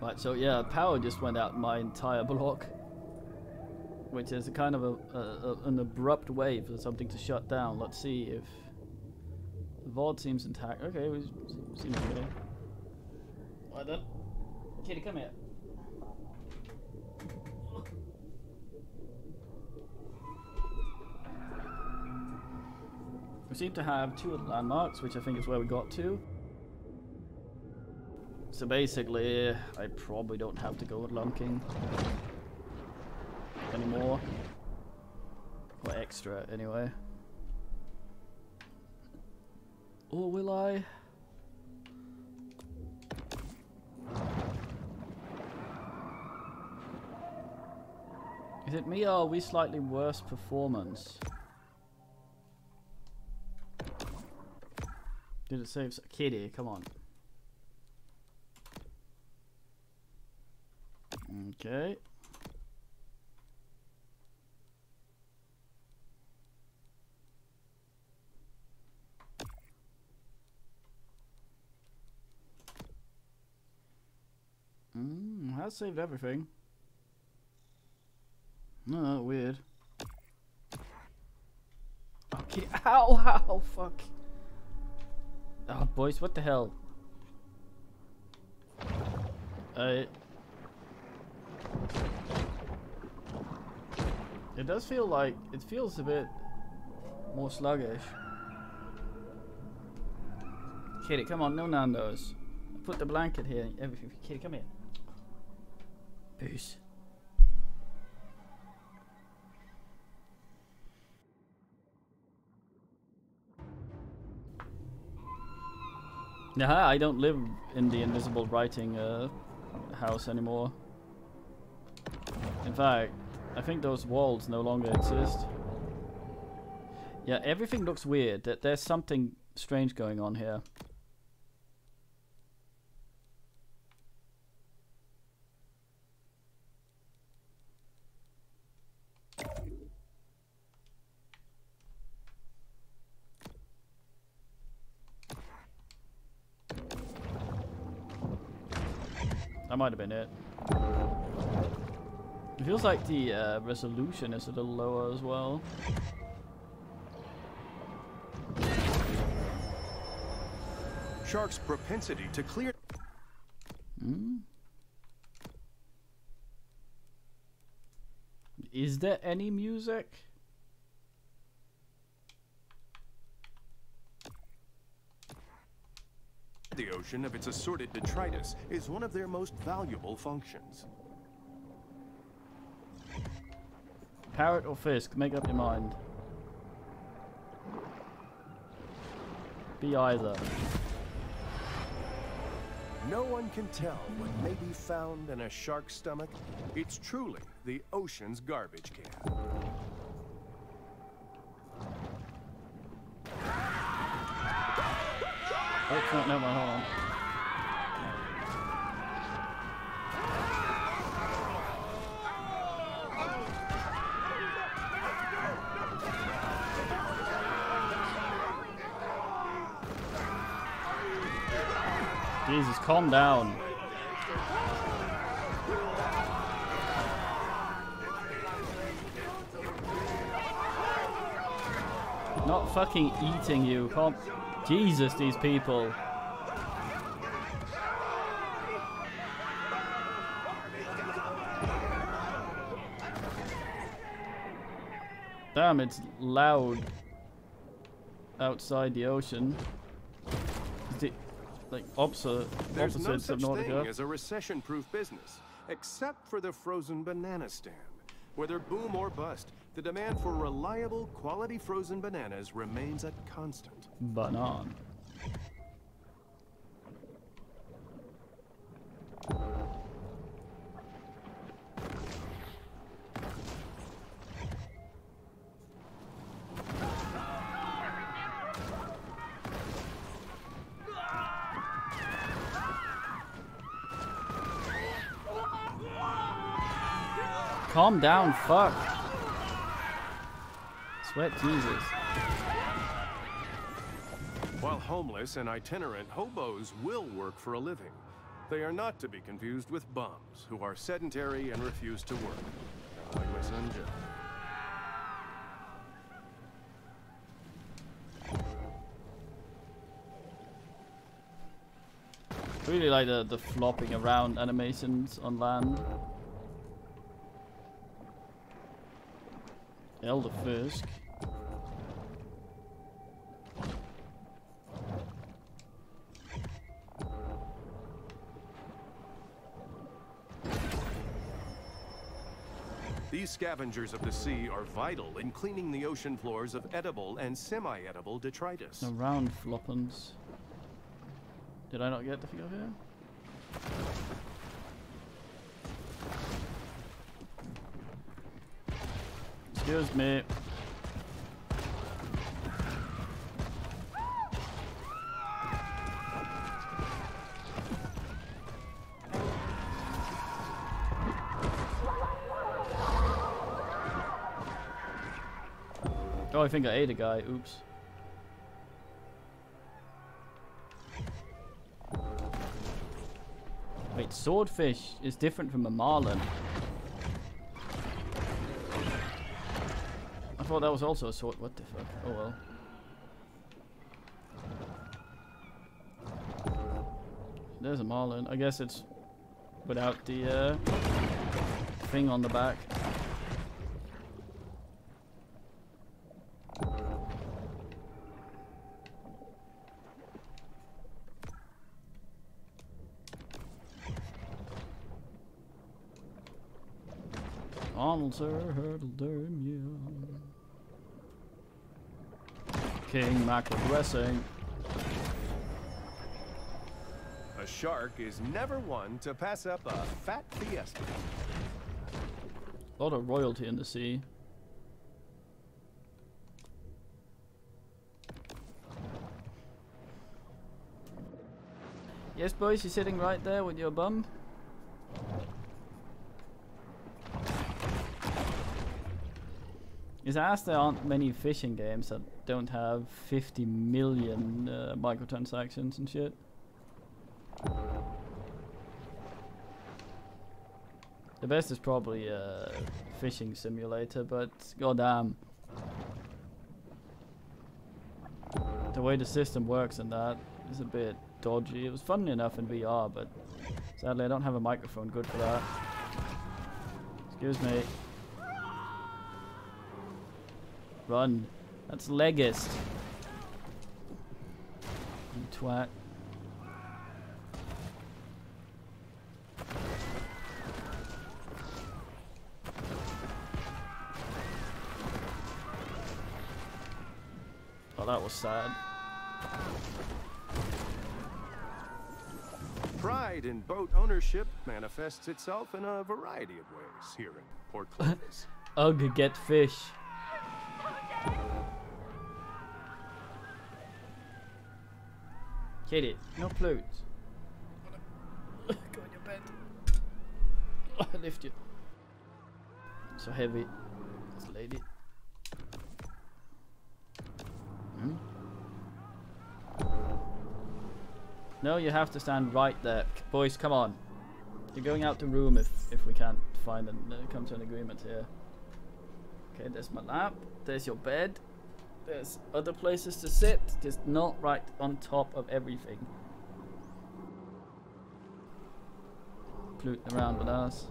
Right, so yeah, power just went out my entire block. Which is a kind of a, a, a an abrupt way for something to shut down. Let's see if the vault seems intact. Okay, we seems okay. Right then. Kitty, come here. We seem to have two landmarks, which I think is where we got to. So basically, I probably don't have to go with Lunking anymore. Or extra, anyway. Or will I? Is it me or are we slightly worse performance? Did it save? Kitty, come on. Okay. Mm, has saved everything. No, weird. Okay, ow, ow, fuck. Oh, boys, what the hell? Uh, it does feel like, it feels a bit more sluggish. Kitty, come on, no Nando's. Put the blanket here. Everything. Kitty, come here. Peace. Yeah, I don't live in the invisible writing uh, house anymore. In fact, I think those walls no longer exist. Yeah, everything looks weird. That There's something strange going on here. That might have been it. It feels like the uh, resolution is a little lower as well. Shark's propensity to clear... Hmm? Is there any music? the ocean of its assorted detritus is one of their most valuable functions. Parrot or Fisk? Make up your mind. Be either. No one can tell what may be found in a shark's stomach. It's truly the ocean's garbage can. Oh, no, mind, hold on. Jesus, calm down. Not fucking eating you, calm. Jesus, these people. Damn, it's loud outside the ocean. Like opposite, There's no such thing as a recession-proof business, except for the frozen banana stand. Whether boom or bust, the demand for reliable, quality frozen bananas remains a constant. Banan. Calm down, fuck. Sweat Jesus. While homeless and itinerant, hobos will work for a living. They are not to be confused with bums, who are sedentary and refuse to work. Like my son. Really like the, the flopping around animations on land. Elder Fisk. These scavengers of the sea are vital in cleaning the ocean floors of edible and semi-edible detritus. Around floppins. Did I not get the figure here? Excuse me. Oh, I think I ate a guy. Oops. Wait, swordfish is different from a marlin. Thought that was also a sword. What the fuck? Oh well. There's a marlin. I guess it's without the uh, thing on the back. Arnold Sir Hurdle Durham, King Mackerel Dressing. A shark is never one to pass up a fat fiesta. A lot of royalty in the sea. Yes, boys, you're sitting right there with your bum. Is asked there aren't many fishing games that don't have 50 million uh, microtransactions and shit. The best is probably a uh, fishing simulator, but goddamn. The way the system works and that is a bit dodgy. It was fun enough in VR, but sadly I don't have a microphone good for that. Excuse me. Run. That's Legist. You twat. Oh, that was sad. Pride in boat ownership manifests itself in a variety of ways here in Port Clovis. Ugh, get fish. Hit it. No plute. Go in your bed. I lift you. So heavy. This lady. Hmm? No, you have to stand right there. Boys, come on. You're going out the room if, if we can't find and uh, come to an agreement here. Okay, there's my lap. There's your bed. There's other places to sit, just not right on top of everything. Plooting around with us.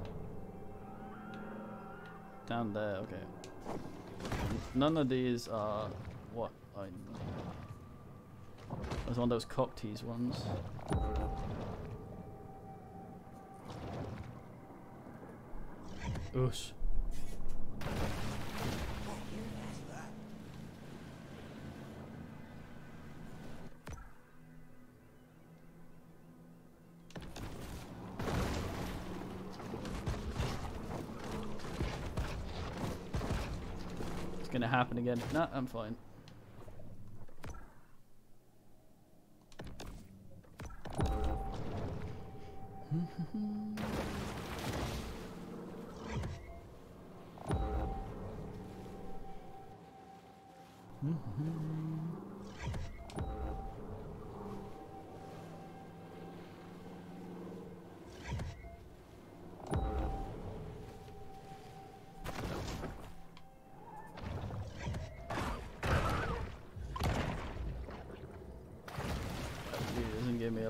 Down there, okay. None of these are what I There's one of those cocktease ones. Oosh. happen again. No, I'm fine.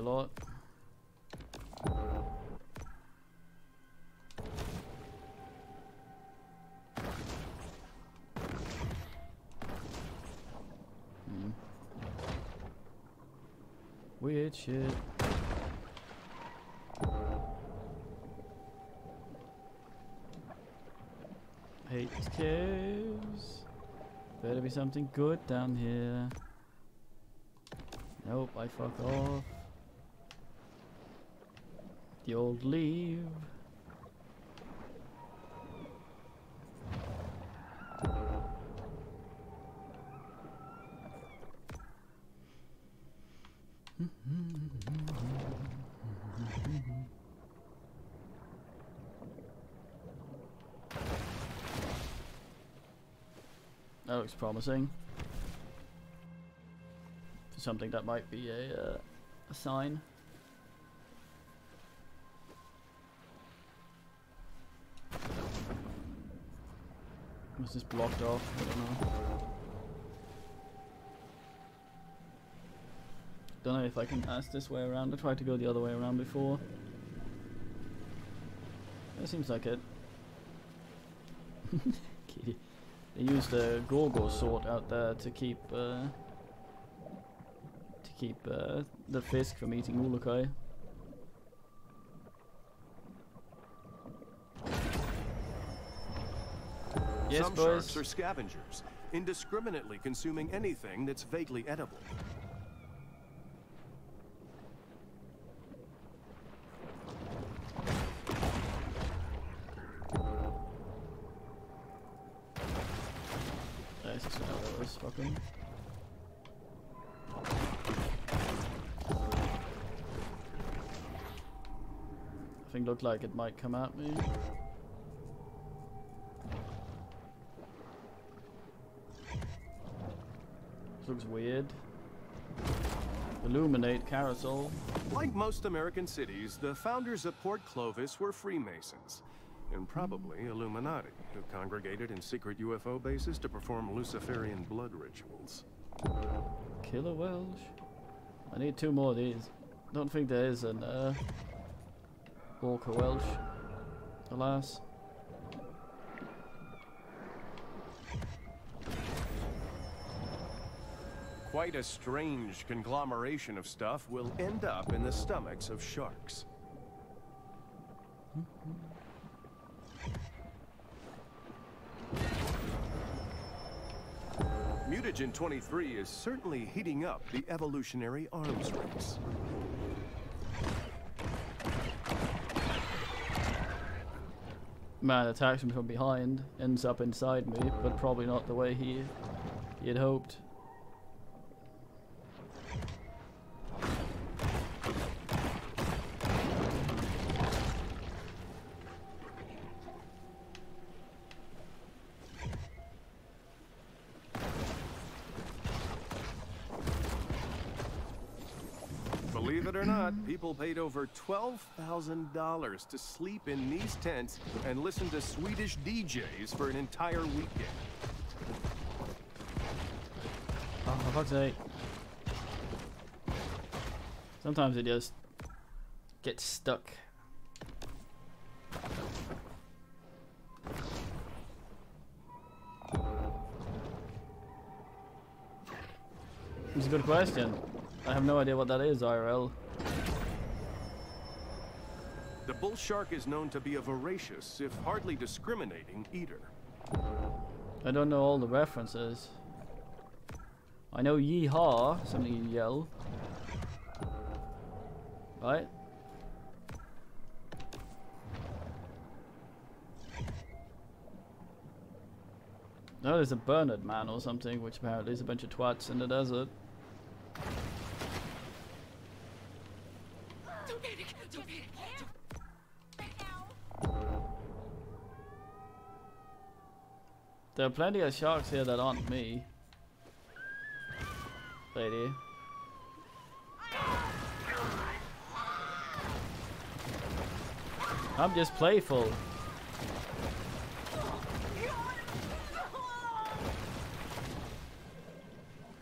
a lot. Hmm. Weird shit. Hate these caves. Better be something good down here. Nope, I fuck off. The old leave. That looks promising. Something that might be a, uh, a sign. Was this blocked off? I don't know. Don't know if I can ask this way around. I tried to go the other way around before. That seems like it. Kitty. They used a Gorgo sword out there to keep uh, to keep uh, the Fisk from eating Molokai. Yes, Some boys. sharks are scavengers, indiscriminately consuming anything that's vaguely edible. Nice, so that was fucking. Thing looked like it might come at me. Looks weird. Illuminate carousel. Like most American cities, the founders of Port Clovis were Freemasons, and probably Illuminati, who congregated in secret UFO bases to perform Luciferian blood rituals. Killer Welsh. I need two more of these. Don't think there is an uh, Walker Welsh. Alas. Quite a strange conglomeration of stuff will end up in the stomachs of sharks. Mutagen 23 is certainly heating up the evolutionary arms race. Man attacks me from behind, ends up inside me, but probably not the way he he had hoped. People paid over $12,000 to sleep in these tents and listen to Swedish DJs for an entire weekend. Oh, for fuck's sake. Sometimes it just gets stuck. It's a good question. I have no idea what that is, IRL. Bull shark is known to be a voracious, if hardly discriminating, eater. I don't know all the references. I know yeehaw, something you yell. Right? No, there's a Bernard man or something, which apparently is a bunch of twats in the desert. Don't panic! Don't panic! There are plenty of sharks here that aren't me. Lady. I'm just playful.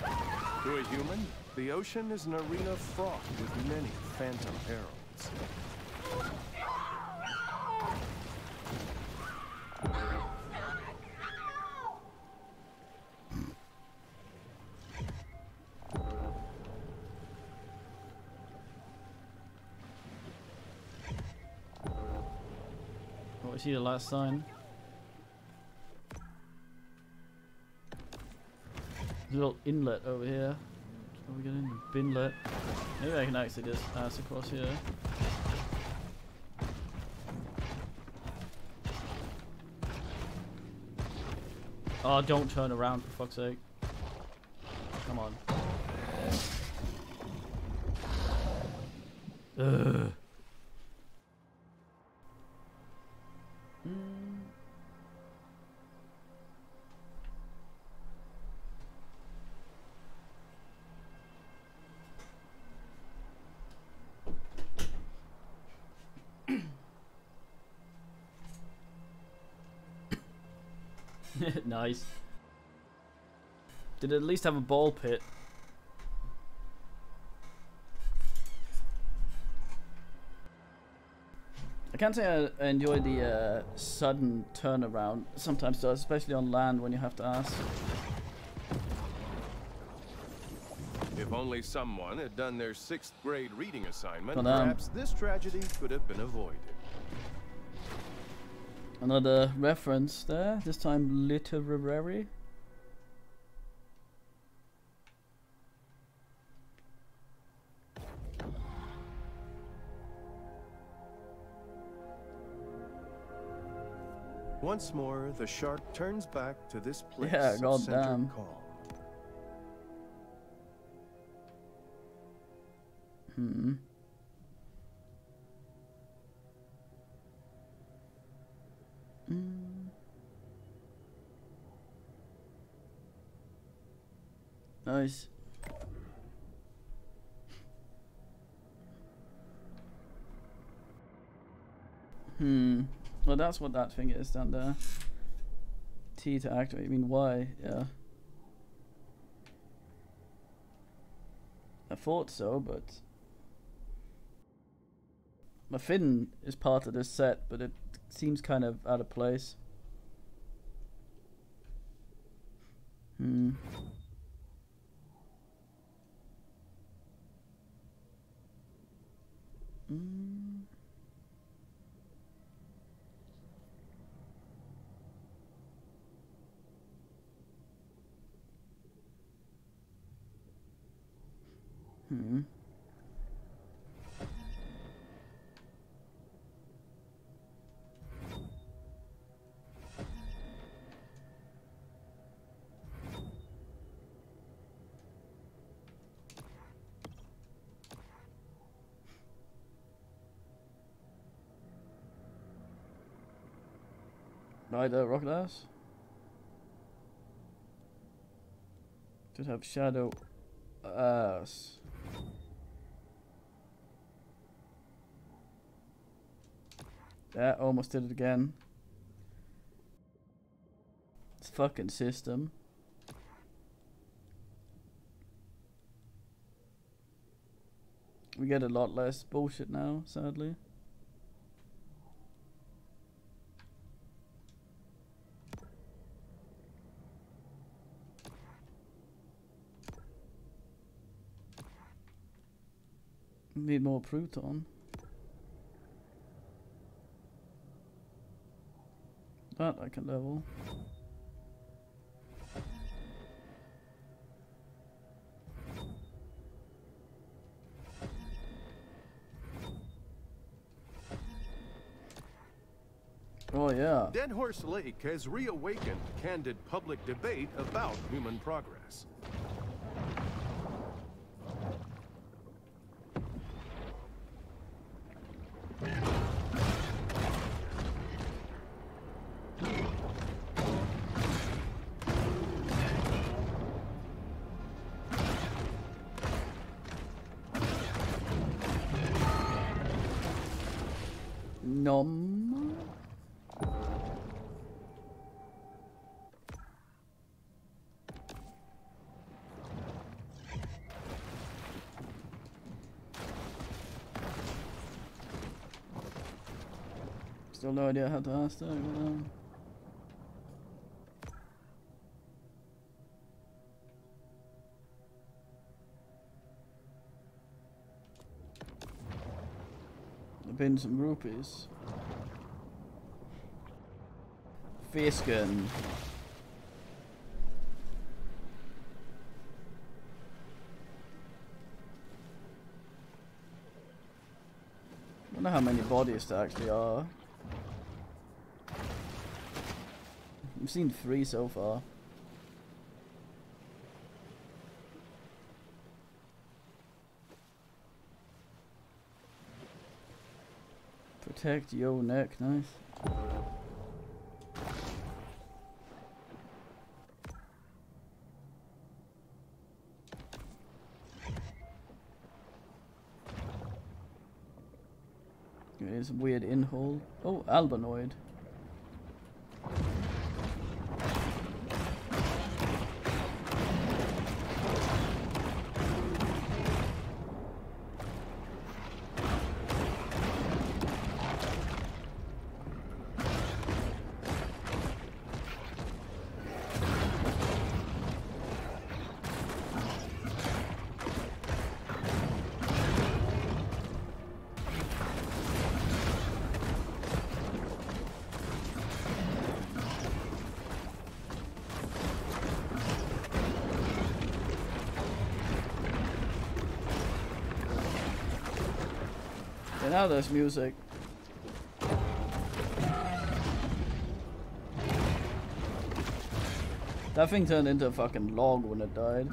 To a human, the ocean is an arena fraught with many phantom perils. See the last sign. Little inlet over here. We get in? Binlet. Maybe I can actually just pass across here. Oh, don't turn around for fuck's sake. Come on. Ugh. Nice. Did it at least have a ball pit? I can't say I enjoy the uh, sudden turnaround. Sometimes does, especially on land when you have to ask. If only someone had done their sixth grade reading assignment, Well perhaps this tragedy could have been avoided. Another reference there, this time literary. Once more, the shark turns back to this place Yeah, of goddamn. centered calm. Hmm. Nice. Hmm. Well, that's what that thing is down there. T to activate. I mean, Y. Yeah. I thought so, but my fin is part of this set, but it seems kind of out of place. Hmm. There, rocket ass. Should have shadow ass. Yeah, almost did it again. It's fucking system. We get a lot less bullshit now, sadly. Need more Pruton. That I can level. Oh yeah. Dead Horse Lake has reawakened candid public debate about human progress. Still no idea how to ask that. But, um, some rupees. Fisken. wonder how many bodies there actually are. I've seen three so far. Protect your neck, nice. There's a weird in hole. Oh, albinoid. Now there's music. That thing turned into a fucking log when it died.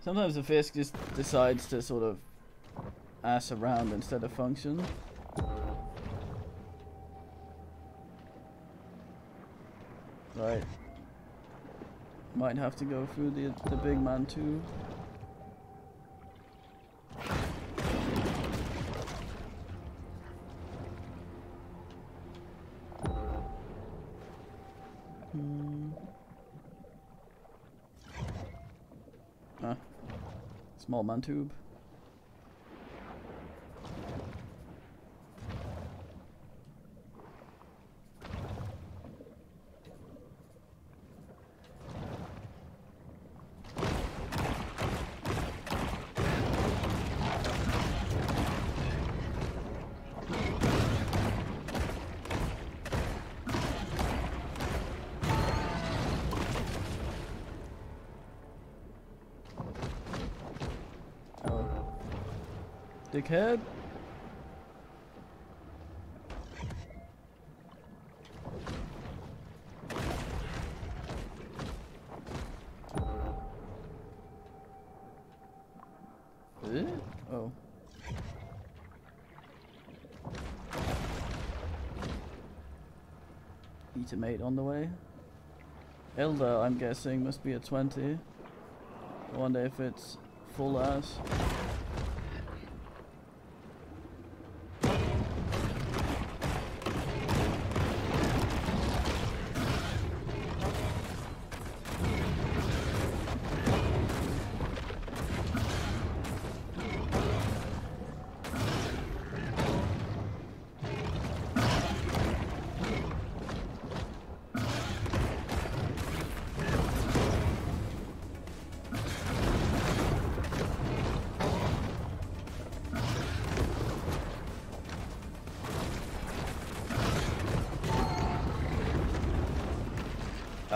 Sometimes the Fisk just decides to sort of ass around instead of function. Right. Might have to go through the the big man too. Hmm. Ah. Small man tube. Dickhead. Oh. Eat a mate on the way. Elder, I'm guessing, must be a 20. I wonder if it's full ass.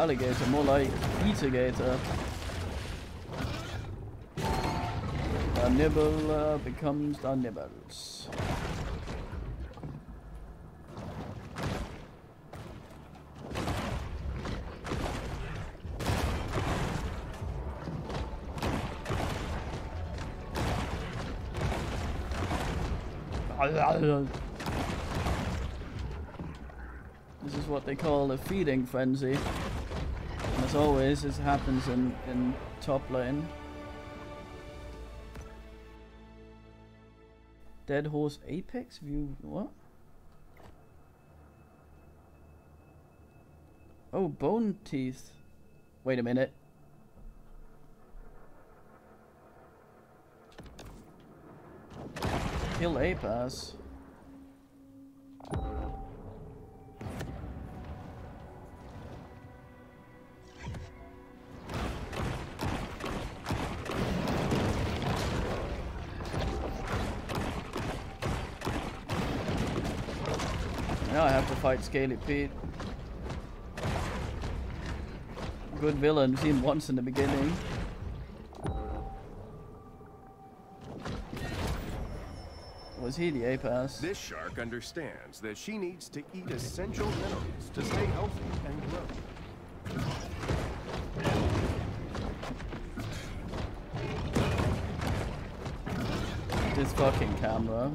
Alligator, more like Eatigator. The nibble uh, becomes the nibbles. This is what they call a feeding frenzy. As always, this happens in, in top lane. Dead Horse Apex view what? Oh, bone teeth. Wait a minute. Kill Apas. Now I have fight Scaly Pete. Good villain, seen once in the beginning. Was he the Apas? This shark understands that she needs to eat essential minerals to stay healthy and grow. This fucking camera.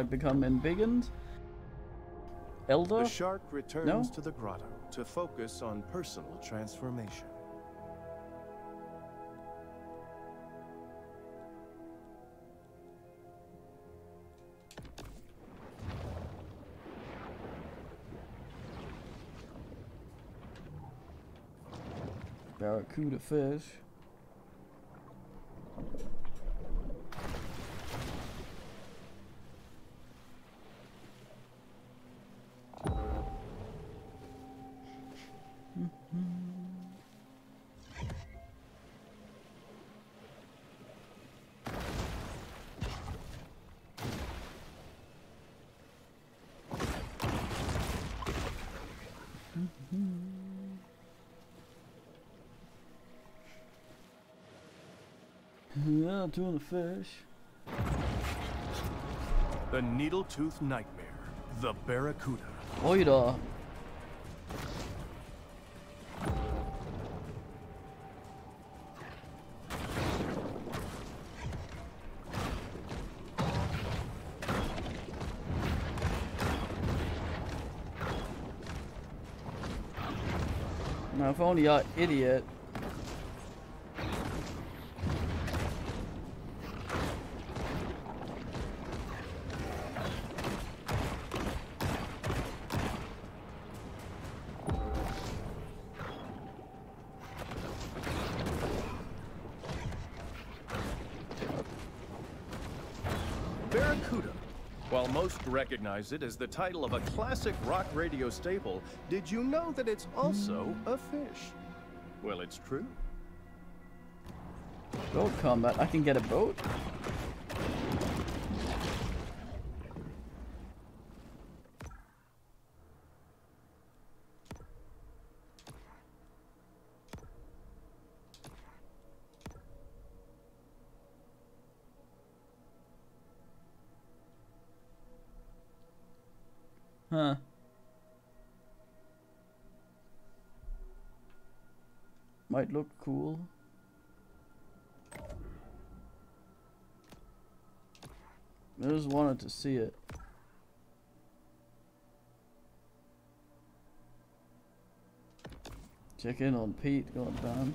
Like become embiggened? Elder? The shark returns No? to the grotto to focus on personal transformation. Barracuda fish. Yeah, tuna fish. The needle-tooth nightmare, the barracuda. Oida. Now, if only you're idiot. Recognize it as the title of a classic rock radio staple, did you know that it's also a fish? Well, it's true. Boat combat. I can get a boat. Huh. Might look cool. I just wanted to see it. Check in on Pete, god damn.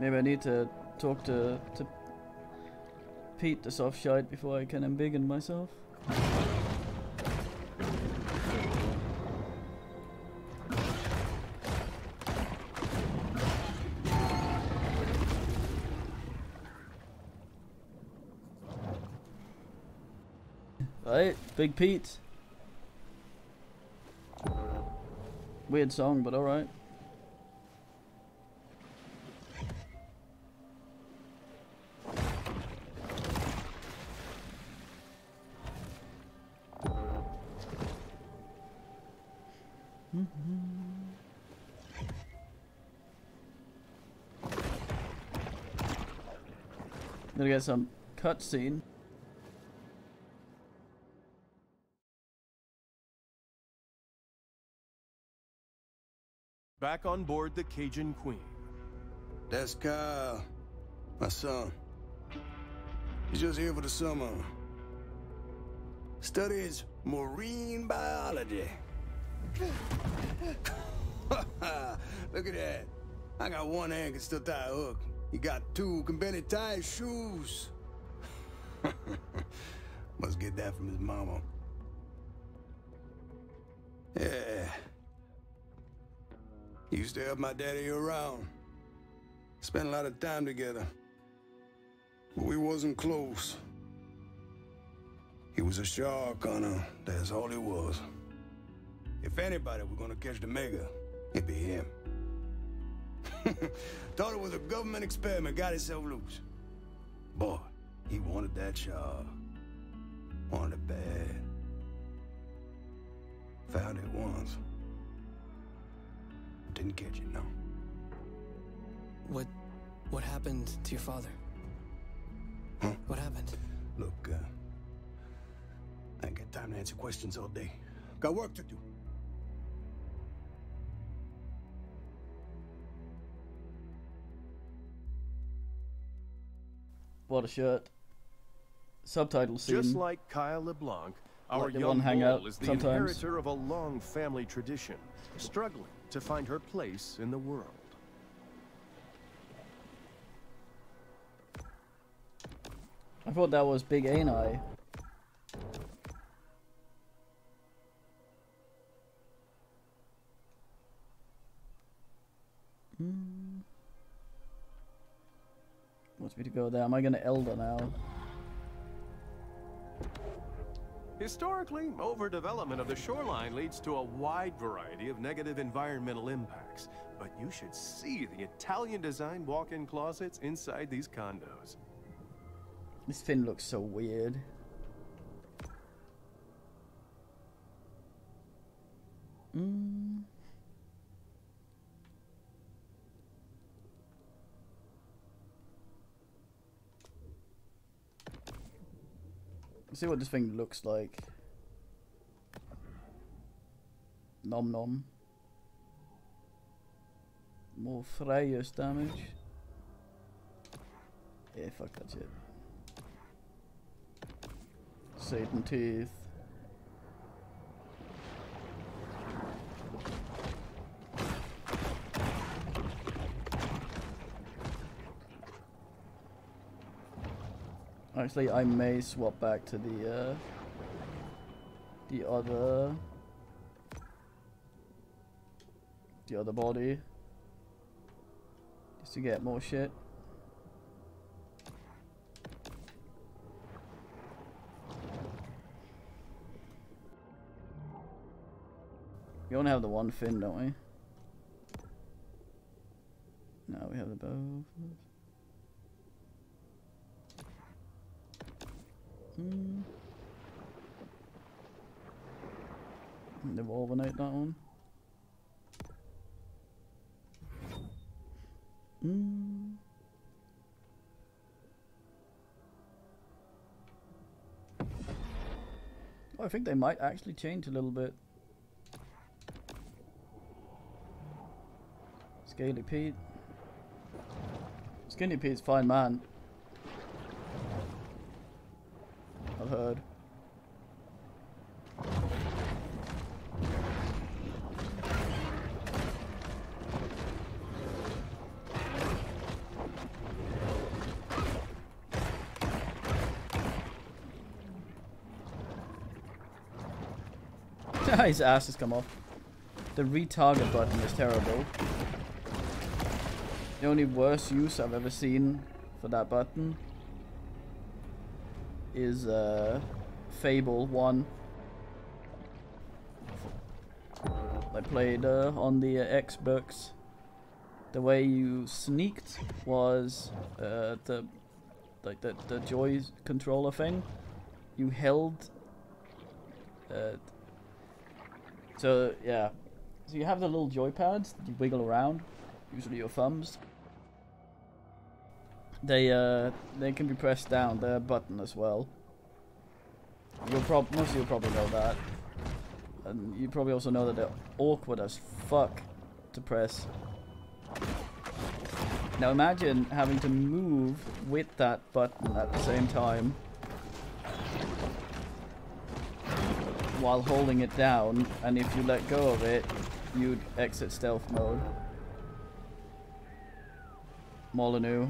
Maybe I need to talk to, to Pete the soft shite before I can embiggen myself. Big Pete. Weird song, but alright. Gonna get some cutscene. Back on board the Cajun Queen. That's Kyle, my son. He's just here for the summer. Studies marine biology. Look at that. I got one hand can still tie a hook. He got two can barely tie his shoes. Must get that from his mama. Yeah. Used to help my daddy around. Spent a lot of time together. But we wasn't close. He was a shark hunter. That's all he was. If anybody were gonna catch the mega, it'd be him. Thought it was a government experiment, got himself loose. Boy, he wanted that shark. Wanted it bad. Found it once. Didn't catch it, no. What what happened to your father? Huh? What happened? Look, uh, I ain't got time to answer questions all day. Got work to do. What a shirt. Subtitle scene. Just like Kyle LeBlanc, our Let the young one hang out bull is the sometimes. inheritor of a long family tradition, struggling to find her place in the world. I thought that was Big Ani. Hmm. Wants me to go there. Am I gonna Elder now? Historically, overdevelopment of the shoreline leads to a wide variety of negative environmental impacts. But you should see the Italian-designed walk-in closets inside these condos. This fin looks so weird. Mm. Let's see what this thing looks like. Nom nom. More Freya's damage. Yeah, fuck that shit. Satan teeth. Actually, I may swap back to the uh, the other the other body just to get more shit. We only have the one fin, don't we? No, we have the both. Hmm. Evolvinate that one. Oh, I think they might actually change a little bit. Scaly Pete. Skinny Pete's fine man. His ass has come off. The retarget button is terrible. The only worst use I've ever seen for that button is uh, Fable 1. I played uh, on the uh, Xbox. The way you sneaked was uh, the like the the joy controller thing. You held. Uh, so yeah, so you have the little joypads that you wiggle around, usually your thumbs. They uh they can be pressed down. They're a button as well. You'll prob most of you'll probably know that, and you probably also know that they're awkward as fuck to press. Now imagine having to move with that button at the same time while holding it down and if you let go of it you'd exit stealth mode. Molyneux.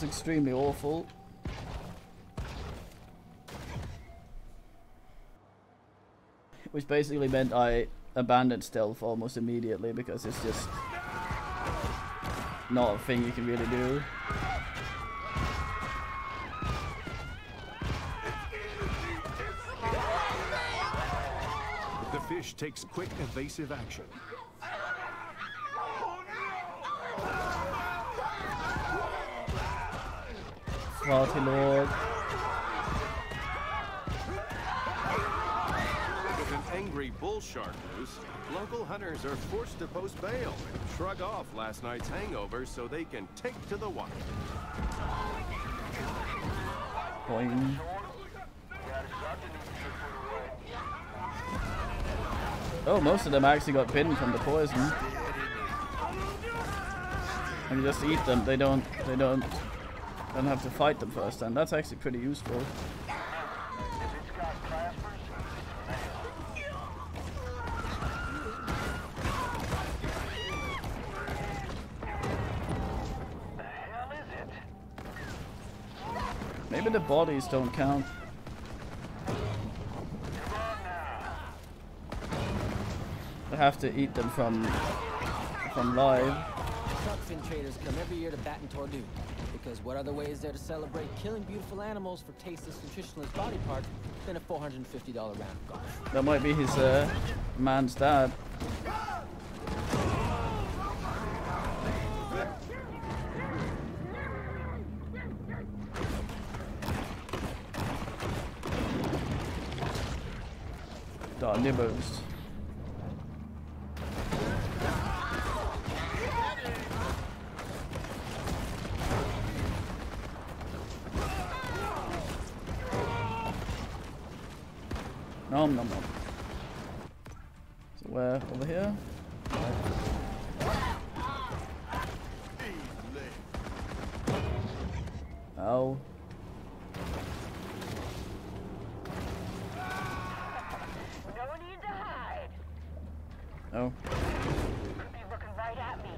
Was extremely awful. Which basically meant I abandoned stealth almost immediately because it's just not a thing you can really do. The fish takes quick, evasive action. Farty Lord. With an angry bull shark loose, local hunters are forced to post bail and shrug off last night's hangover so they can take to the water. Boing. Oh, most of them actually got bitten from the poison. And you just eat them. They don't. They don't. Don't have to fight them first, and that's actually pretty useful. Maybe the bodies don't count. I have to eat them from from live. Traders come every year to. Because what other way is there to celebrate killing beautiful animals for tasteless, nutritionless body parts than a $450 round of golf? That might be his uh, man's dad. Da nibbers. Nom nom nom. So where? Over here? Ow. No need to hide. Oh. Could be looking right at me.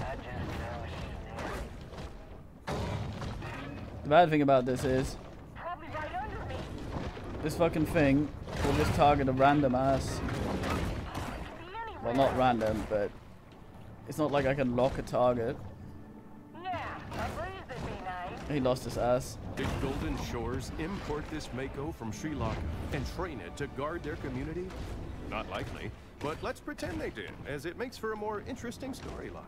I just know she's there. The bad thing about this is Probably right under me. this fucking thing will just target a random ass. Could be anywhere. Well, not random, but it's not like I can lock a target. Yeah, a breeze would be nice. He lost his ass. Did Golden Shores import this Mako from Sri Lanka and train it to guard their community? Not likely, but let's pretend they did, as it makes for a more interesting storyline.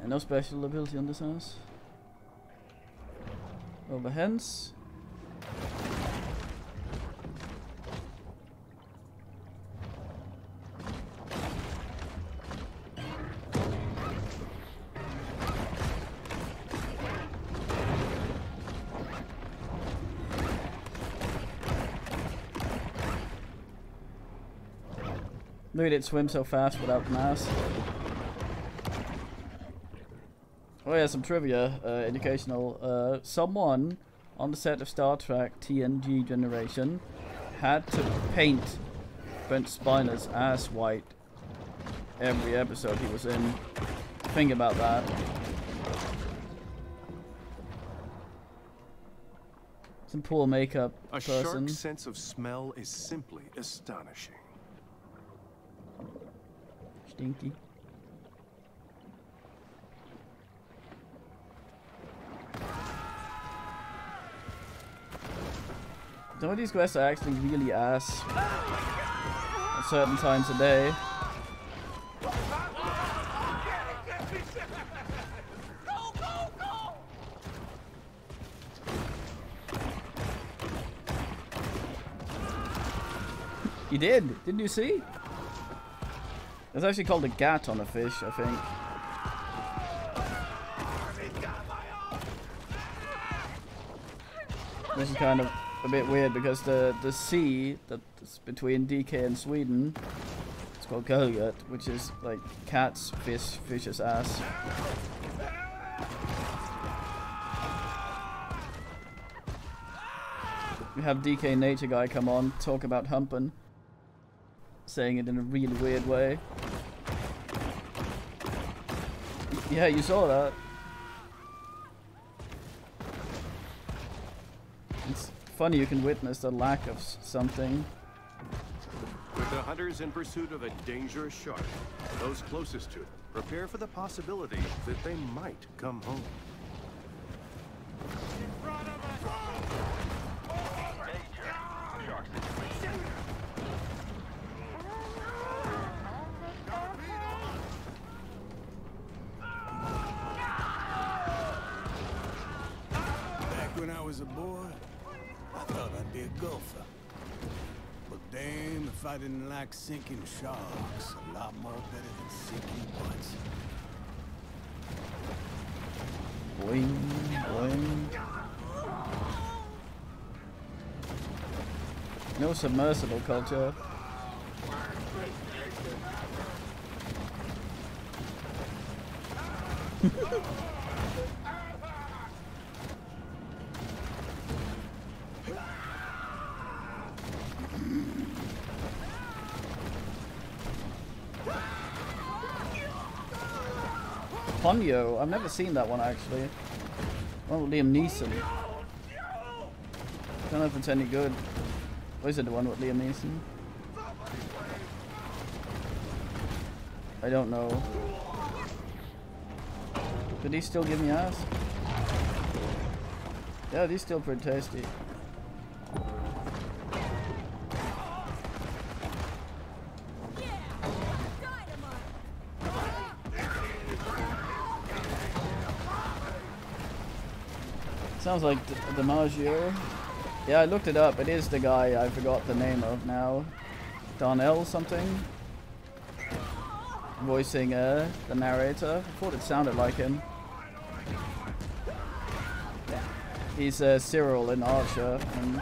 And no special ability on this ass. Over hence. Look at it swim so fast without mass. Oh yeah, some trivia, uh, educational. Uh, someone on the set of Star Trek TNG Generation had to paint Brent Spiner's ass white every episode he was in. Think about that. Some poor makeup A person. shark's sense of smell is simply astonishing. Stinky. Some of these quests are actually really ass at certain times a day. You did, didn't you see? It's actually called a gat on a fish, I think. Which is kind of a bit weird because the the sea that's between DK and Sweden, it's called Gulgut, which is like cat's fish, fish's ass. We have DK Nature Guy come on, talk about humping, saying it in a really weird way. Yeah, you saw that. It's funny you can witness the lack of something. With the hunters in pursuit of a dangerous shark, those closest to them prepare for the possibility that they might come home. Like sinking sharks, a lot more better than sinking butts. Boing, boing. No submersible culture. Ponyo, I've never seen that one actually. With Liam Neeson. Don't know if it's any good. Or is it the one with Liam Neeson? I don't know. Did he still give me ass? Yeah, these still pretty tasty. Sounds like DiMaggio. Yeah, I looked it up. It is the guy I forgot the name of now. Darnell something. Voicing uh, the narrator. I thought it sounded like him. He's uh, Cyril in Archer. And,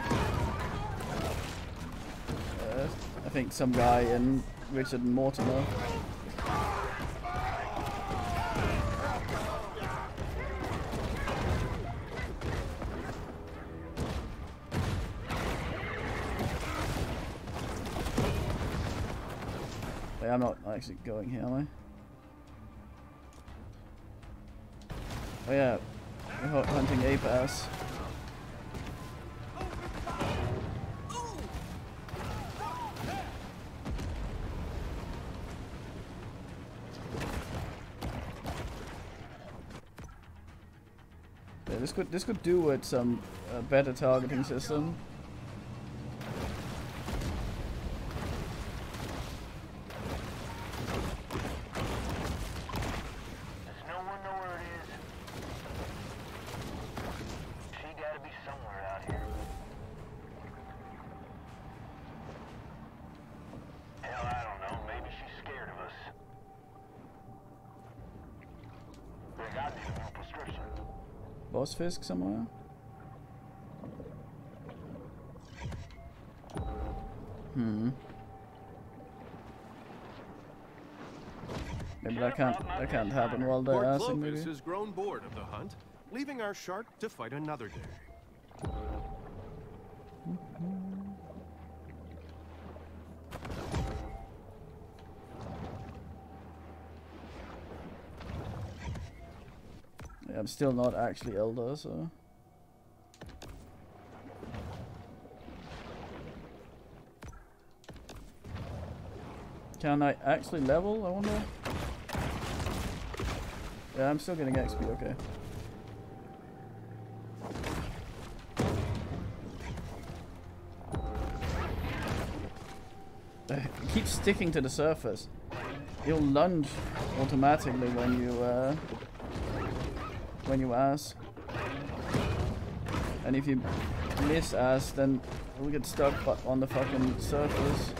uh, I think some guy in Richard Mortimer. Actually going here, am I? Oh yeah, we're hunting ape. Yeah, this could this could do with some uh, better targeting system. Does no one know where it is? She gotta be somewhere out here. Hell, I don't know. Maybe she's scared of us. There gotta be a new prescription. Fisk somewhere? Hmm. Maybe that can't that can't happen while they're asking Clovis has grown bored of the hunt, leaving our shark to fight another day. still not actually Elder, so... Can I actually level, I wonder? Yeah, I'm still getting XP, okay. Uh, keep sticking to the surface. You'll lunge automatically when you uh, when you ass. And if you miss ass, then we'll get stuck on the fucking surface.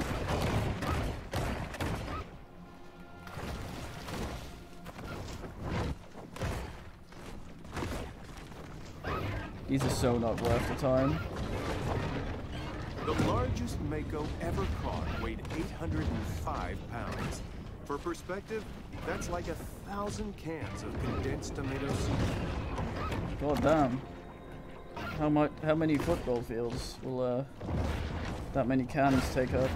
These are so not worth the time. The largest Mako ever caught weighed 805 pounds. For perspective, that's like a thousand cans of condensed tomato soup. God damn. How much? How many football fields will uh, that many cans take up?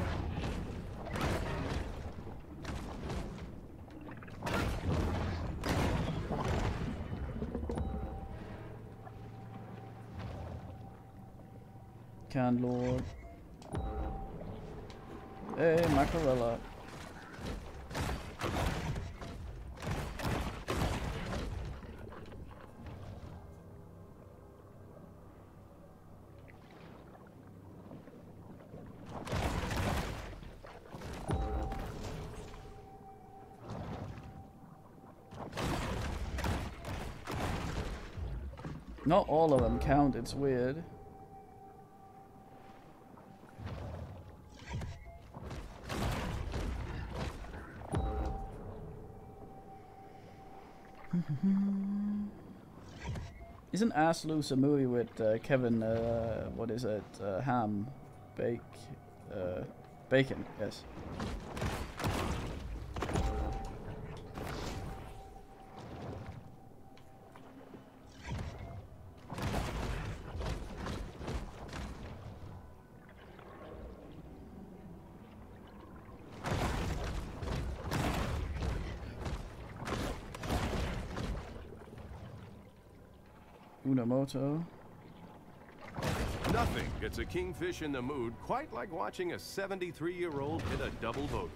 Can Lord. Hey, Macarella. Not all of them count, it's weird. Isn't Ass Loose a movie with uh, Kevin, uh, what is it, uh, Ham, Bake, uh, Bacon, yes. Nothing gets a kingfish in the mood quite like watching a 73-year-old hit a double bogey.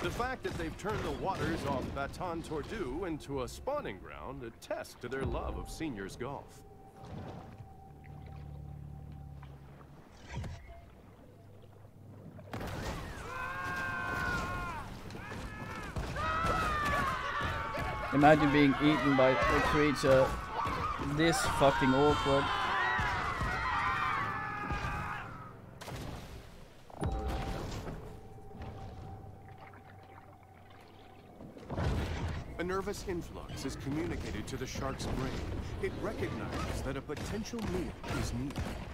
The fact that they've turned the waters off Baton Tordu into a spawning ground attests to their love of seniors golf. Imagine being eaten by a creature this fucking awkward. A nervous influx is communicated to the shark's brain. It recognizes that a potential meal is near.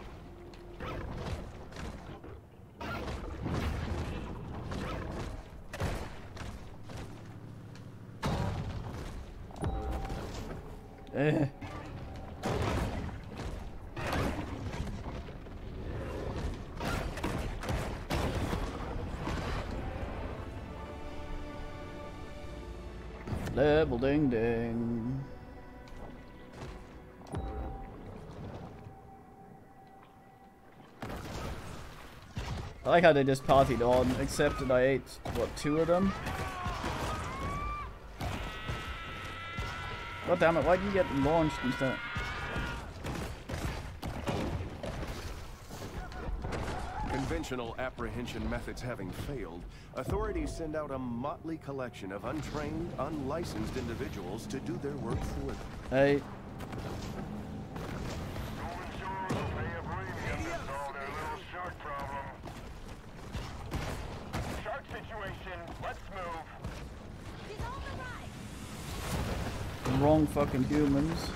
Like how they just partied on, except that I ate, what, two of them? God damn it, why'd you get launched instead? Conventional apprehension methods having failed, authorities send out a motley collection of untrained, unlicensed individuals to do their work for them. Hey, Going shore will pay a premium to solve their little shark problem. Shark situation, let's move. wrong fucking humans.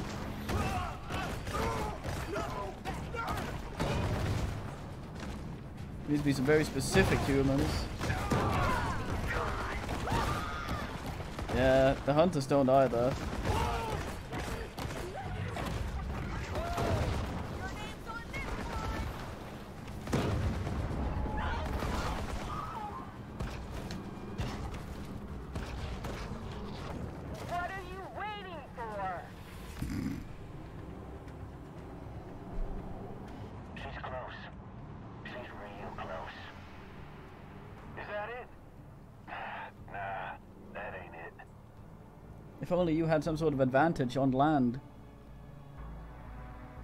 Needs to be some very specific humans. Yeah, the hunters don't either. only you had some sort of advantage on land.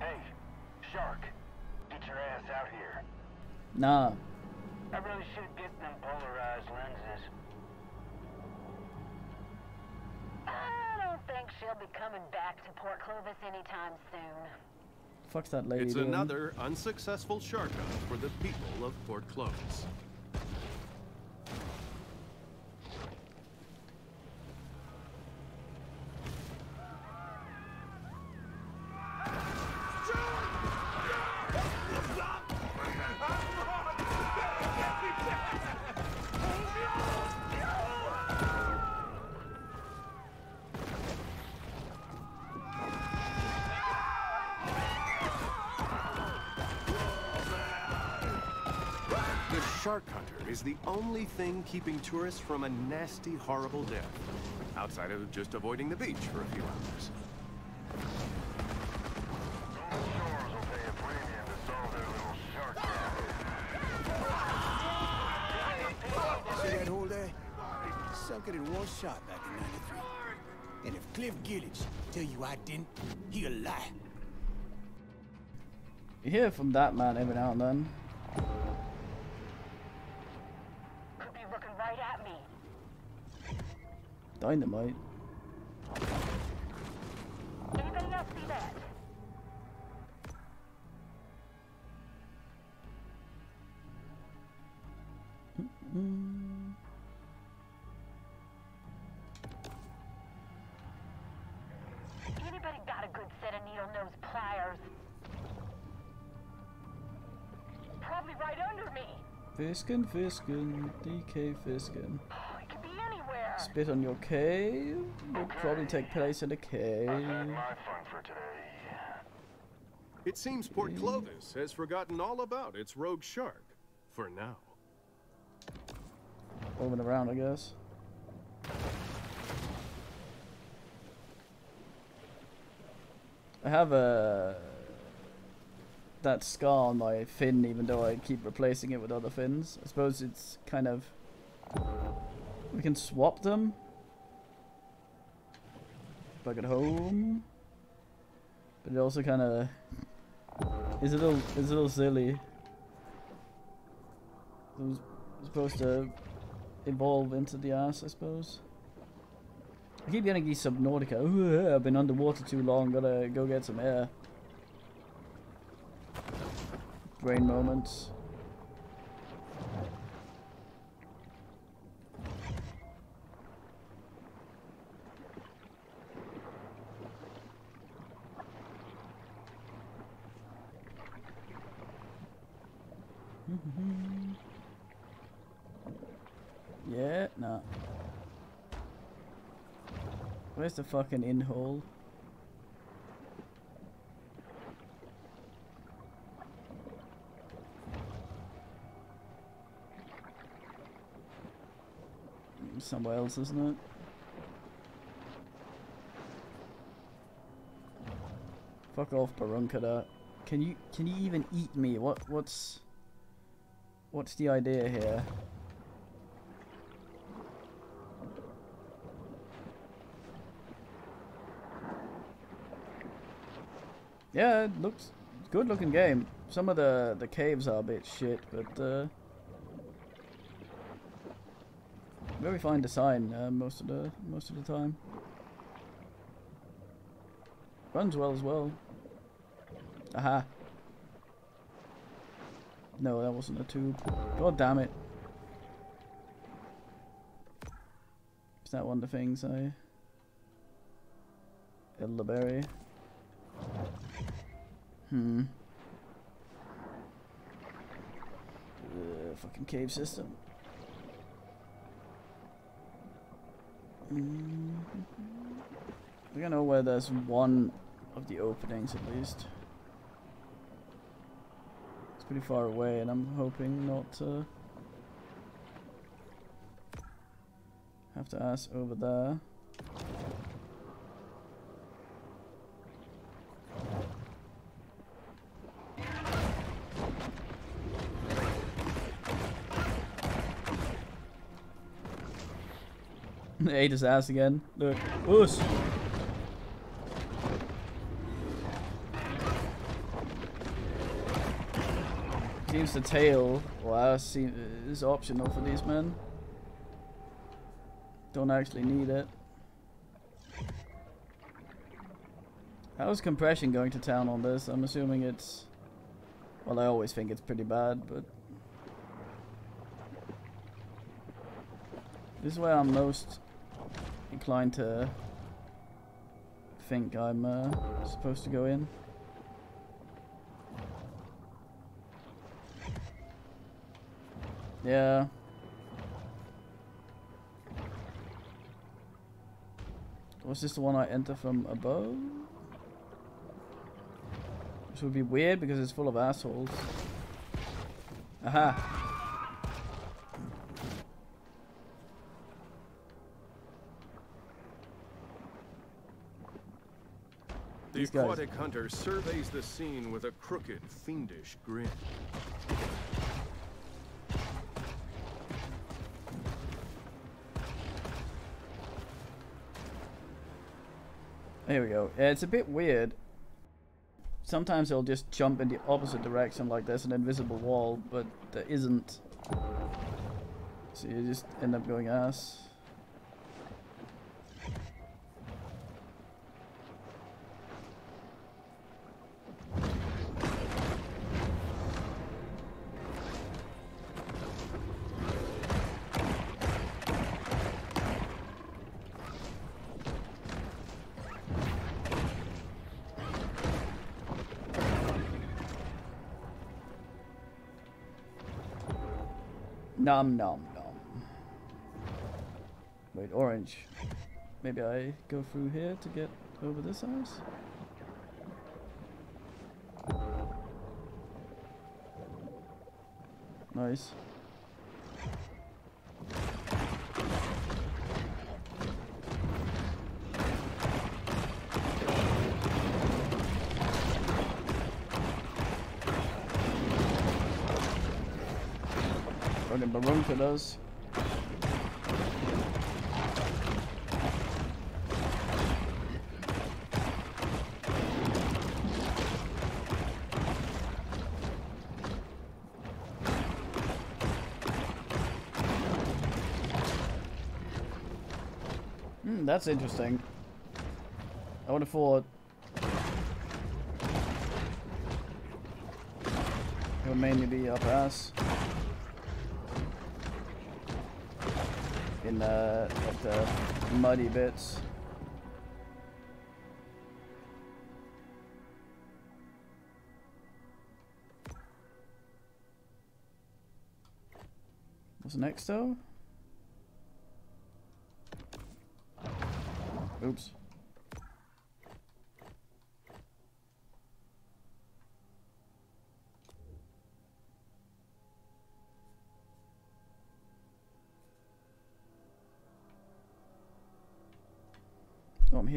Hey, Shark, get your ass out here. Nah. I really should get them polarized lenses. I don't think she'll be coming back to Port Clovis anytime soon. Fuck's that lady It's doing? another unsuccessful shark hunt for the people of Port Clovis. Only thing keeping tourists from a nasty, horrible death. Outside of just avoiding the beach for a few hours. Those shores will pay a premium to solve their little shark problem. See that hole there? Sunk it in one shot back in 93. And if Cliff Gillich tell you I didn't, he'll lie. You hear from that man every now and then. Could be looking right at me. Dynamite. Anybody else see that? Anybody got a good set of needle nose pliers? Probably right under me. Fiskin, fiskin, DK fiskin. Oh, it could be anywhere. Spit on your cave. Will probably take place in a cave. I've had my fun for today. It seems Port hmm. Clovis has forgotten all about its rogue shark. For now. Moving around, I guess. I have a that scar on my fin, even though I keep replacing it with other fins. I suppose it's kind of we can swap them. Back at home, but it also kind of is a little is a little silly. It was supposed to evolve into the ass, I suppose. I keep getting these Subnautica. "Ugh, I've been underwater too long, gotta go get some air. Brain moments. Yeah, no. Where's the fucking in hole? Hmm, somewhere else, isn't it? Fuck off, Barunkada. Can you can you even eat me? What what's what's the idea here? Yeah, it looks good looking game. Some of the the caves are a bit shit, but uh, very fine design uh, most of the most of the time. Runs well as well. Aha. No, that wasn't a tube. God damn it. Is that one of the things I... Elderberry. Hmm. Uh, fucking cave system. Mm. I I know where there's one of the openings at least. It's pretty far away and I'm hoping not to have to ask over there. Ate his ass again. Look. Us. Seems the tail well, see, is optional for these men. Don't actually need it. How's compression going to town on this? I'm assuming it's... Well, I always think it's pretty bad, but... This is where I'm most inclined to think I'm uh, supposed to go in. Yeah. Was this the one I enter from above? Which would be weird because it's full of assholes. Aha! The These guys. aquatic hunter surveys the scene with a crooked, fiendish grin. There we go. Yeah, it's a bit weird. Sometimes it'll just jump in the opposite direction like there's an invisible wall, but there isn't. So you just end up going ass. Nom nom nom. Wait, orange. Maybe I go through here to get over this house? Nice. Does. Hmm, that's interesting. I would have thought it would mainly be up ass. In the, at the muddy bits. What's next though? Oops.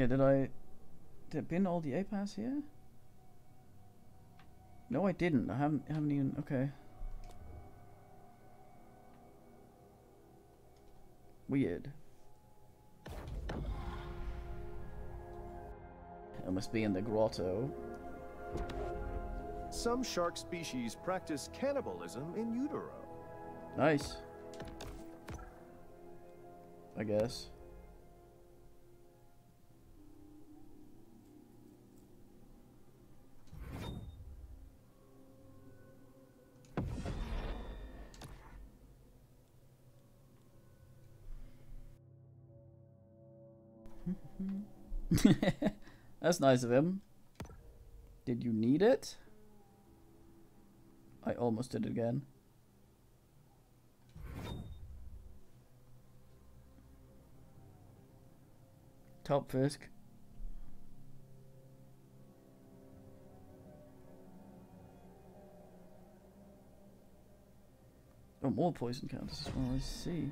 Here. Did I... Did I bin all the A-pass here? No, I didn't. I haven't, haven't even... Okay. Weird. I must be in the grotto. Some shark species practice cannibalism in utero. Nice. I guess. That's nice of him. Did you need it? I almost did it again. Top Fisk. Oh, more poison counters as well, I see.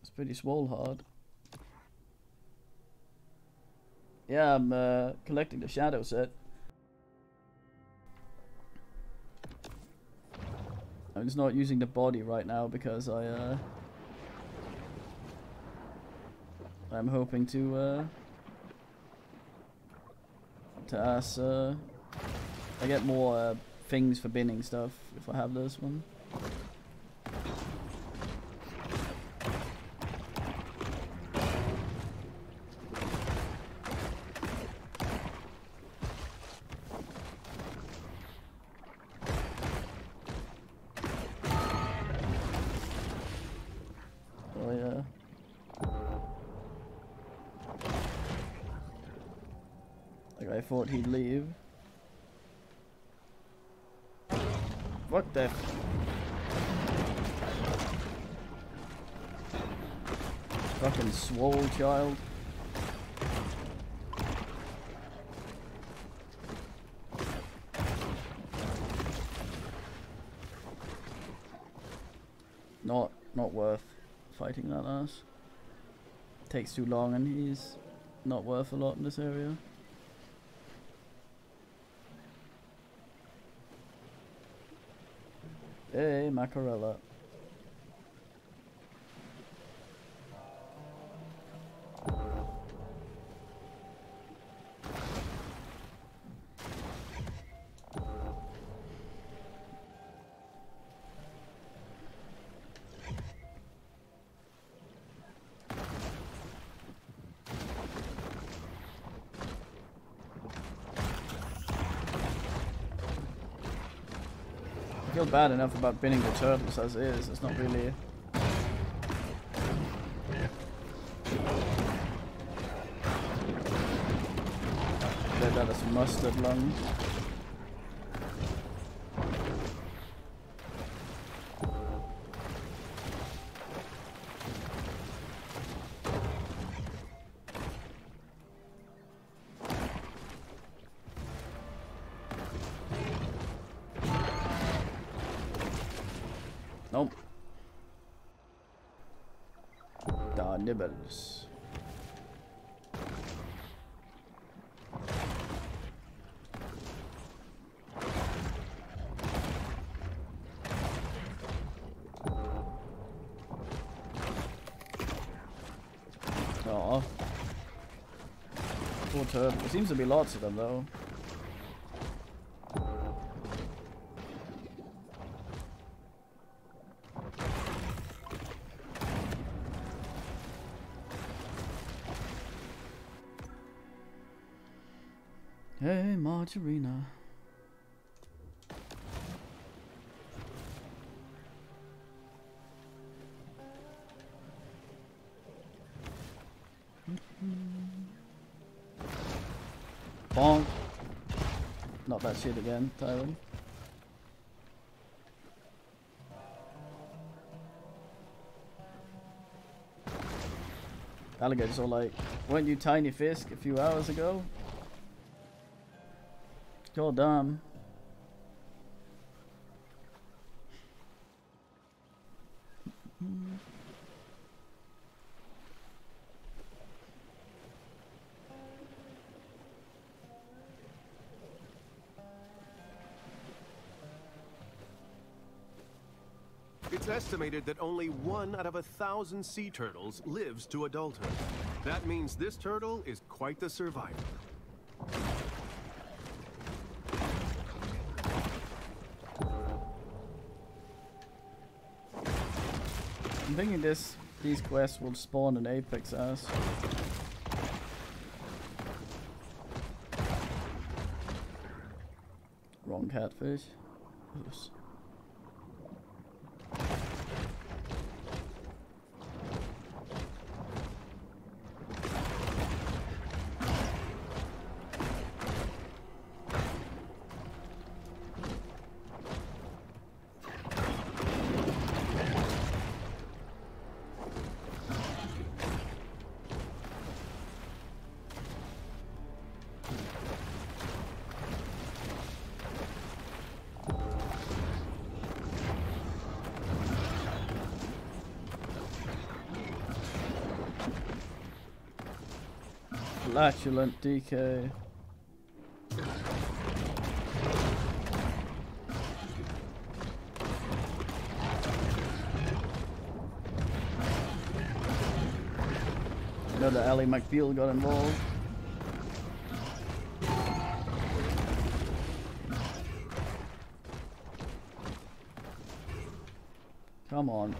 It's pretty swole hard. Yeah, I'm uh, collecting the shadow set. I'm just not using the body right now because I uh I'm hoping to uh to ask uh I get more uh, things for binning stuff if I have this one. Child. Not, not worth fighting that ass. Takes too long and he's not worth a lot in this area. Hey, Macarella. Bad enough about binning the turtles as is. It's not really. As mustard lung. Aw. Poor turtle. There seems to be lots of them though. Hey, Margarina. That shit again, Tyron. Alligators are like, weren't you Tiny Fisk a few hours ago? God damn. Estimated that only one out of a thousand sea turtles lives to adulthood. That means this turtle is quite the survivor. I'm thinking this these quests will spawn an apex ass. Wrong catfish. Oops. Flatulent DK. Another Ally McBeal got involved. Come on.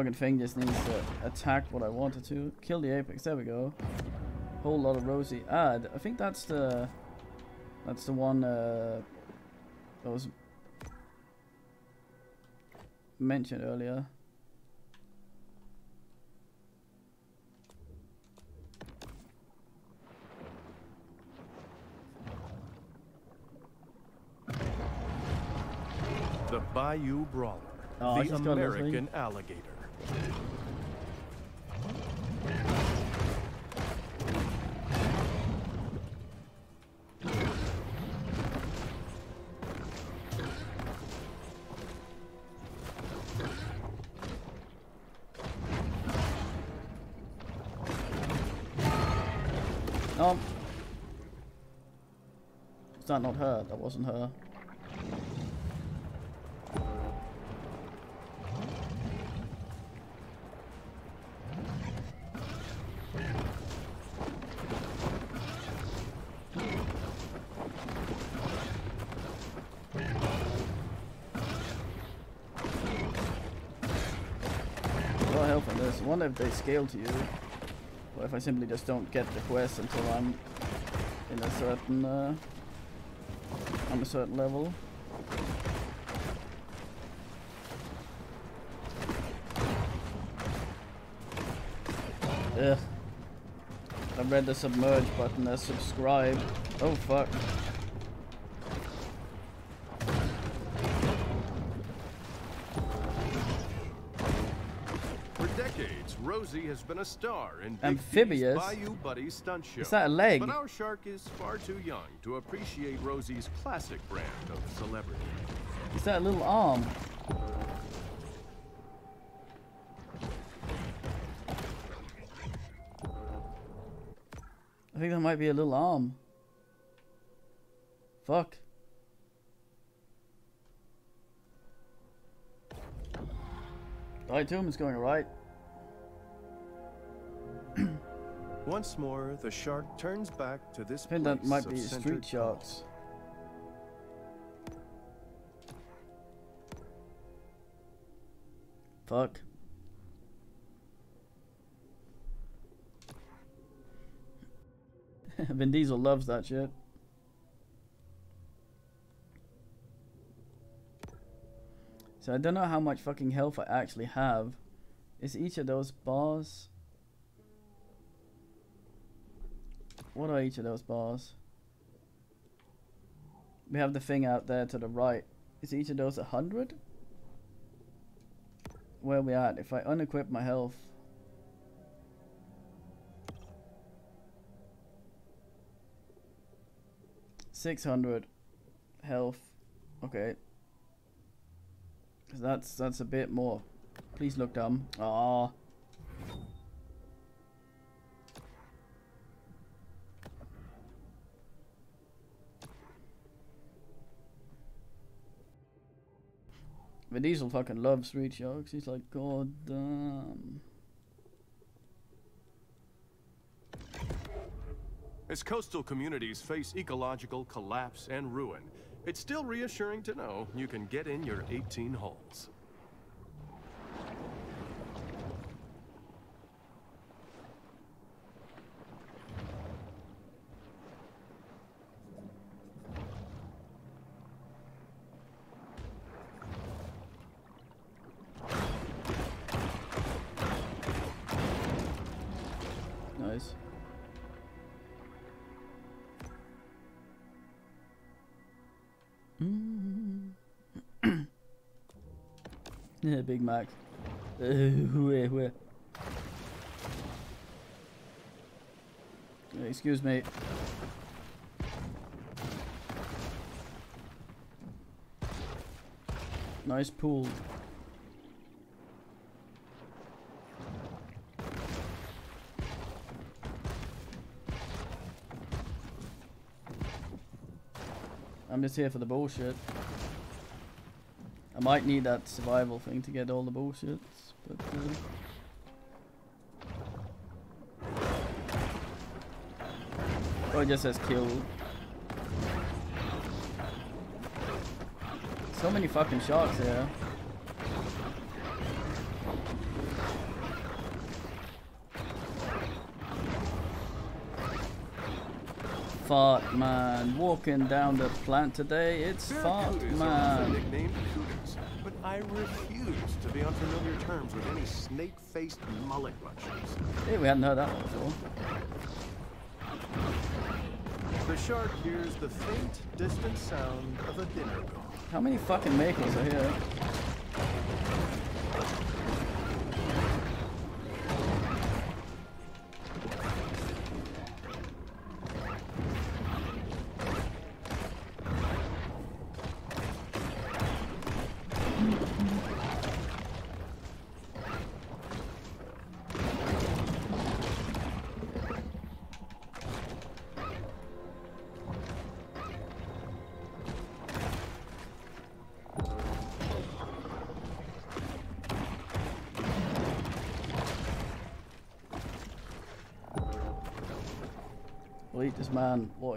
Fucking thing just needs to attack what I wanted to. Kill the apex, there we go. Whole lot of rosy. Ah, I think that's the That's the one uh, that was mentioned earlier. The Bayou Brawler. Oh, the just got this thing. American alligator. Wasn't her. Wonder if they scale to you. Or if I simply just don't get the quest until I'm in a certain uh, on a certain level. Ugh. I read the submerge button as subscribe. Oh fuck. Rosie has been a star in Amphibious? Bayou Buddy stunt show. Is that a leg? But our shark is far too young to appreciate Rosie's classic brand of celebrity. Is that a little arm? I think that might be a little arm. Fuck. Alright, Tomb is going alright. Once more, the shark turns back to this I think that place might be street sharks. Fuck. Vin Diesel loves that shit. So I don't know how much fucking health I actually have. Is each of those bars? What are each of those bars? We have the thing out there to the right. Is each of those a hundred? Where we at? If I unequip my health. Six hundred health. Okay. that's that's a bit more. Please look dumb. Ah. Vin Diesel fucking loves Street Sharks. He's like, God damn. As coastal communities face ecological collapse and ruin, it's still reassuring to know you can get in your 18 holes. Big Mac. Uh, where? Uh, Excuse me. Nice pool. I'm just here for the bullshit. I might need that survival thing to get all the bullshits, but uh, Oh, it just says kill. So many fucking sharks here. Fart Man. Walking down the plant today, it's Fart Barracudas are often Man. Nicknamed cooters, but I refuse to be on familiar terms with any snake-faced mullet munchers. Hey, we hadn't heard that one before. The shark hears the faint, distant sound of a dinner gong. How many fucking makers are here?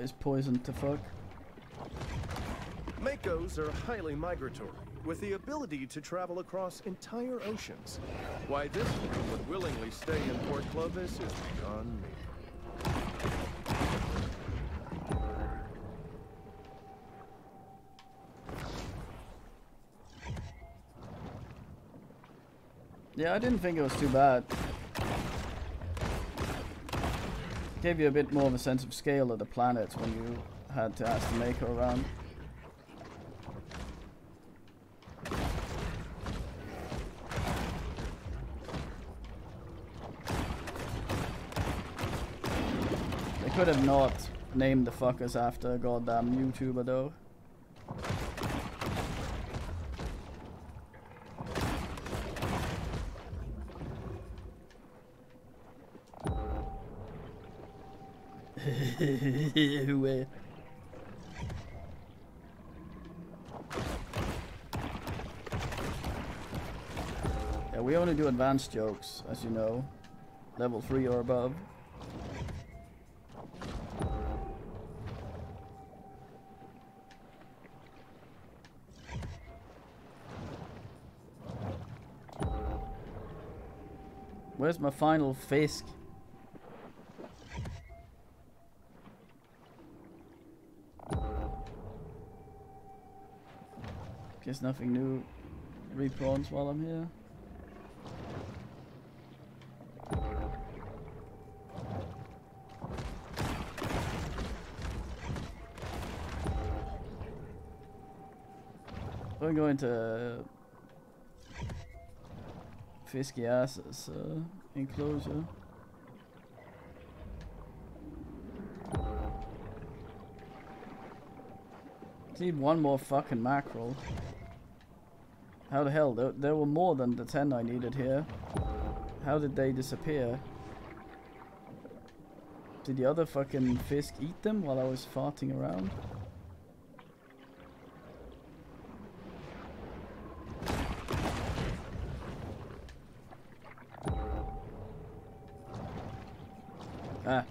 Is poison to fuck? Makos are highly migratory, with the ability to travel across entire oceans. Why this one would willingly stay in Port Clovis is beyond me. Yeah, I didn't think it was too bad. Gave you a bit more of a sense of scale of the planets when you had to ask the maker around. They could have not named the fuckers after a goddamn YouTuber though. Only do advanced jokes, as you know. Level 3 or above. Where's my final fisk? Guess nothing new. Repawns while I'm here. To Fisky Asses uh, enclosure. Need one more fucking mackerel. How the hell? There, there were more than the 10 I needed here. How did they disappear? Did the other fucking fisk eat them while I was farting around? Ah.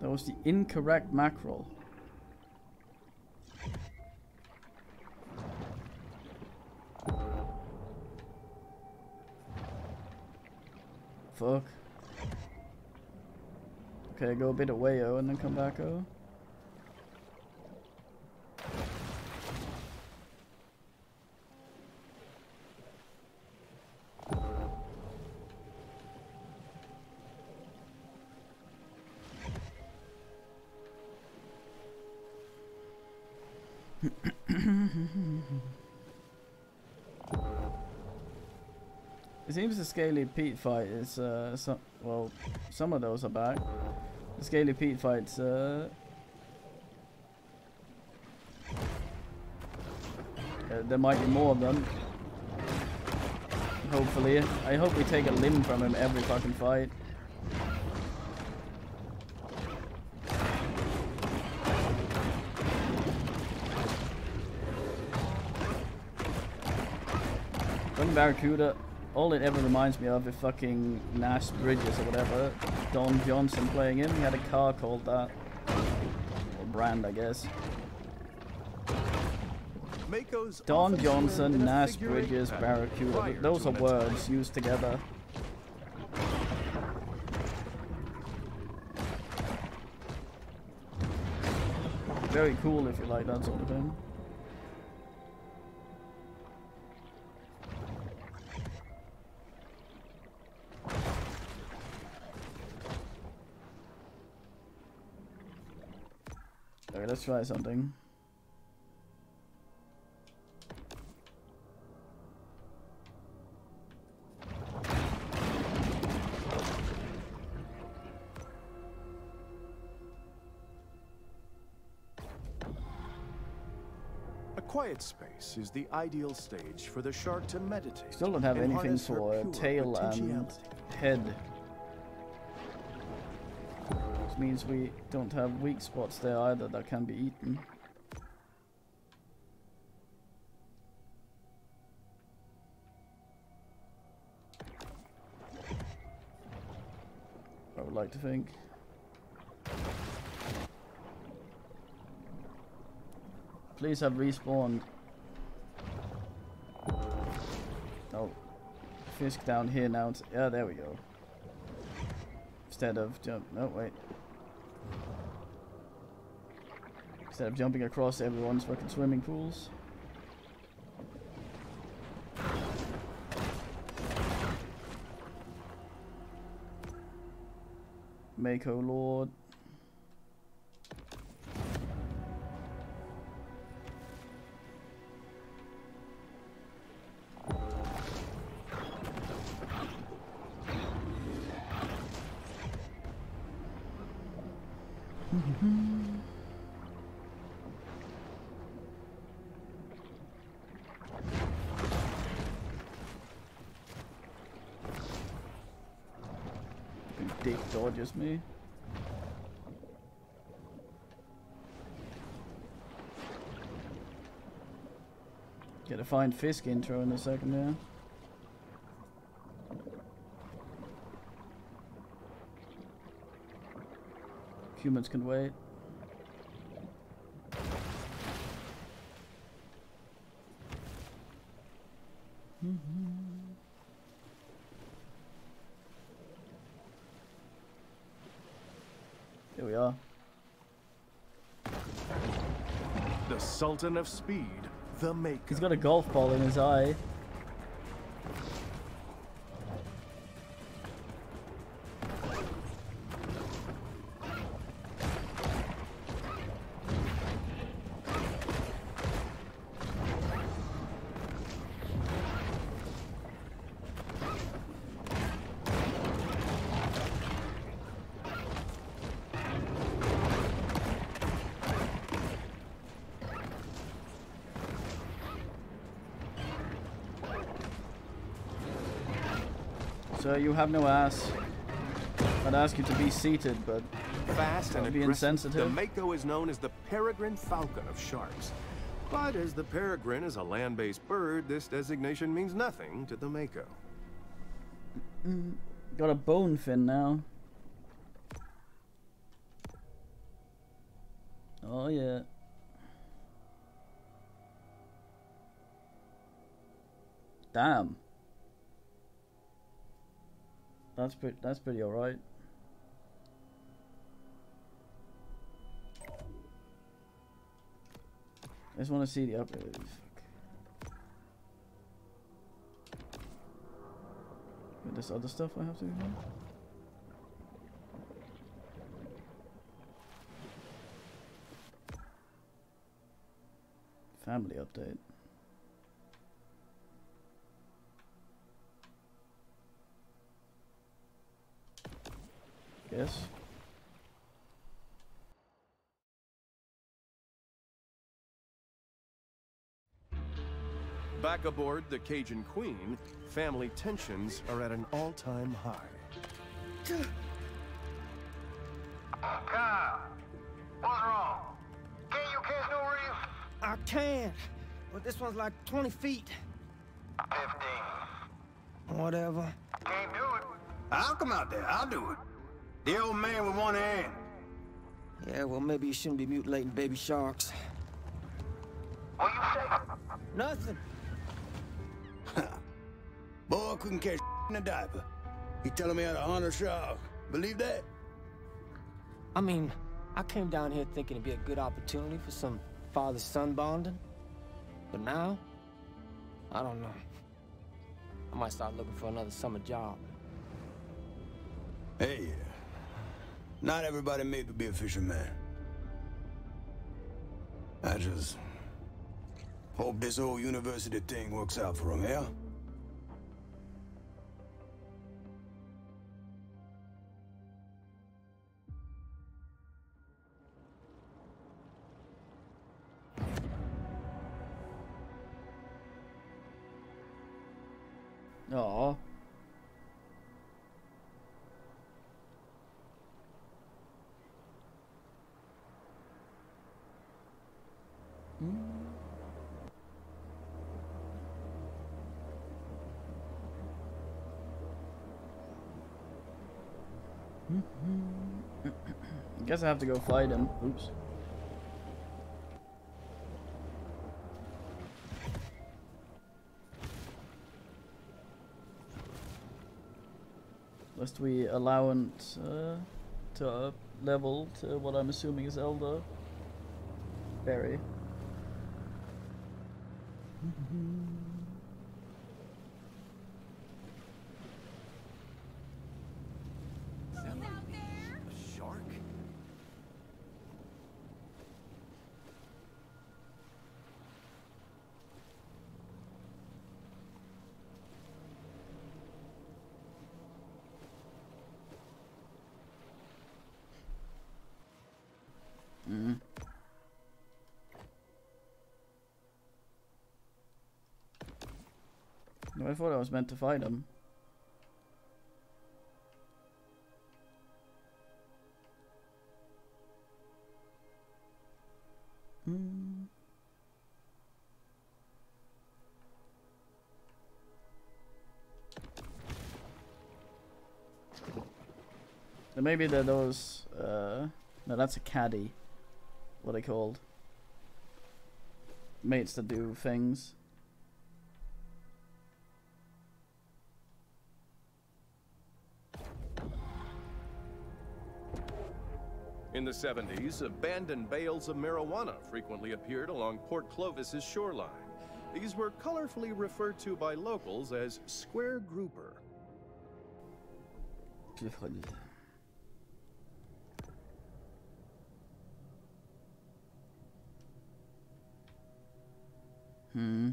That was the incorrect mackerel. Fuck. Okay, go a bit away, oh, and then come back, oh. Seems the Scaly Pete fight is, uh, some, well, some of those are back. The Scaly Pete fights, uh, uh, there might be more of them. Hopefully. I hope we take a limb from him every fucking fight. Barracuda, all it ever reminds me of is fucking Nash Bridges or whatever. Don Johnson playing him. He had a car called that. Or brand, I guess. Mako's Don Johnson, Nash Bridges, Barracuda. Those are words used together. Very cool if you like that sort of thing. Let's try something. A quiet space is the ideal stage for the shark to meditate. Still don't have anything for tail and head. Means we don't have weak spots there either that can be eaten. I would like to think. Please have respawned. Oh, Fisk down here now. Yeah, there we go. Instead of jump. No, wait. Instead of jumping across everyone's fucking swimming pools. Mako Lord. Dodges me. Get a fine Fisk intro in a second there. Humans can wait. Here we are. Sultan of Speed, the Mako. He's got a golf ball in his eye. Have no ass. I'd ask you to be seated, but Fast and be insensitive. the Mako is known as the peregrine falcon of sharks. But as the peregrine is a land-based bird, this designation means nothing to the Mako. Mm, got a bone fin now. That's pretty. That's pretty alright. I just want to see the upgrade. Uh, fuck. Wait, There's other stuff I have to do. Family update. Aboard the Cajun Queen, family tensions are at an all-time high. Kyle, what's wrong? Can you catch no reef? I can, but this one's like 20 feet. 15. Whatever. Can't do it. I'll come out there. I'll do it. The old man with one hand. Yeah, well, maybe you shouldn't be mutilating baby sharks. What you say? Nothing. Boy couldn't catch in a diaper. He telling me how to honor a shark. Believe that? I mean, I came down here thinking it'd be a good opportunity for some father-son bonding. But now, I don't know. I might start looking for another summer job. Hey, not everybody made to be a fisherman. I just hope this whole university thing works out for him, yeah? Guess I have to go fight him. Oops. Lest we allowance uh, to up level to what I'm assuming is Elder. Berry. A shark? Mm. No, I thought I was meant to fight him. Mm. Maybe they're those. Uh, no, that's a caddy. What are they called? Mates that do things. The 70s, abandoned bales of marijuana frequently appeared along Port Clovis's shoreline. These were colorfully referred to by locals as square grouper. Hmm.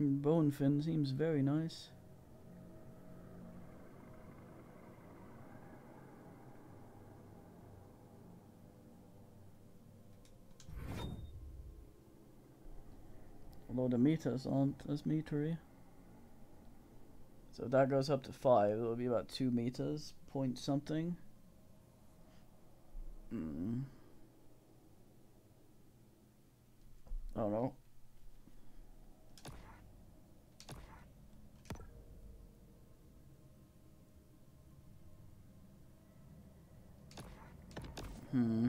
Bone fin seems very nice. Although the meters aren't as metery. So if that goes up to five, it'll be about two meters, point something. Mm. I don't know. Hmm.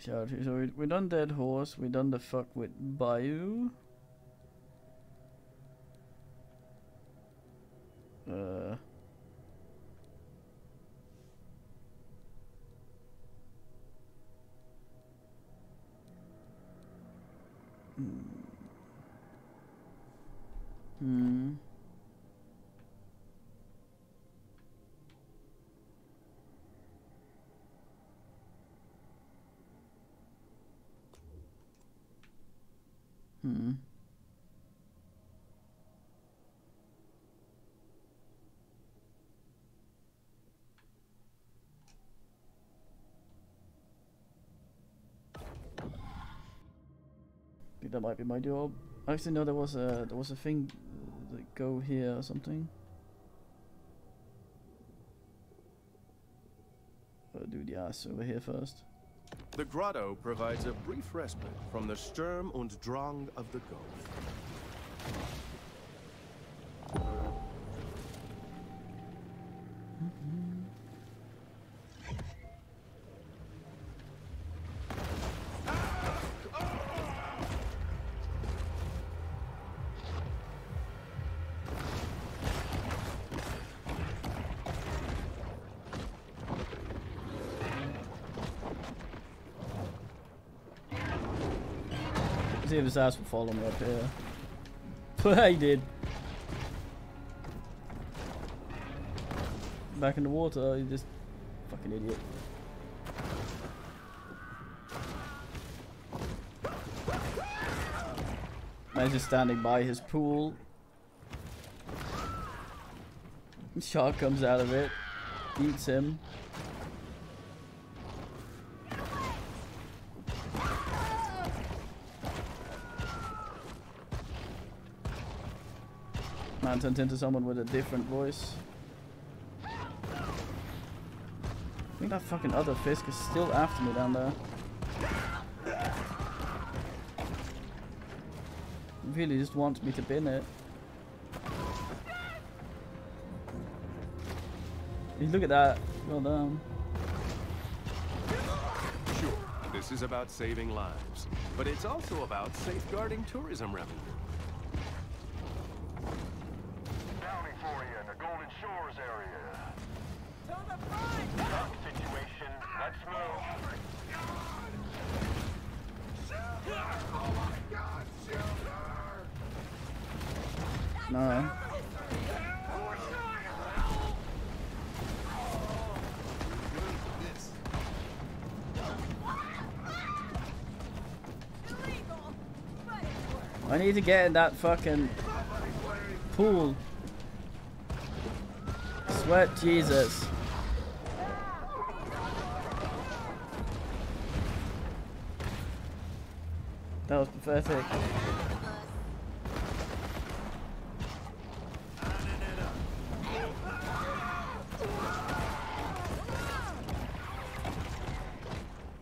So, we we done dead horse. We done the fuck with Bayou. Hmm. think that might be my job. Actually, no. There was a there was a thing that go here or something. I'll do the ass over here first. The grotto provides a brief respite from the Sturm und Drang of the Gulf. See if his ass will follow me up here. But he did. Back in the water, you just fucking idiot. Man's just standing by his pool. Shark comes out of it, eats him. Turned into someone with a different voice. I think that fucking other fisk is still after me down there. Really just wants me to bin it. Look at that. Well done. Sure, this is about saving lives, but it's also about safeguarding tourism revenue. Need to get in that fucking pool. Sweat Jesus. That was pathetic.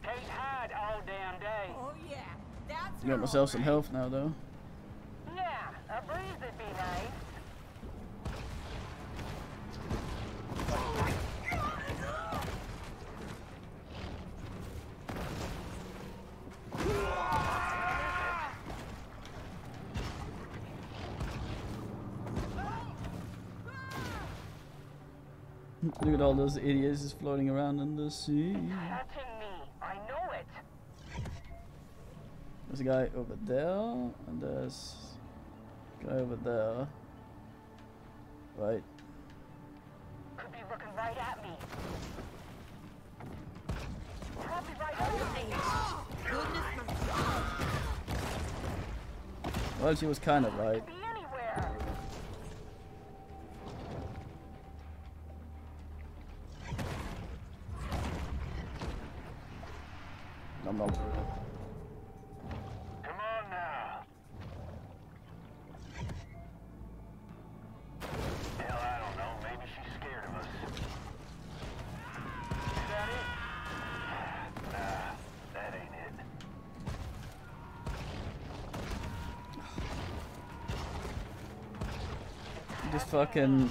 Ain't had all damn day. Oh yeah, that's Got myself some health now though. Yeah, a breeze would be nice. Look at all those idiots just floating around in the sea. Me, I know it. There's a guy over there, and there's a guy over there. Right. Could be looking right at me. Probably right under me. Well, she was kind of right. Fucking.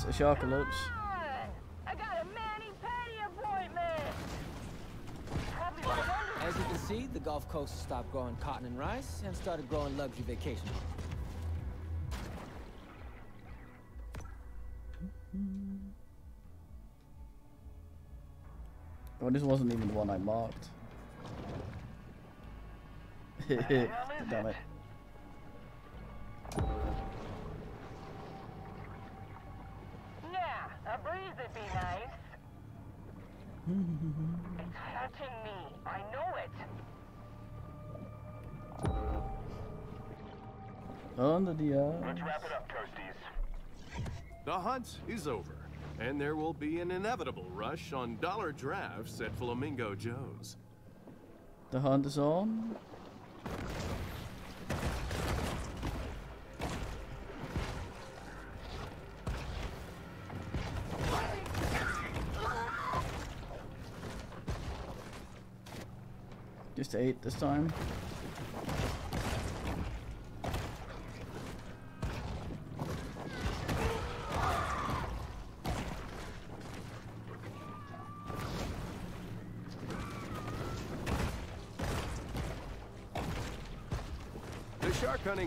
Please, a shark alerts. on. I got a mani pedi appointment. Probably right under see, the Gulf Coast stopped growing cotton and rice and started growing luxury vacation homes. Oh, this wasn't even the one I marked. Damn it. Yeah, a breeze would be nice. it's hurting me. I know it. Under the Let's eyes. wrap it up, Coasties. Hunt is over, and there will be an inevitable rush on dollar drafts at Flamingo Joe's. The hunt is on. Just eight this time.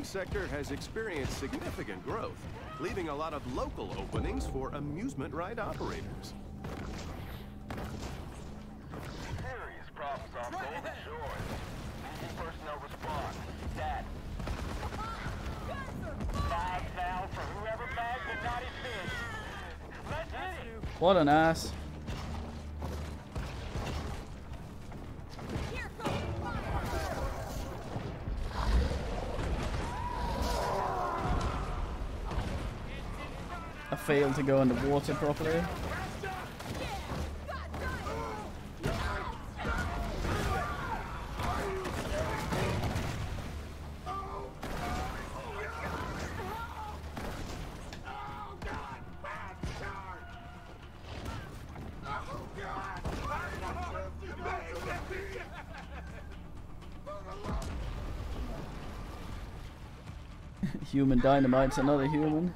Shark hunting sector has experienced significant growth, leaving a lot of local openings for amusement ride operators. Serious problems off Golden Shores. Easy personnel response. Stat. Five thou for whoever bagged the naughty fish. Let's hit. What an ass. Failed to go in the water properly. human dynamite's another human.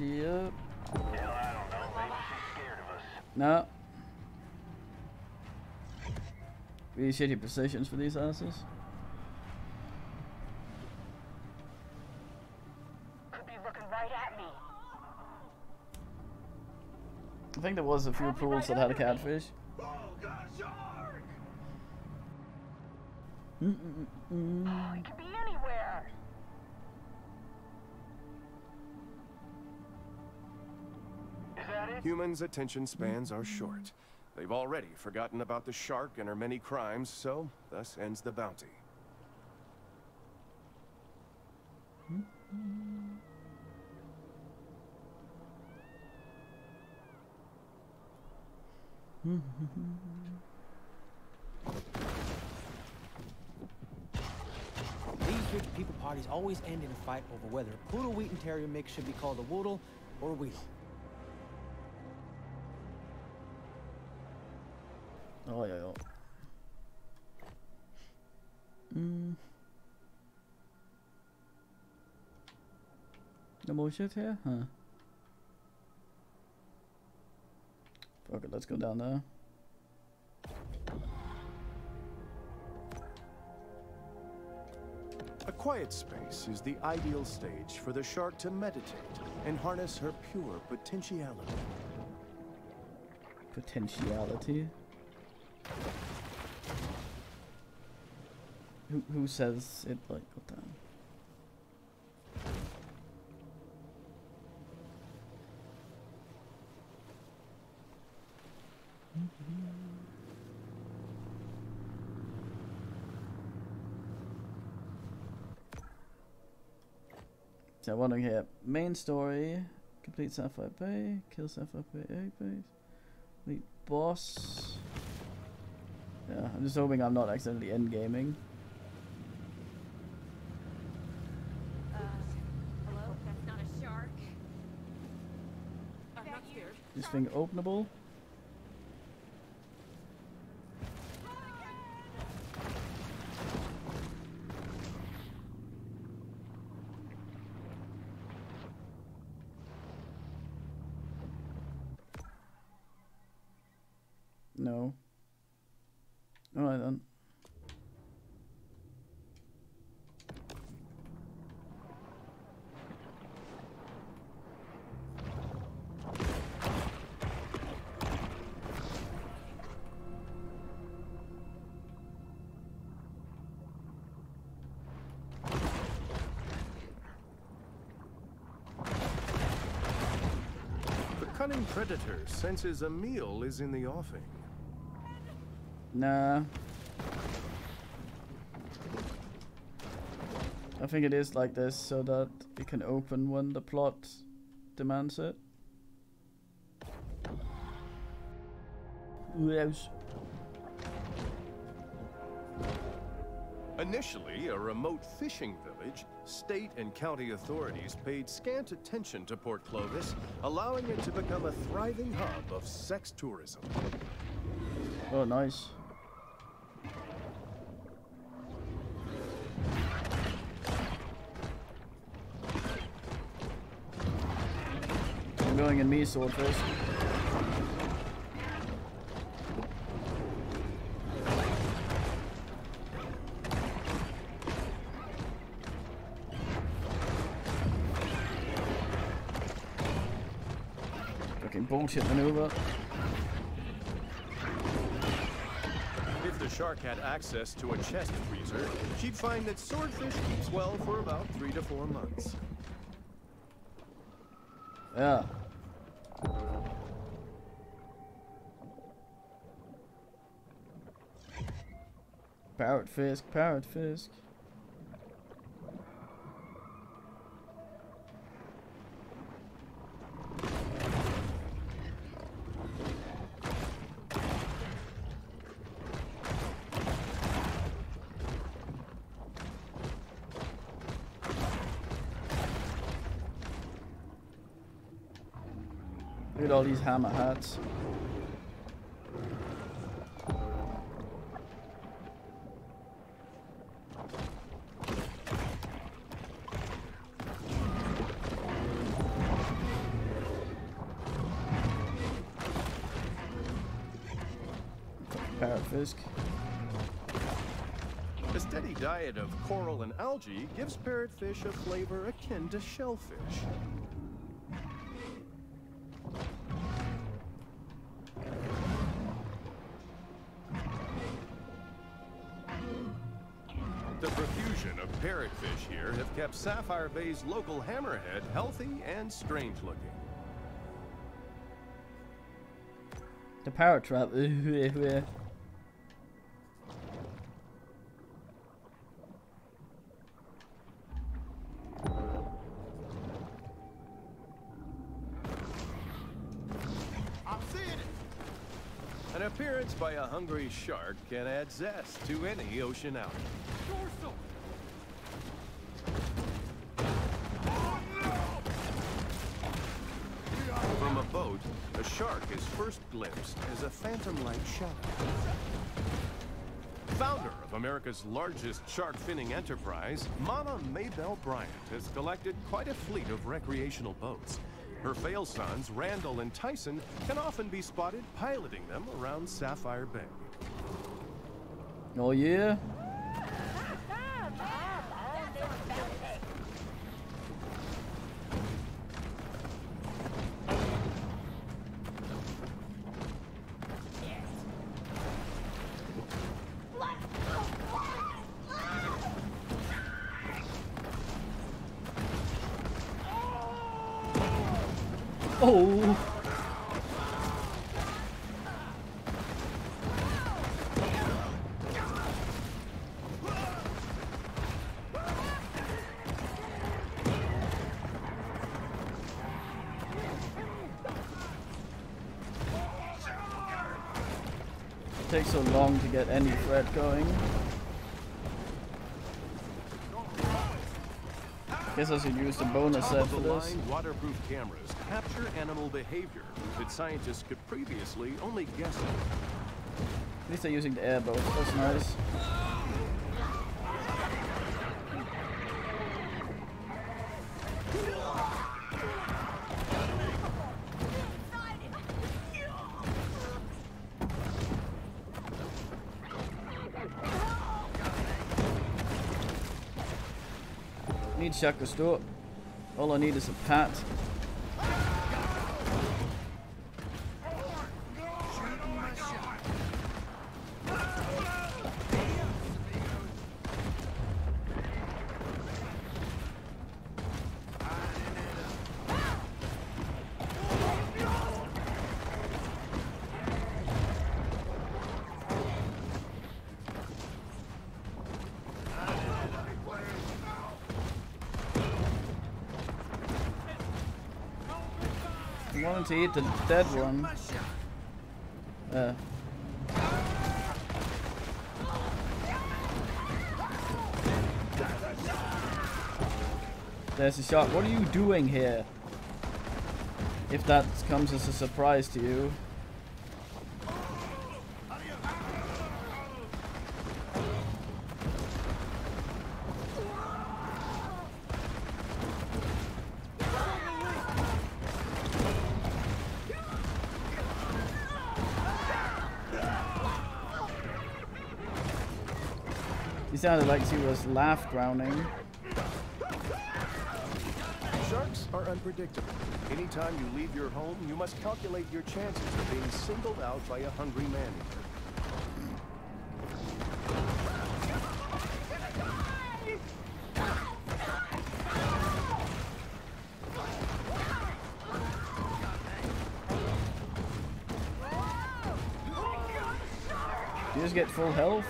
Really shitty up. Hell, I don't know. Maybe she's scared of us. No. Really shitty positions for these asses. Could be looking right at me. I think there was a few pools that had a catfish. That attention spans are short. They've already forgotten about the shark and her many crimes, so thus ends the bounty. These rich people parties always end in a fight over whether a poodle wheaten terrier mix should be called a woodle or a weedle. No more shit here? Huh. Fuck it, let's go down there. A quiet space is the ideal stage for the shark to meditate and harness her pure potentiality. Potentiality. Who who says it like what the So wondering here, main story, complete Sapphire Bay, kill Sapphire Bay egg base, meet boss. Yeah, I'm just hoping I'm not accidentally end gaming. Uh, hello? That's not a shark. I'm not scared. this thing openable? Predator senses a meal is in the offing. Nah. I think it is like this so that it can open when the plot demands it. Yes. Initially a remote fishing village, state and county authorities paid scant attention to Port Clovis, allowing it to become a thriving hub of sex tourism. Oh, nice. I'm going in me swordfish. Bullshit maneuver. If the shark had access to a chest freezer, she'd find that swordfish keeps well for about three to four months. Yeah. Parrot fisk, parrot fisk. These hammer hats. Parrot fisk. A steady diet of coral and algae gives parrotfish a flavor akin to shellfish. Sapphire Bay's local hammerhead healthy and strange looking. The parrot trap. I'm seeing it. An appearance by a hungry shark can add zest to any ocean outing. Glimpsed as a phantom-like shadow. Founder of America's largest shark finning enterprise, Mama Maybelle Bryant has collected quite a fleet of recreational boats. Her fail sons, Randall and Tyson, can often be spotted piloting them around Sapphire Bay. oh yeah. So long to get any thread going. Guess I should use the bonus set for this. Waterproof cameras capture animal behavior that scientists could previously only guess at. At least they're using the airboat. That's nice. Need Shaka Store. All I need is a pat. Wanted to eat the dead one. Uh. There's a shot. What are you doing here? If that comes as a surprise to you. Sounded like he was laugh drowning. Sharks are unpredictable. Anytime you leave your home, you must calculate your chances of being singled out by a hungry man-eater. You just get full health.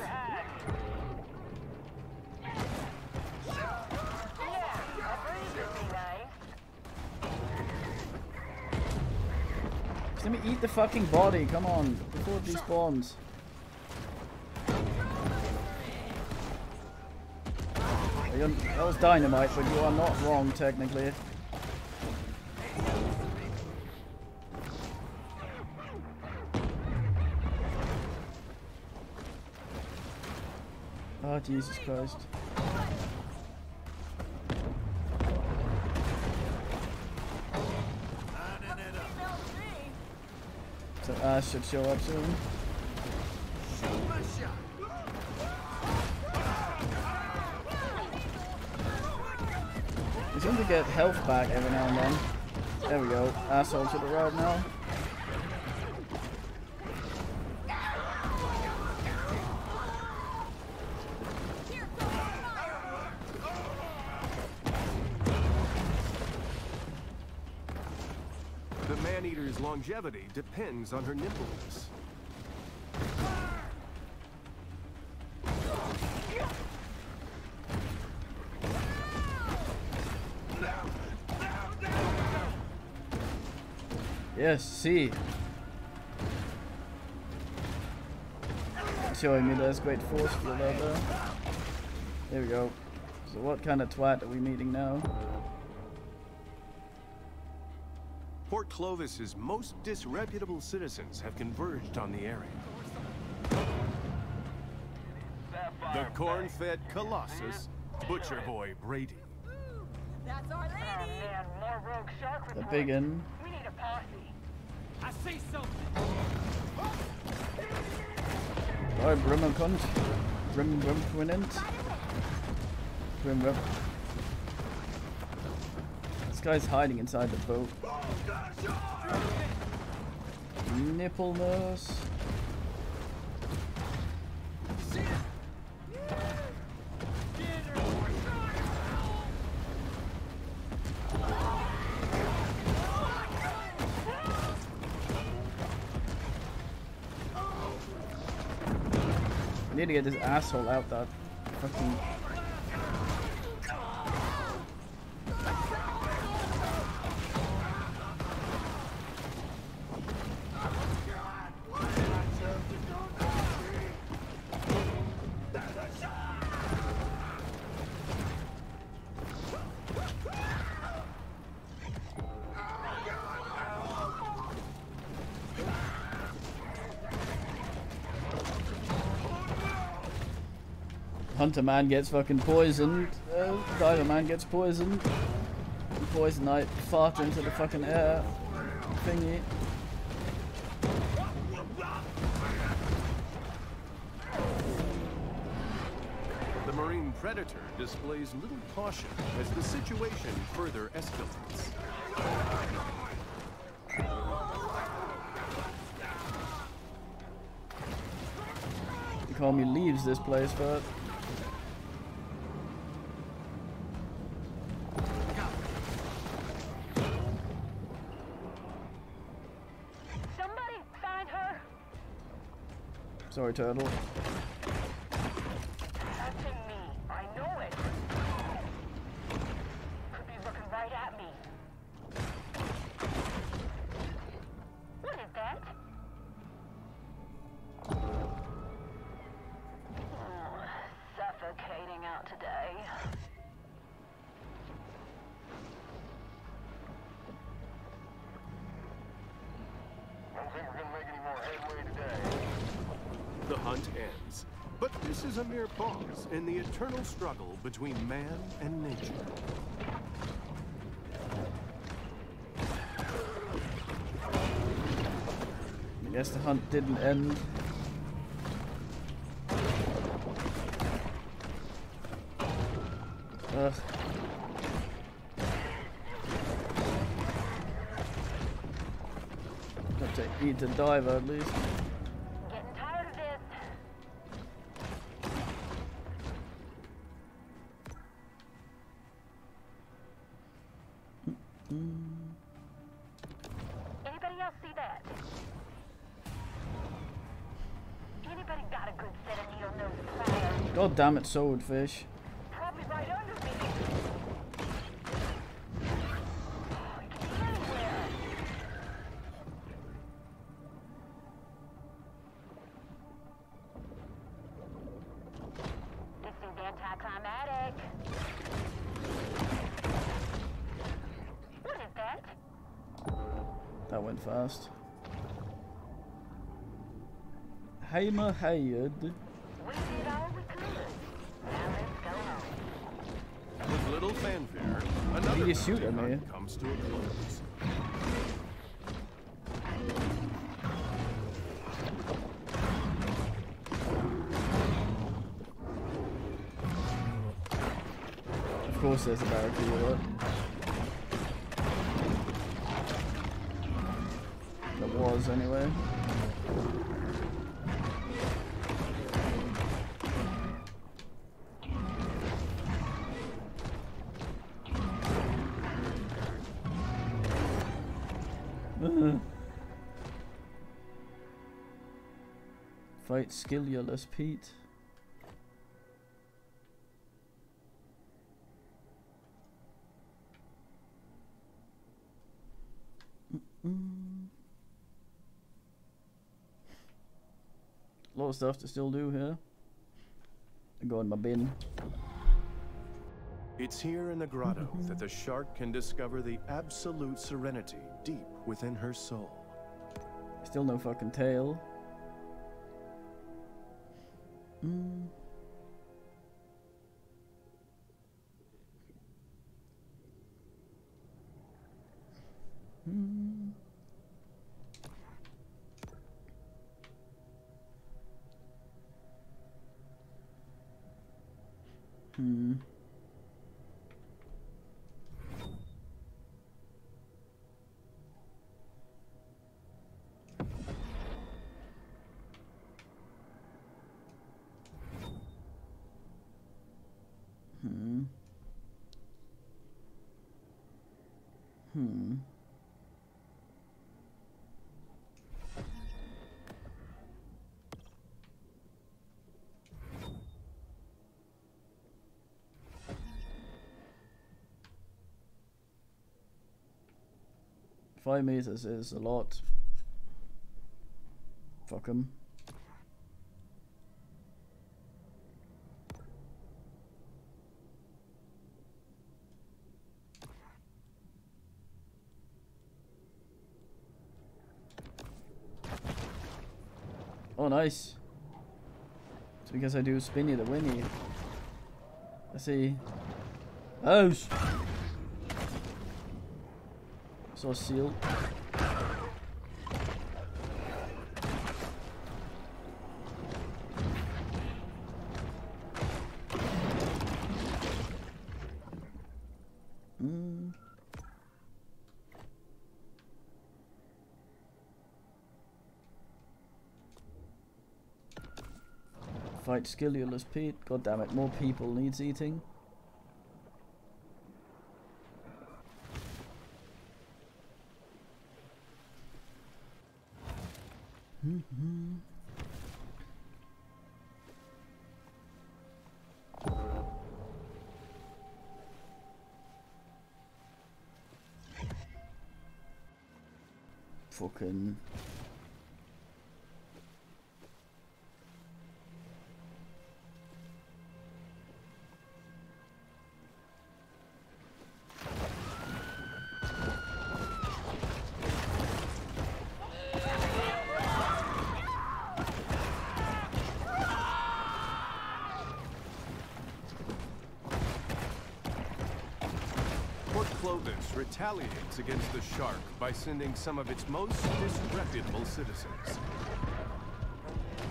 The fucking body, come on, before it. You're- That was dynamite, but you are not wrong, technically. Oh, Jesus Christ. So Ash should show up soon. We seem to get health back every now and then. There we go. Asshole to the right now. Depends on her nimbleness. Yes, see. Showing me there's great force field out there. There we go. So what kind of twat are we meeting now? Clovis's most disreputable citizens have converged on the area. The corn-fed Colossus, Butcher Boy Brady. That's our lady. Oh man, more rogue shark The reports. big un. We need a posse. I see something. Oh, Brimmer cunt. Brim Brim Quinant. Brim Brim. This guy's hiding inside the boat. Nipple nurse. Need to get this asshole out that fucking. Hunter man gets fucking poisoned. Uh, diver man gets poisoned. Poison knight fart into the fucking air thingy. The Marine Predator displays little caution as the situation further escalates. Call me leaves this place, but sorry, turtle. Eternal struggle between man and nature. I guess the hunt didn't end. Ugh. Got to eat the diver at least. Damn it, swordfish. That went fast. Hamer Hayed. Little fanfare, another you shoot me? hunt comes to a close. Of course there's a barracuda. There was anyway. Fight Skillulus Pete. A lot of stuff to still do here. I go in my bin. It's here in the grotto mm-hmm. that the shark can discover the absolute serenity deep within her soul. Still no fucking tail. Mm. Hmm. Hmm. Five meters is a lot. Fuck him. Oh, nice. It's because I do Spinny the Winnie. I see. Oh! Sh- Saw a seal. Mm. Fight Skillulous Pete. God damn it, more people needs eating. Retaliates against the shark by sending some of its most disreputable citizens.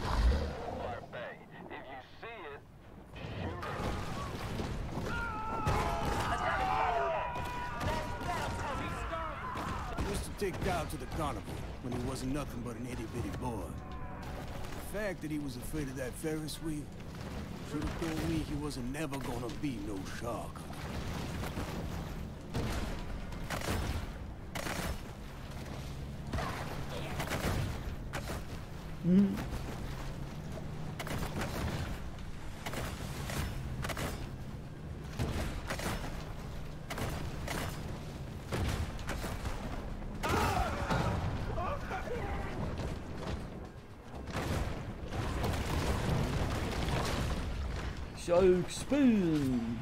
Fire Bay. If you see it, shoot it. Used to take Dow to the carnival when he wasn't nothing but an itty-bitty boy. The fact that he was afraid of that Ferris wheel should have told me he wasn't never gonna be no shark. Shark spoon.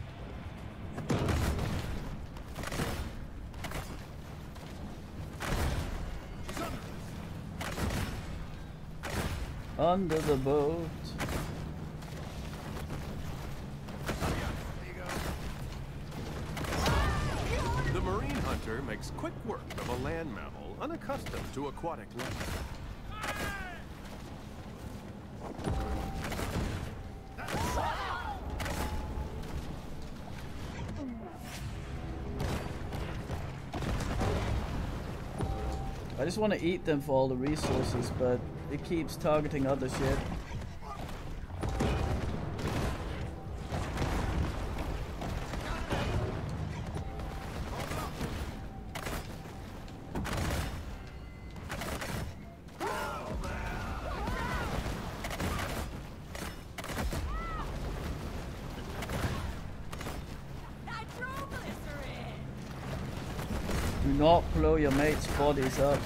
Under the boat. The marine hunter makes quick work of a land mammal unaccustomed to aquatic life. I just want to eat them for all the resources, but it keeps targeting other shit. Do not blow your mates' bodies up.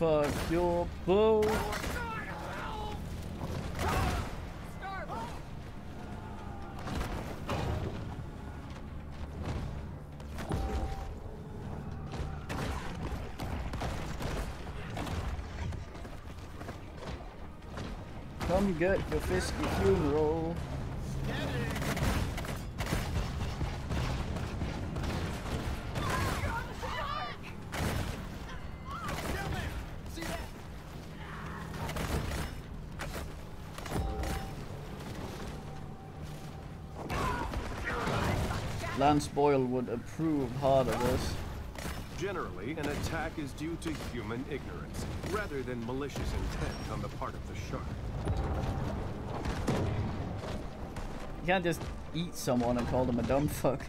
Fuck your boat. Come get your fisky funeral. Boyle would approve hard of this. Generally, an attack is due to human ignorance, rather than malicious intent on the part of the shark. You can't just eat someone and call them a dumb fuck.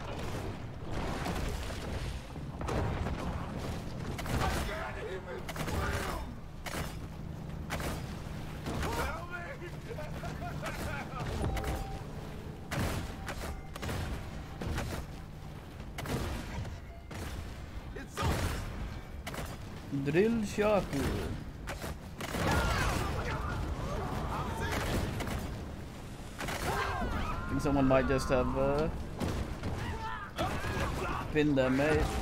Just have uh, pinned their mate.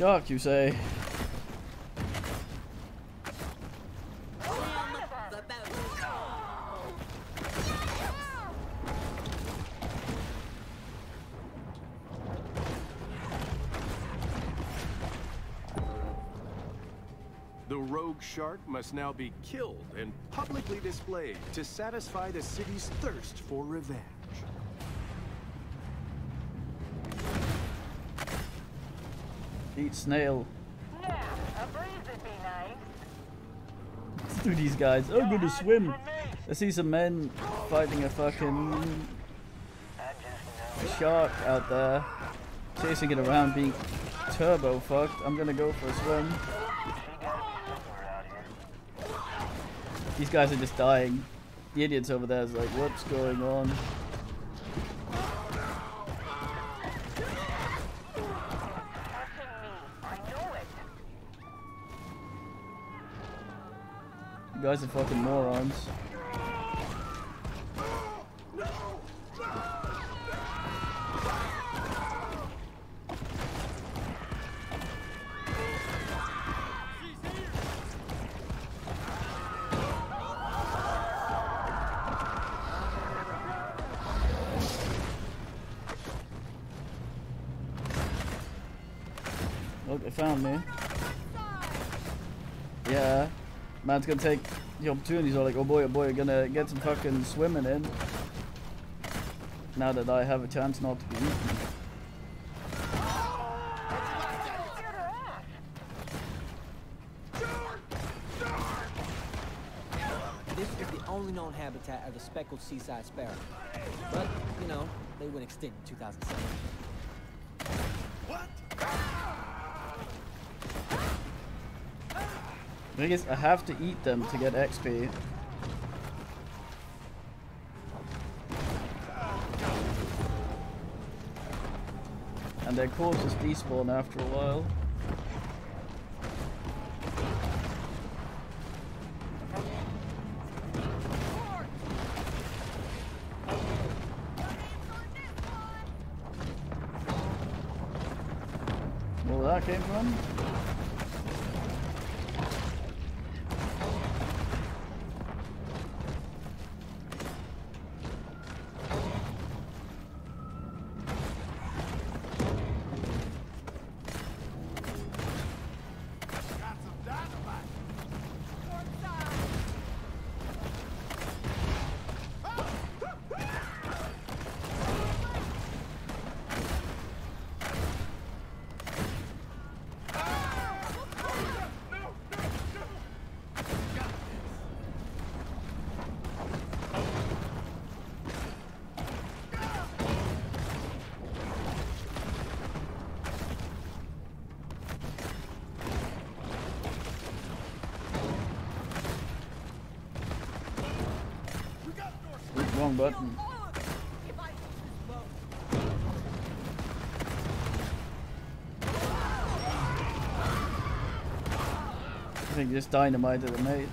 Shark, you say? The rogue shark must now be killed and publicly displayed to satisfy the city's thirst for revenge. Eat snail. Now, a breeze would be nice. Let's do these guys. Oh, I'm gonna swim. I see some men fighting a fucking shark out there, chasing it around, being turbo fucked. I'm gonna go for a swim. These guys are just dying. The idiots over there is like, what's going on? I know it. You guys are fucking morons. Look, they found me. Yeah. Man's gonna take the opportunities are like, oh boy, oh boy, you're gonna get some fucking swimming in. Now that I have a chance not to be eaten. This is the only known habitat of the speckled seaside sparrow. But, you know, they went extinct in 2007. Thing is, I have to eat them to get XP. And their corpses despawn after a while. like this dynamite that the mate.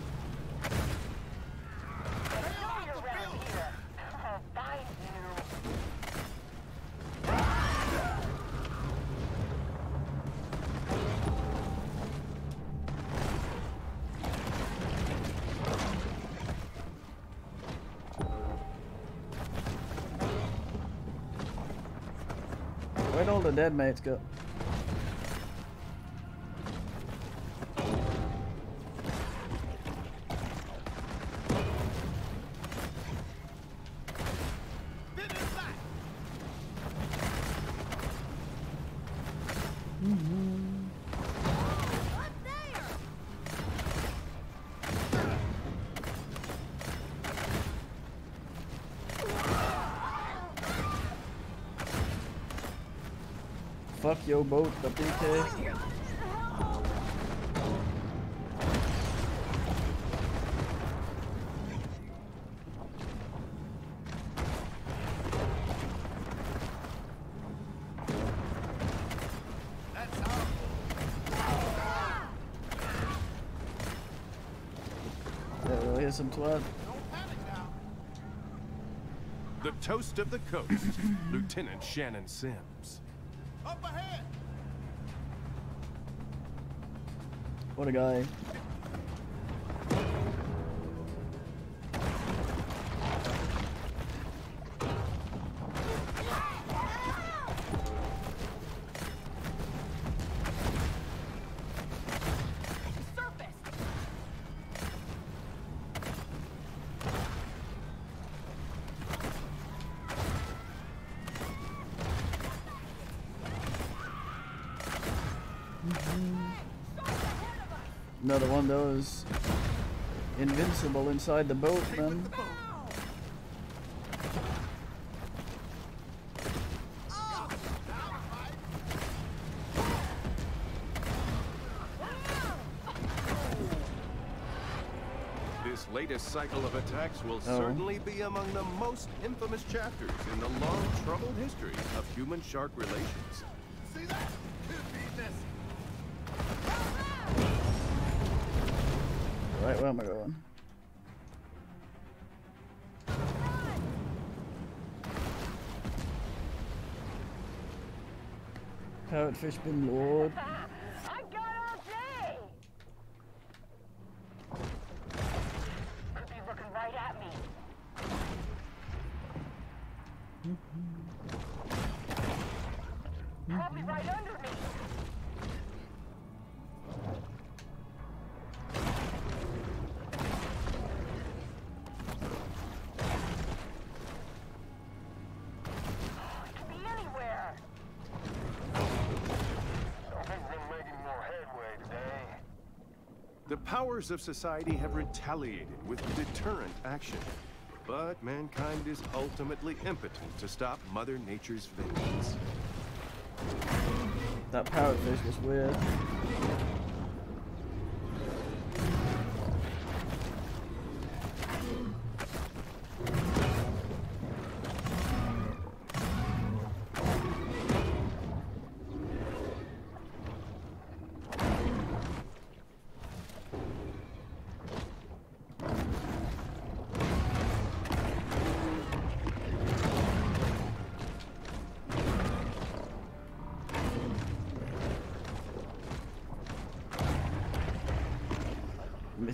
Where'd all the dead mates go? Fuck your boat, the here's some twat. The toast of the coast, Lieutenant Shannon Sims. What a guy. Another those invincible inside the boat, man. This latest cycle of attacks will Oh. certainly be among the most infamous chapters in the long, troubled history of human-shark relations. See that? Could be this. Where am I going? Parrotfish bin Lord. Powers of society have retaliated with deterrent action. But mankind is ultimately impotent to stop Mother Nature's vengeance. That parrotfish was weird.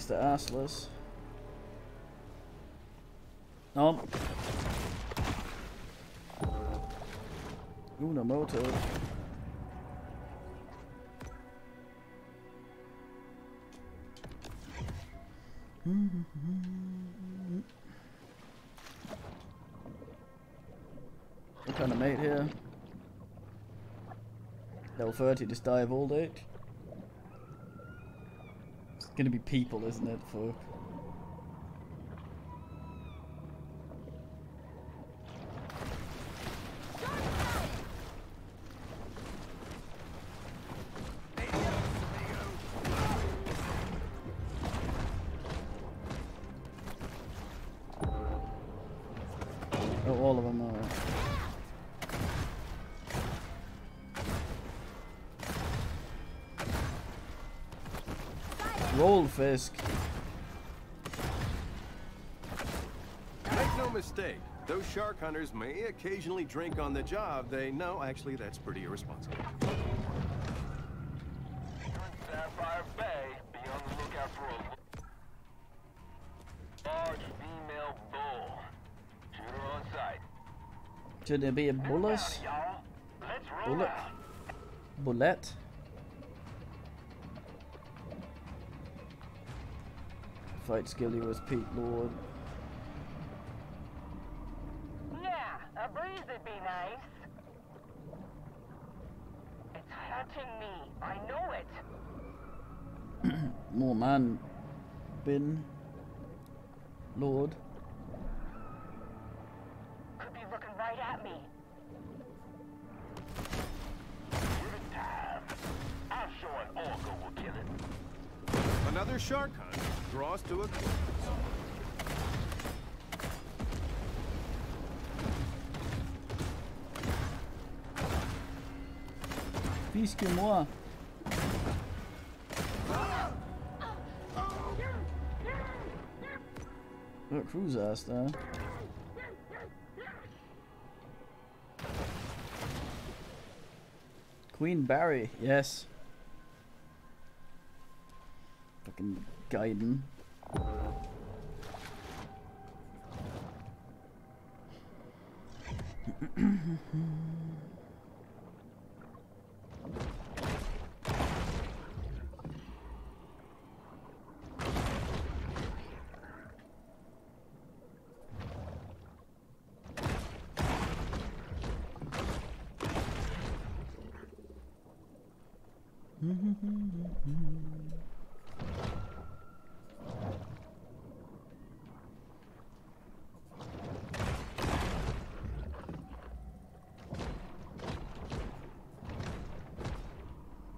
Mr. Assless. Um. Una moto. What kind of mate here? Level 30, just die of old age. Gonna be people, isn't it? Fuck. Fisk. Make no mistake, those shark hunters may occasionally drink on the job. They know, actually, that's pretty irresponsible. Sapphire Bay. Be on the lookout for a large female bull. On sight. Should there be a bullus? Bullet. Bullet. Fight skill you as Pete Lord. Yeah, a breeze would be nice. It's hurting me. I know it. More man. Bin. Lord. Could be looking right at me. Give it time. I'm sure an orca will kill it. Another shark hunt draws to a close. Cruise ass there. Queen Barry, yes. Fucking guiden.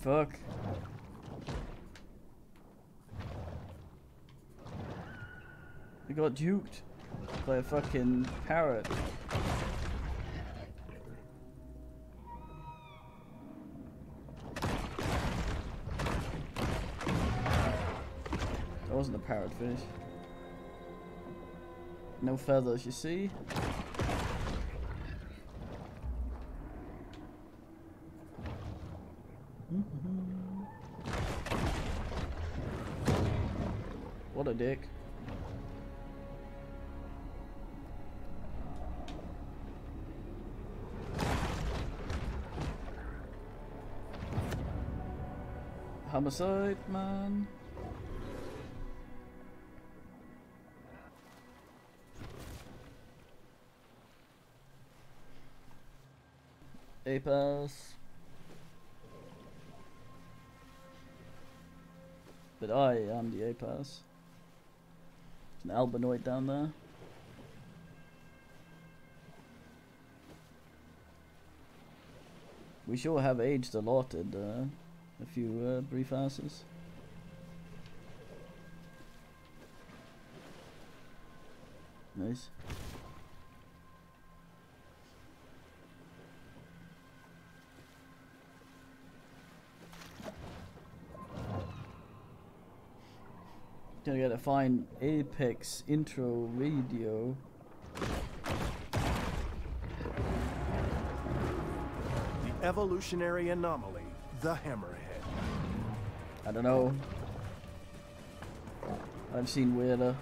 Fuck. We got duped by a fucking parrot. That wasn't a parrotfish. No feathers, you see? Dick. Homicide, man. Apos. But I am the Apos. An albinoid down there. We sure have aged a lot in uh, a few uh, brief asses. Nice. Gonna gotta find Apex intro radio. The evolutionary anomaly, the hammerhead. I don't know. I've seen weirder.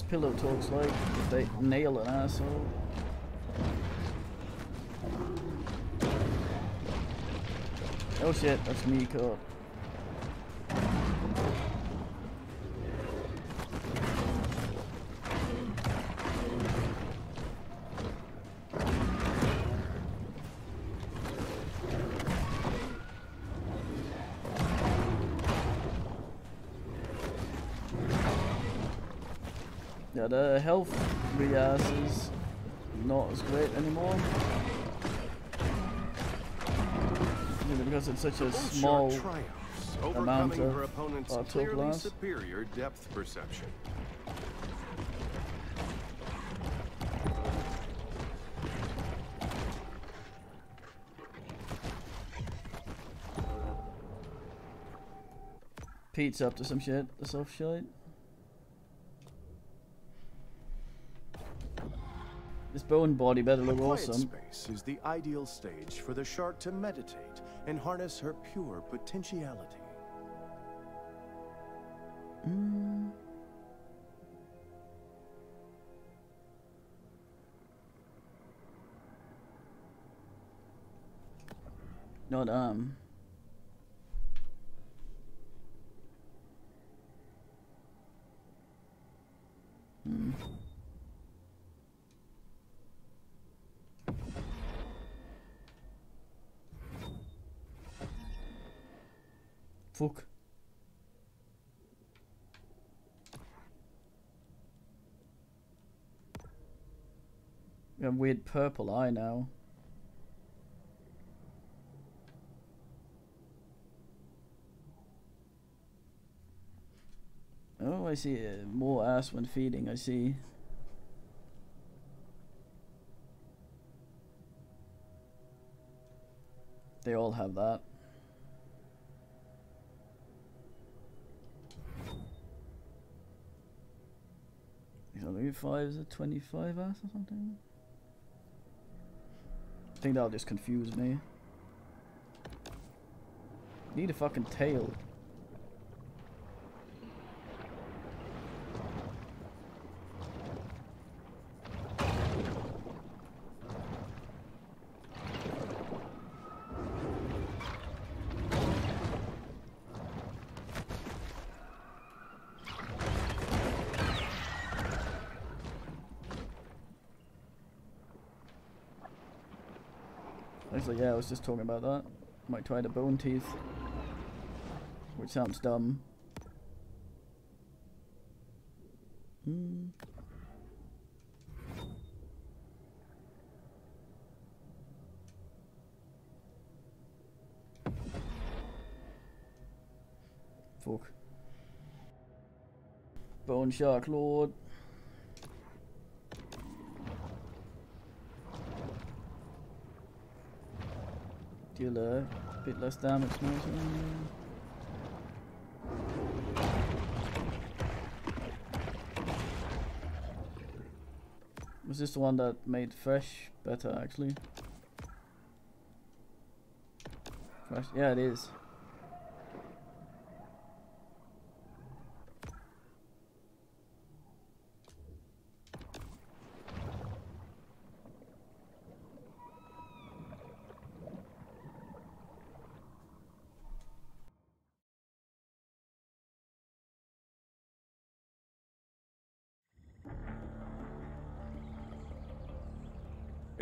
Pillow talks like if they nail an asshole. Oh shit, that's me caught. Such a small triumphs, amount overcoming of her opponent's clearly superior depth perception. Pete's up to some shit, the soft shite. This bone body better look awesome. space is the ideal stage for the shark to meditate and harness her pure potentiality. Mm. No damn. Fuck. Have weird purple eye now. Oh, I see uh, more ass when feeding, I see. They all have that. Maybe five is a twenty-five ass or something? I think that'll just confuse me. Need a fucking tail. Actually, yeah, I was just talking about that. Might try the bone teeth. Which sounds dumb. Hmm. Fuck. Bone Shark Lord. Deal a bit less damage so- Was this the one that made fresh better actually? Fresh? Yeah, it is.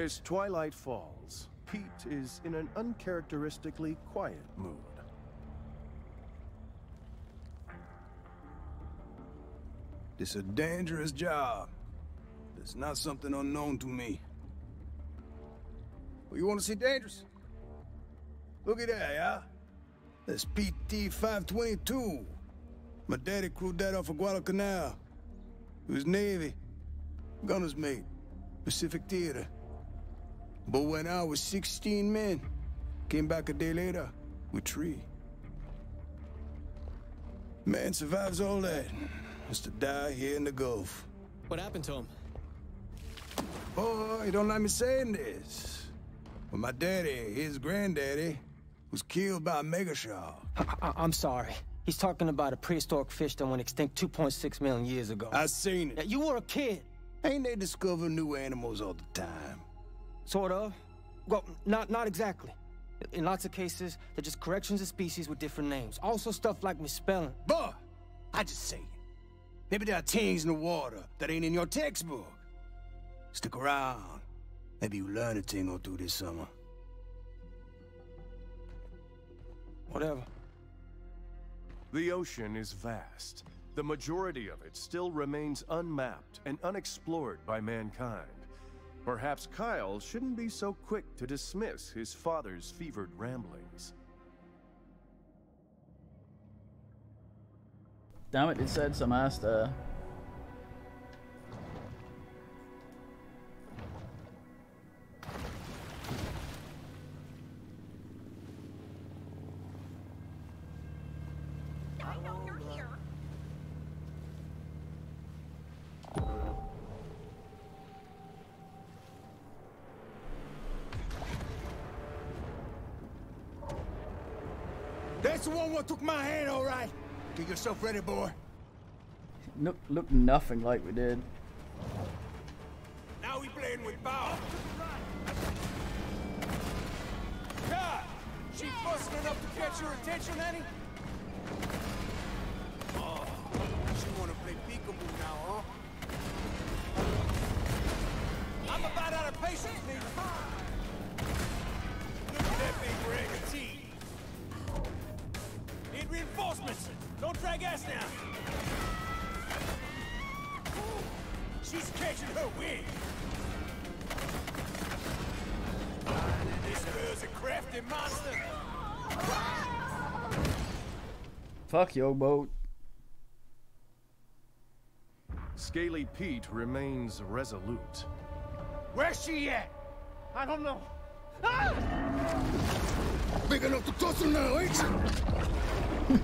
As twilight falls, Pete is in an uncharacteristically quiet mood. This a dangerous job. It's not something unknown to me. You want to see dangerous? Look at that, yeah? That's PT 522. My daddy crewed that off of Guadalcanal. He was Navy. Gunner's mate. Pacific Theater. But when I was 16 men, came back a day later with three. Man survives all that. Has to die here in the Gulf. What happened to him? Boy, you don't like me saying this. But my daddy, his granddaddy, was killed by a mega shark. I- I'm sorry. He's talking about a prehistoric fish that went extinct 2.6 million years ago. I seen Yeah, it. you were a kid, Ain't they discover new animals all the time? Sort of. Well, not not exactly. In lots of cases, they're just corrections of species with different names. Also stuff like misspelling. But I just say it. Maybe there are things in the water that ain't in your textbook. Stick around. Maybe you learn a thing or two this summer. Whatever. The ocean is vast. The majority of it still remains unmapped and unexplored by mankind. Perhaps Kyle shouldn't be so quick to dismiss his father's fevered ramblings. Damn it, it said some ass. That's the one what took my hand, all right. Get yourself ready, boy. Look, look nothing like we did. Now we playing with power. God, she fussing enough to catch your attention, Annie? Oh, she wanna play peekaboo now, huh? I'm about out of patience, nigga. Look at that big rag of tea. Need reinforcements. Don't drag ass now! She's catching her wind. This girl's a crafty monster. Fuck your boat. Scaly Pete remains resolute. Where's she at? I don't know. Ah! Big enough to tussle now, ain't you?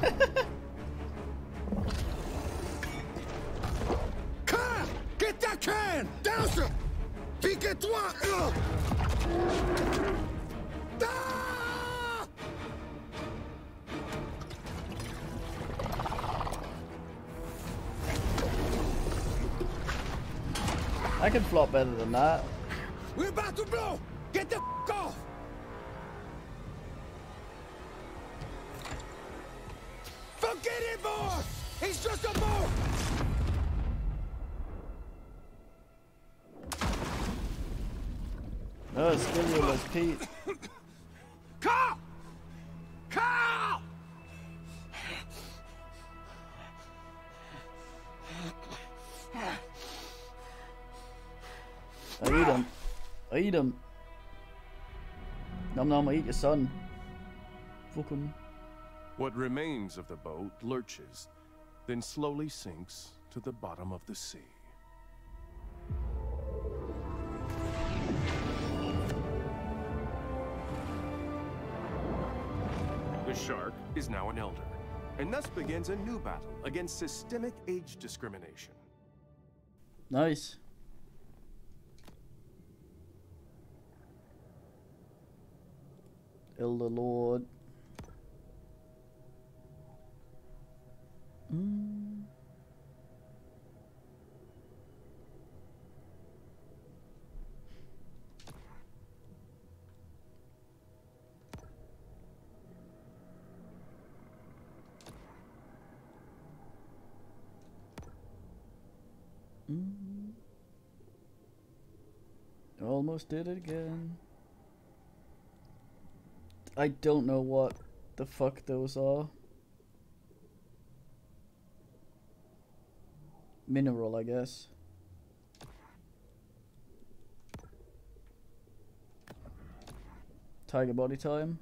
Kyle! Get that can! Down, sir! Pique-toi! Ah! I can flop better than that. We're about to blow! Get the f off! Pete. Carl! Carl! I eat him. I eat him. Nom nom, I eat your son. Fuck him. What remains of the boat lurches, then slowly sinks to the bottom of the sea. Shark is now an elder, and thus begins a new battle against systemic age discrimination. Nice. Elder Lord. Mm. Almost did it again. I don't know what the fuck those are. Mineral, I guess. Tiger body time.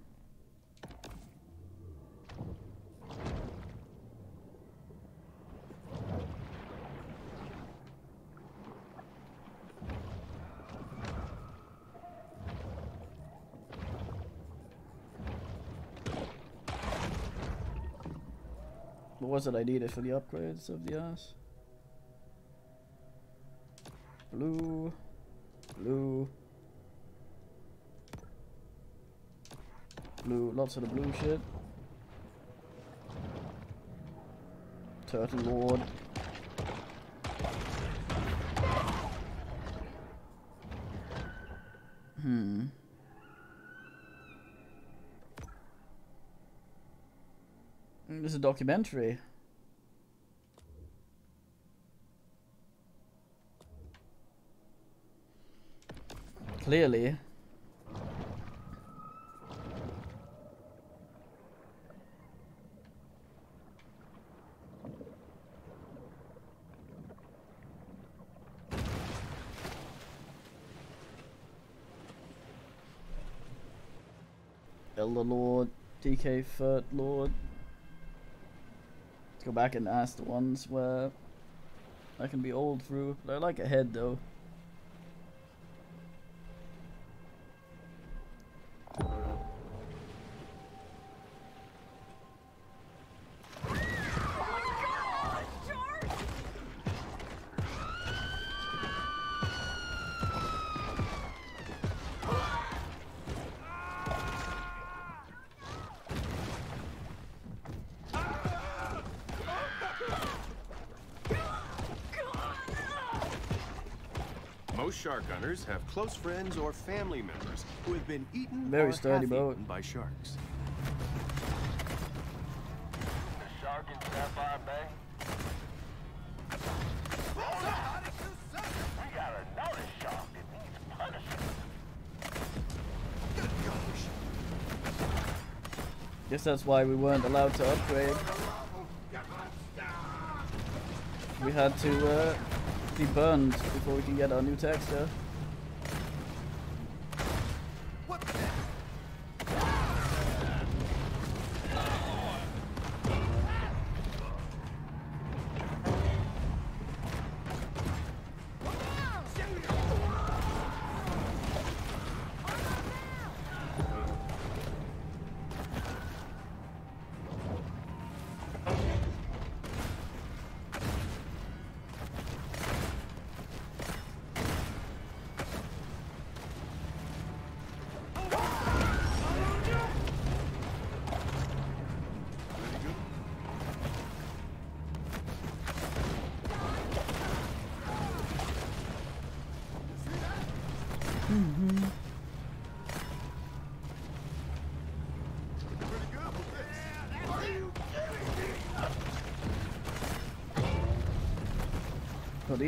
It I needed for the upgrades of the ass? Blue, blue, blue, lots of the blue shit. Turtle Lord. Hmm. Mm, This is a documentary. Clearly. Elder Lord, DK Third Lord. Let's go back and ask the ones where I can be old through. I like a head though. Most shark hunters have close friends or family members who have been eaten Very or sturdy boat. eaten by sharks. The shark in Sapphire Bay? We got another shark that needs punishment. Guess that's why we weren't allowed to upgrade. We had to uh, be burned before we can get our new texture. Got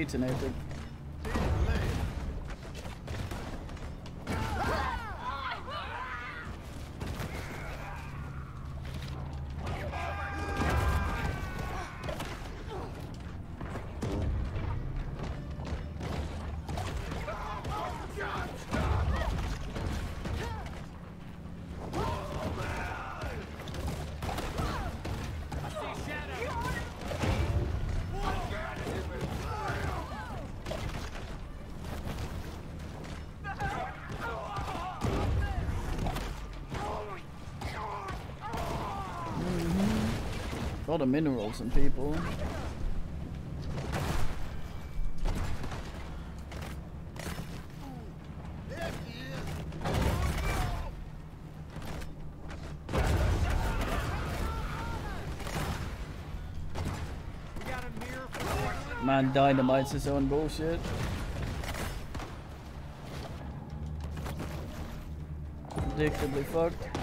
detonated. A lot of minerals and people. Man dynamites his own bullshit. Predictably fucked.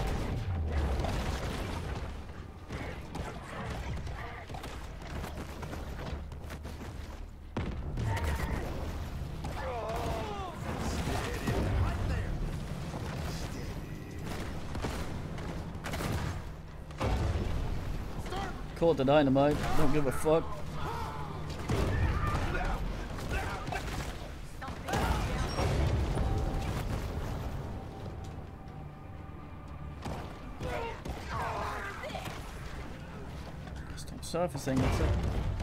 Caught the dynamite, don't give a fuck. Stop surfacing, that's it.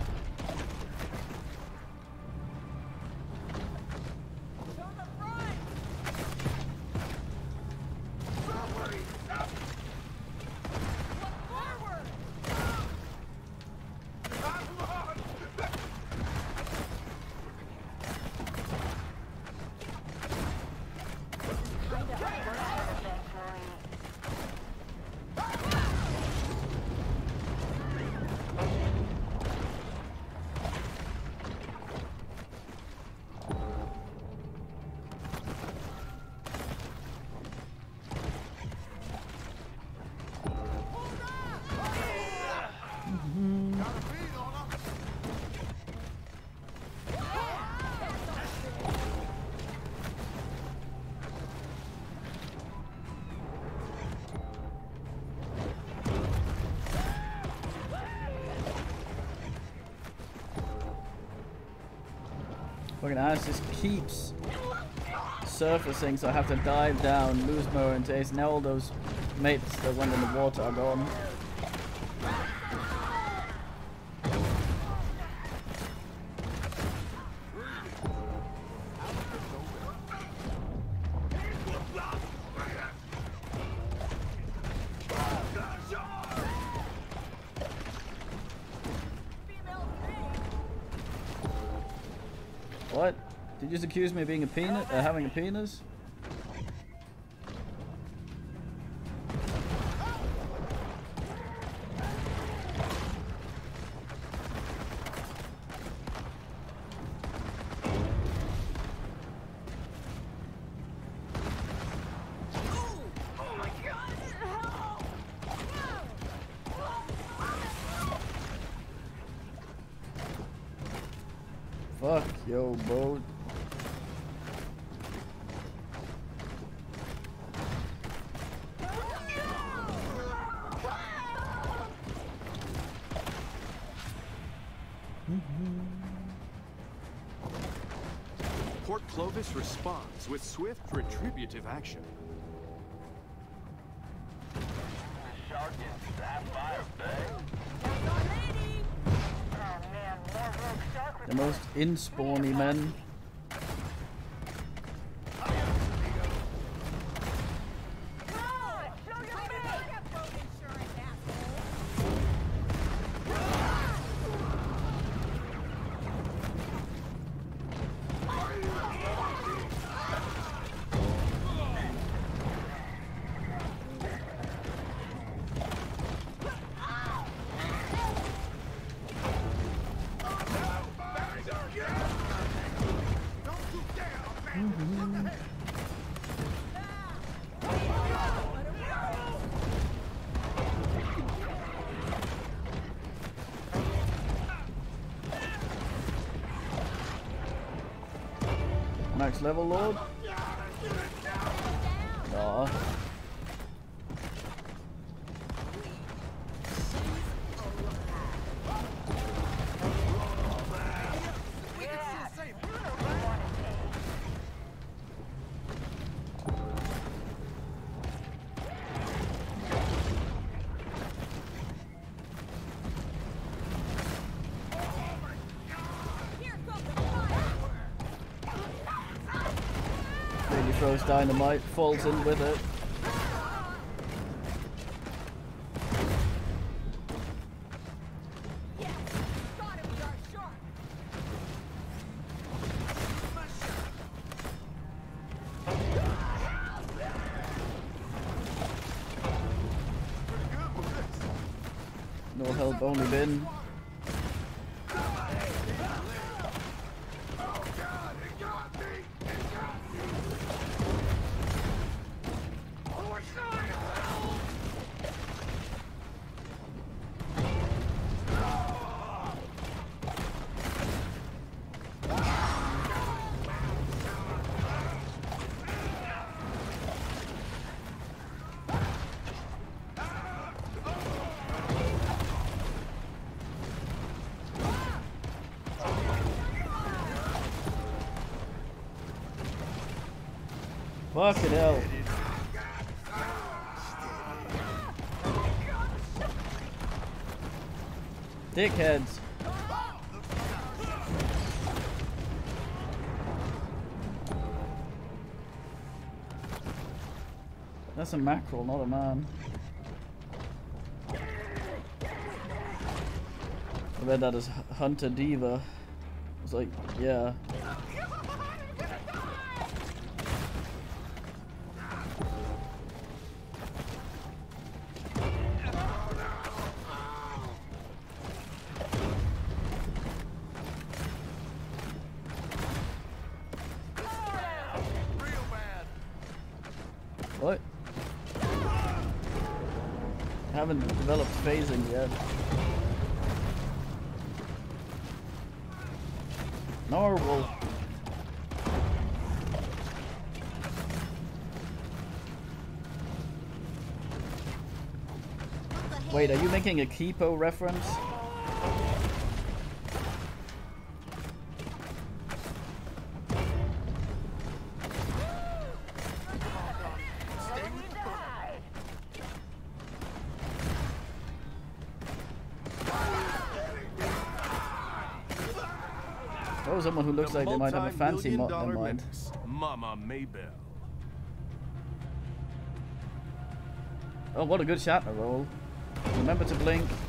Fucking just keeps surfacing, so I have to dive down, lose my orientation. Now all those mates that went in the water are gone. Did you accuse me of being a penis? Uh, having a penis? Swift retributive action. Shark in Sapphire Bay. Oh man, more rogue shark The most in-spawny men. Max level lord. Dynamite, falls in with it. That's a mackerel, not a man. I read that as Hunter Diva. I was like, yeah. Wait, are you making a Kipo reference? Oh, someone who looks The like they might have a fancy mo multi-million in mind. Mama Maybell. Oh, what a good Shatner roll. Remember to blink.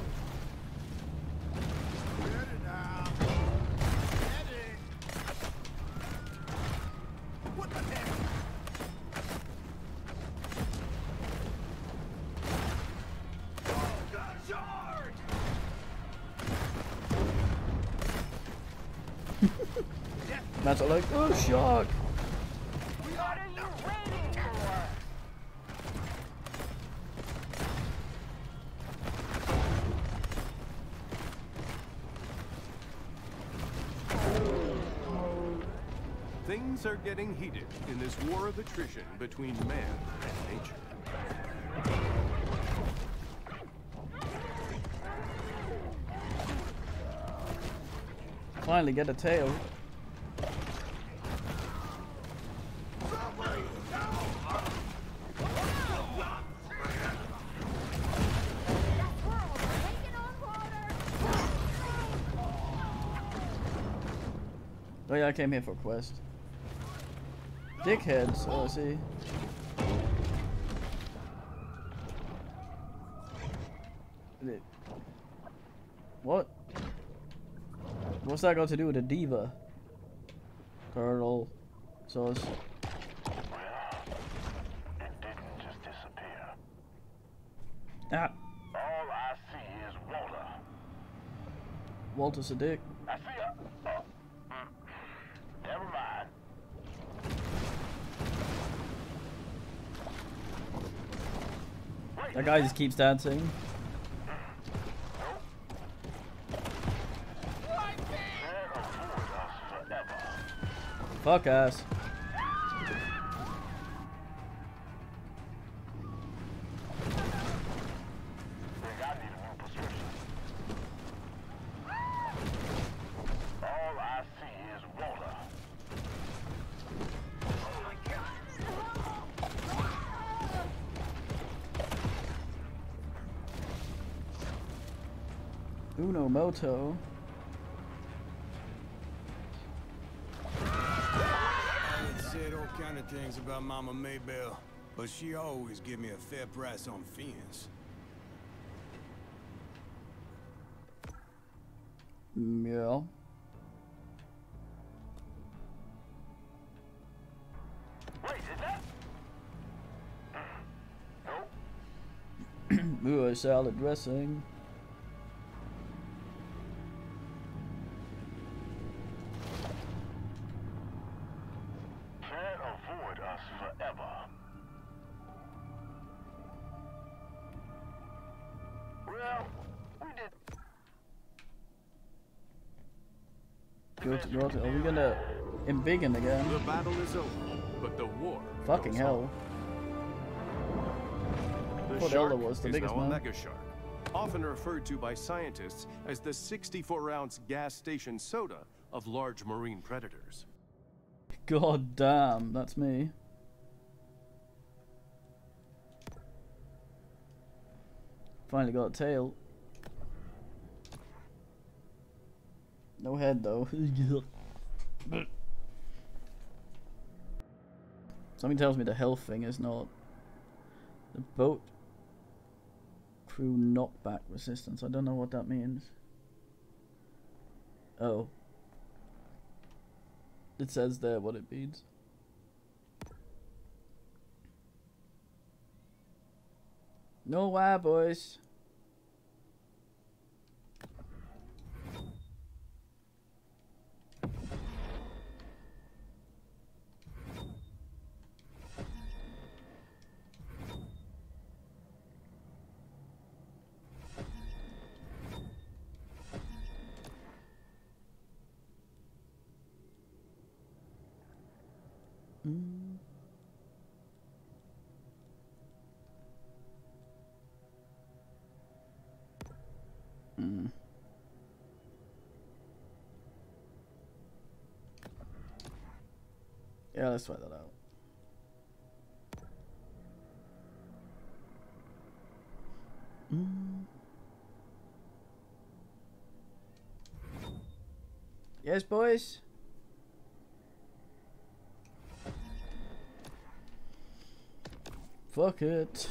Getting heated in this war of attrition between man and nature. Finally get a tail. Oh yeah, I came here for a quest. Dickheads, oh I see. What? What's that got to do with a diva? Turtle. Sauce. Well, it didn't just disappear. Ah, All I see is water. Walter's a dick. I see a... Uh, mm, never mind. Wait, That guy just keeps dancing. Fuck ass. Uno Moto. I had said all kind of things about Mama Maybell, but she always give me a fair price on fiends. Mm, Yeah. Wait, is that? Nope. Ooh, a salad dressing. To, are we gonna embiggen again? The battle is over, but the war Fucking hell. The thought shark was the biggest one. mega shark, often referred to by scientists as the 64-ounce gas station soda of large marine predators. God damn, that's me. Finally got a tail. No head though. Something tells me the health thing is not the boat crew knockback resistance. I don't know what that means. Oh. It says there what it means. No why, boys. Yeah, let's try that out. Mm. Yes, boys. Fuck it.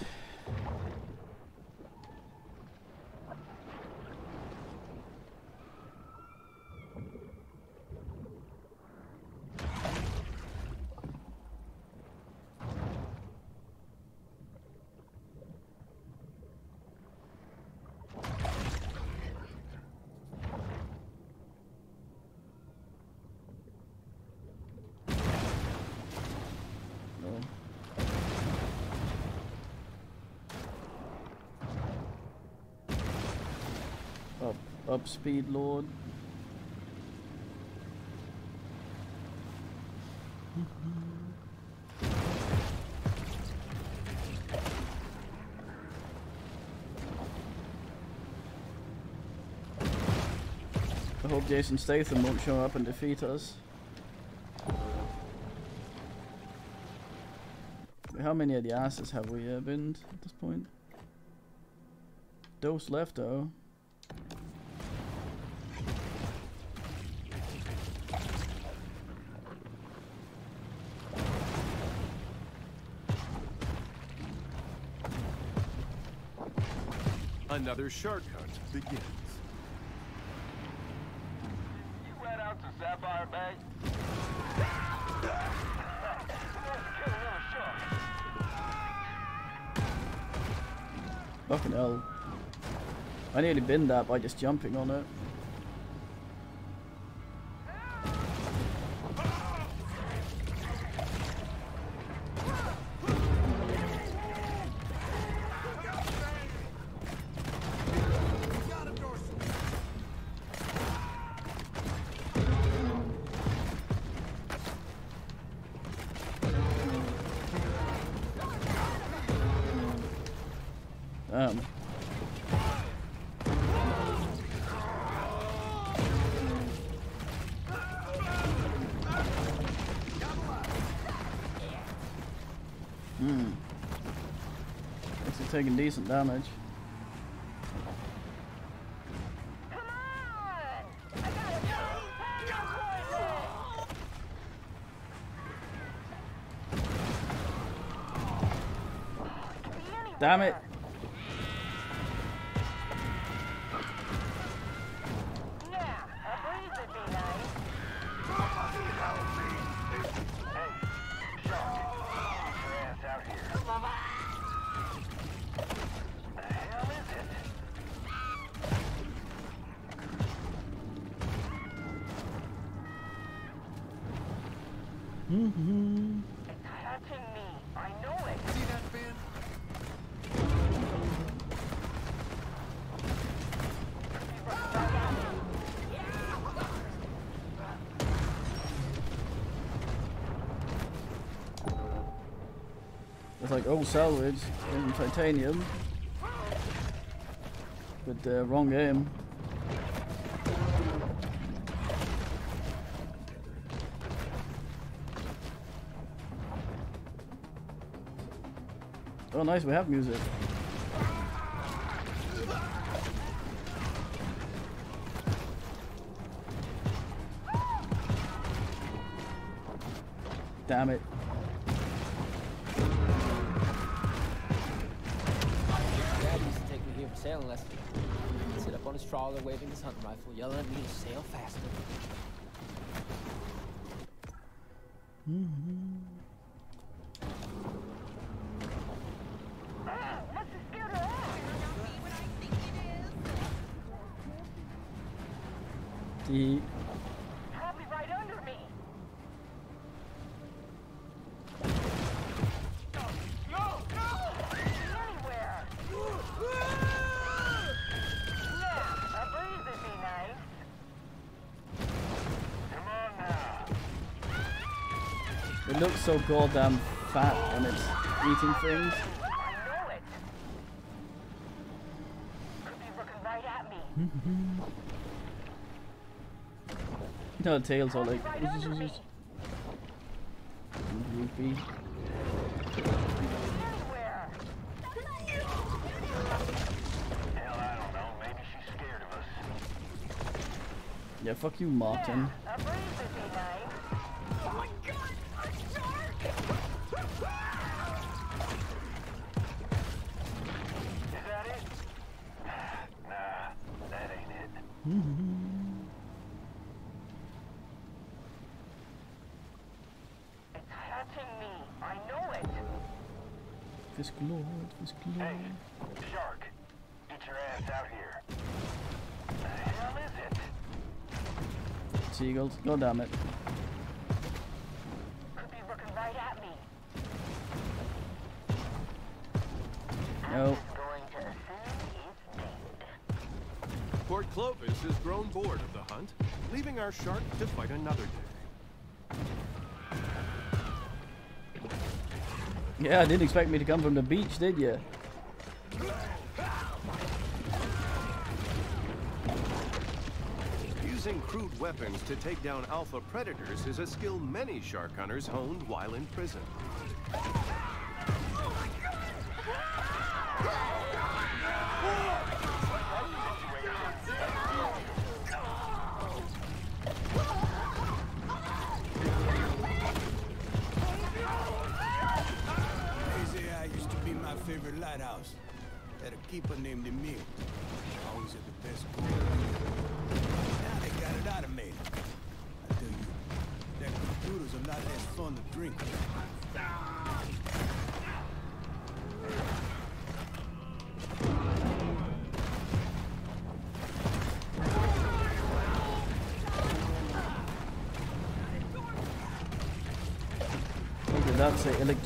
No. Speed, Lord. I hope Jason Statham won't show up and defeat us. How many of the asses have we uh, been at this point? Those left though. Another shark hunt begins. You went out to Sapphire Bay? Fucking hell. I nearly binned that by just jumping on it. Taking decent damage. Come on! Old salvage in titanium. But uh, wrong game. Oh nice, we have music. Waving his hunting rifle, yelling at me to sail faster. What's the scooter? The Probably right under me. Anywhere. Yeah, a breeze would be nice. Come on now. it looks so goddamn fat and it's eating things. I know it. Could be looking right at me. You the tails are like Right under me. goofy. Anywhere. Hell, I don't know. Maybe she's scared of us. Yeah, fuck you, Martin. A breeze would be nice. Oh my god, a shark! Is that it? Nah, that ain't it. It's touching me. I know it. Fisk Lord, Fisk Lord. Hey, Shark, get your ass out here. The hell is it? Seagulls, god damn it. Could be looking right at me. No. Going to assume it's dead. Port Clovis has grown bored of the hunt, leaving our shark to fight another day. Yeah, didn't expect me to come from the beach, did you? Crude weapons to take down alpha predators is a skill many shark hunters honed while in prison.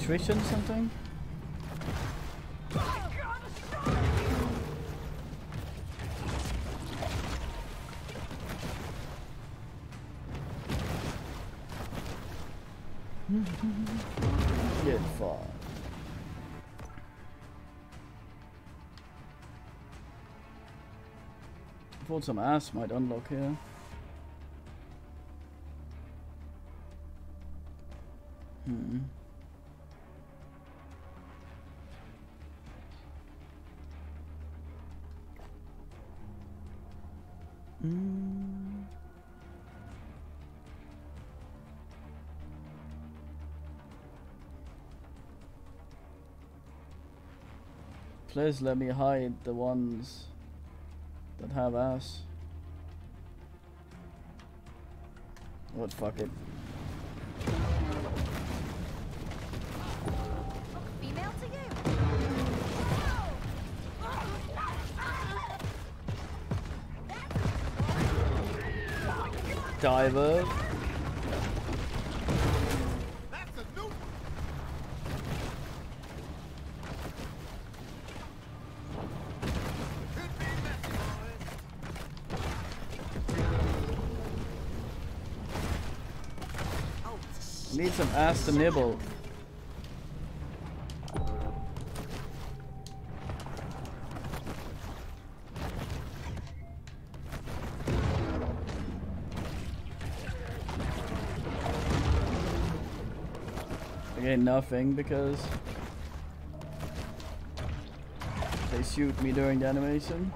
That something? Get far. Thought some ass might unlock here. Please let me hide the ones that have ass. What fuck it. Female to you. Diver. Some ass to nibble. Again, nothing because they shoot me during the animation.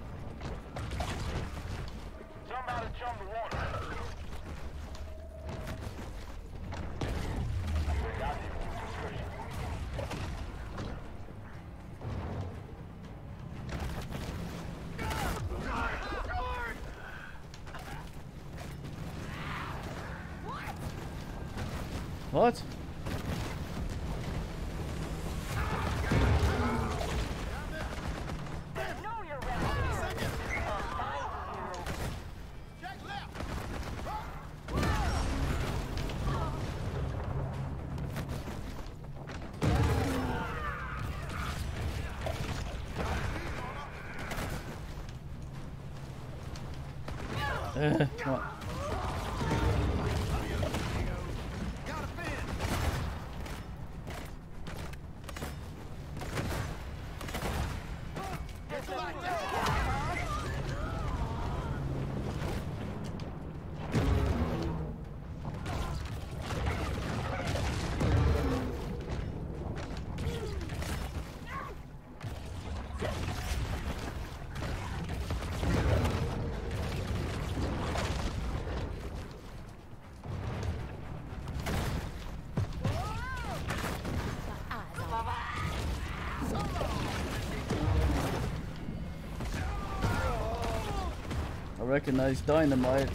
I recognize dynamite.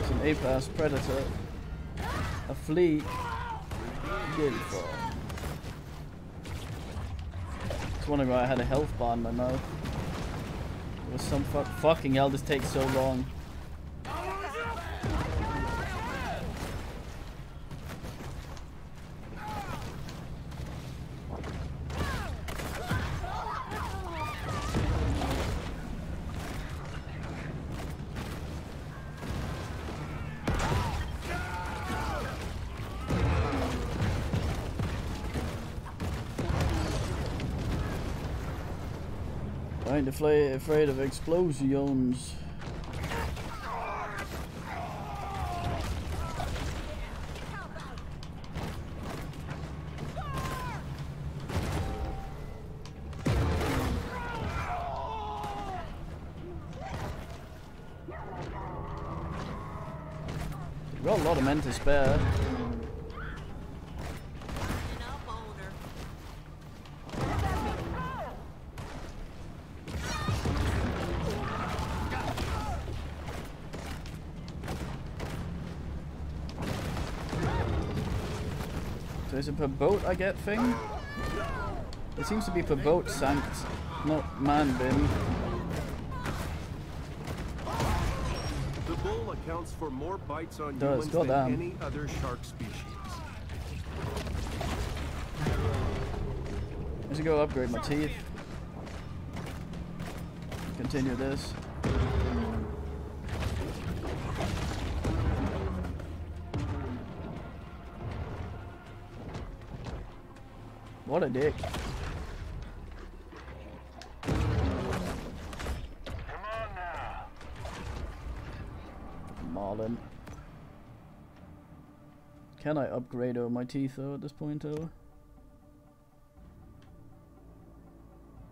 It's an ape-ass predator. A flea. Good for. Just wondering why I had a health bar in my mouth. It was some fuck fucking hell. This takes so long. Afraid of explosions. We've got a lot of men to spare. Is it per boat I get thing? It seems to be per boat sank, not man bin. The bull accounts for more bites on Does, humans than any other shark species. I should go upgrade my teeth. Continue this. What a dick. Marlin. Can I upgrade over my teeth though at this point though?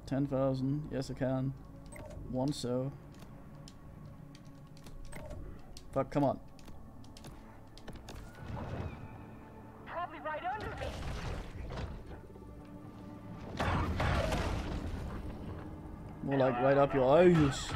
10,000, yes I can. One so. Fuck, come on. More like right up your eyes.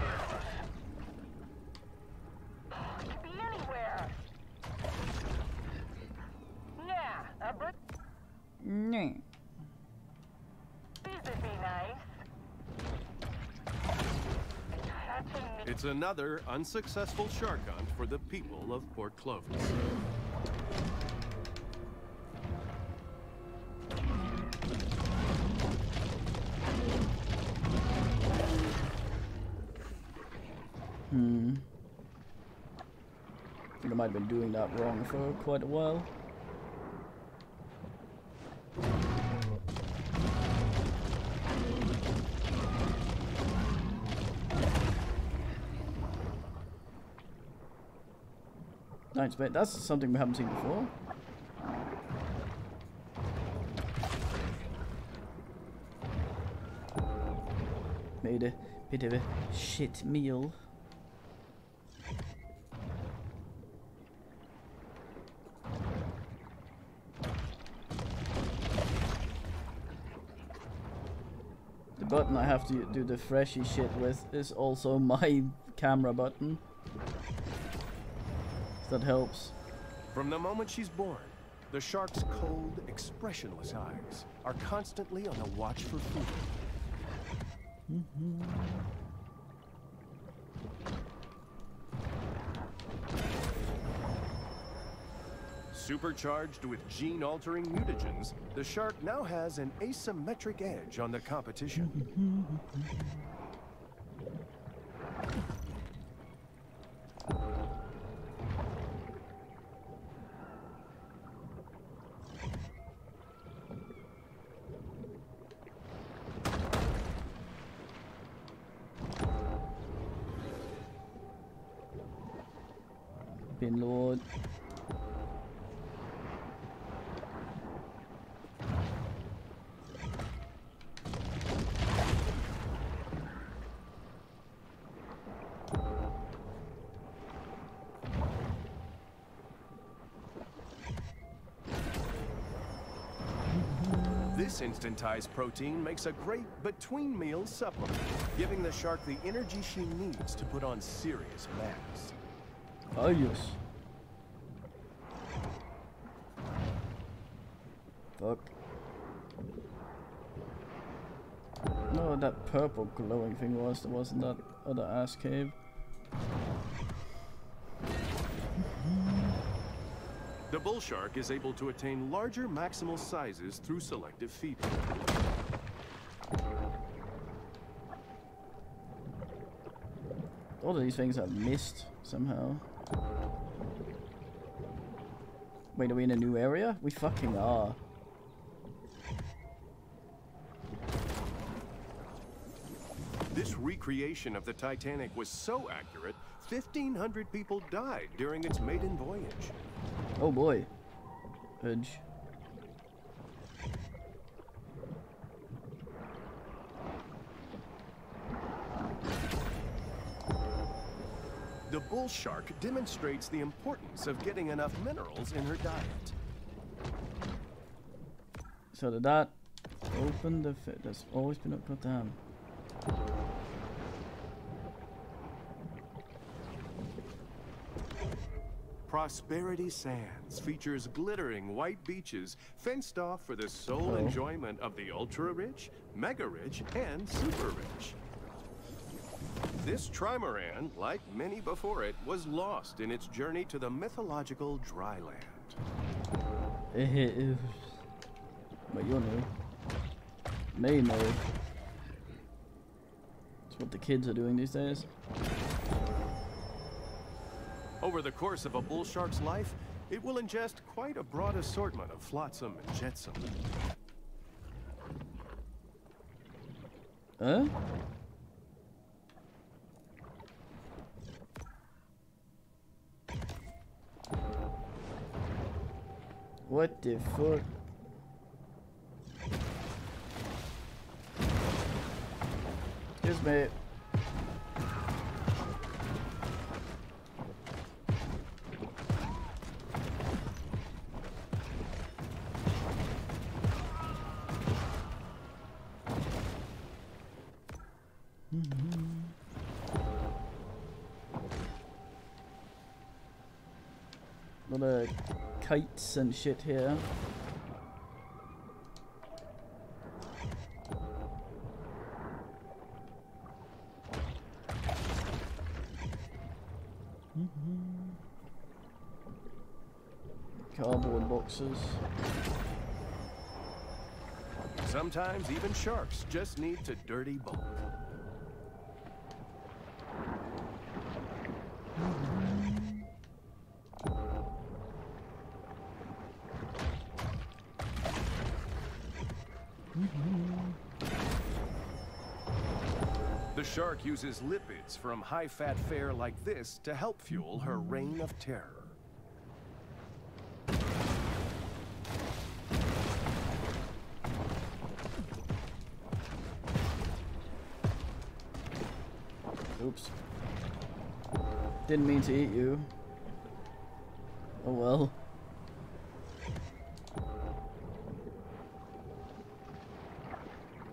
It's another unsuccessful shark hunt for the people of Port Clovis. I think I might have been doing that wrong for quite a while. Nice, but that's something we haven't seen before. Made a bit of a shit meal. Have to do the freshy shit with is also my camera button. That helps. From the moment she's born, the shark's cold, expressionless eyes are constantly on the watch for food. Mm-hmm. Supercharged with gene-altering mutagens, the shark now has an asymmetric edge on the competition. Bin Lord. This instantized protein makes a great between-meal supplement, giving the shark the energy she needs to put on serious mass. Oh yes. Fuck. No, that purple glowing thing was. There wasn't that other ass cave. Bull shark is able to attain larger maximal sizes through selective feeding. All of these things are missed somehow. Wait, are we in a new area? We fucking are. This recreation of the Titanic was so accurate, 1,500 people died during its maiden voyage. Oh boy. Edge. The bull shark demonstrates the importance of getting enough minerals in her diet. So did that open the fit? That's always been up. God damn. Prosperity Sands features glittering white beaches fenced off for the sole Oh. enjoyment of the ultra rich, mega rich, and super rich. This trimaran, like many before it, was lost in its journey to the mythological dry land. But you'll know. May know. It's what the kids are doing these days. Over the course of a bull shark's life, it will ingest quite a broad assortment of flotsam and jetsam. Huh? What the fuck? Excuse me. Kites and shit here. Mm-hmm. Cardboard boxes. Sometimes even sharks just need to dirty bulk. Shark uses lipids from high-fat fare like this to help fuel her reign of terror. Oops. Didn't mean to eat you. Oh well.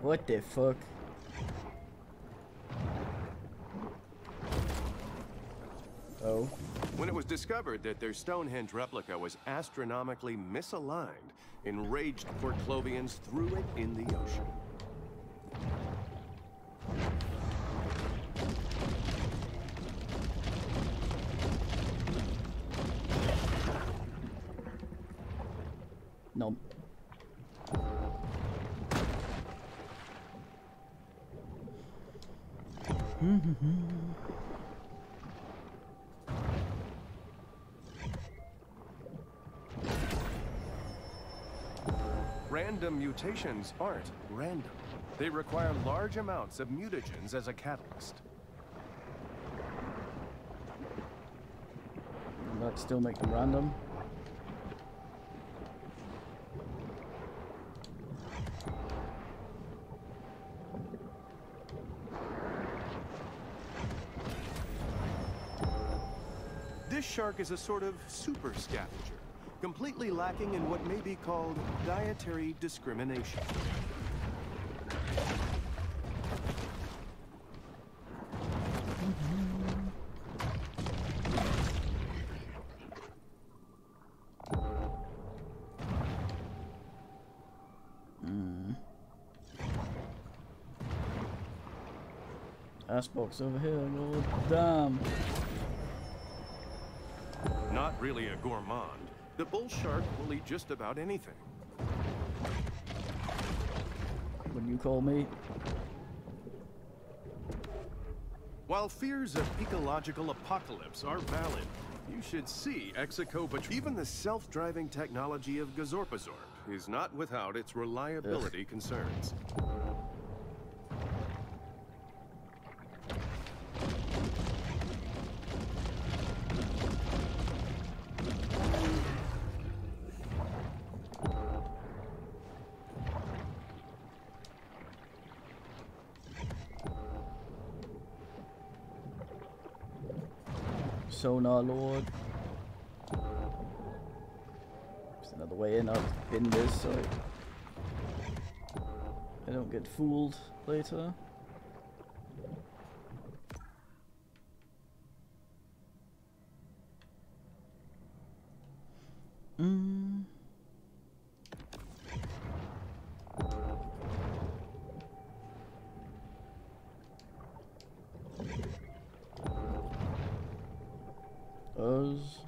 What the fuck? Oh. When it was discovered that their Stonehenge replica was astronomically misaligned, enraged Port Clovians threw it in the ocean. Random mutations aren't random. They require large amounts of mutagens as a catalyst. That still make them random. This shark is a sort of super scavenger, completely lacking in what may be called dietary discrimination. Mm-hmm. Ass box over here, god damn. Not really a gourmand, the bull shark will eat just about anything. When you call me? While fears of ecological apocalypse are valid, you should see Execo, even the self-driving technology of Gazorpazorp is not without its reliability concerns. Sonar Lord. There's another way in. I'll bin this so I don't get fooled later. Mm. Us.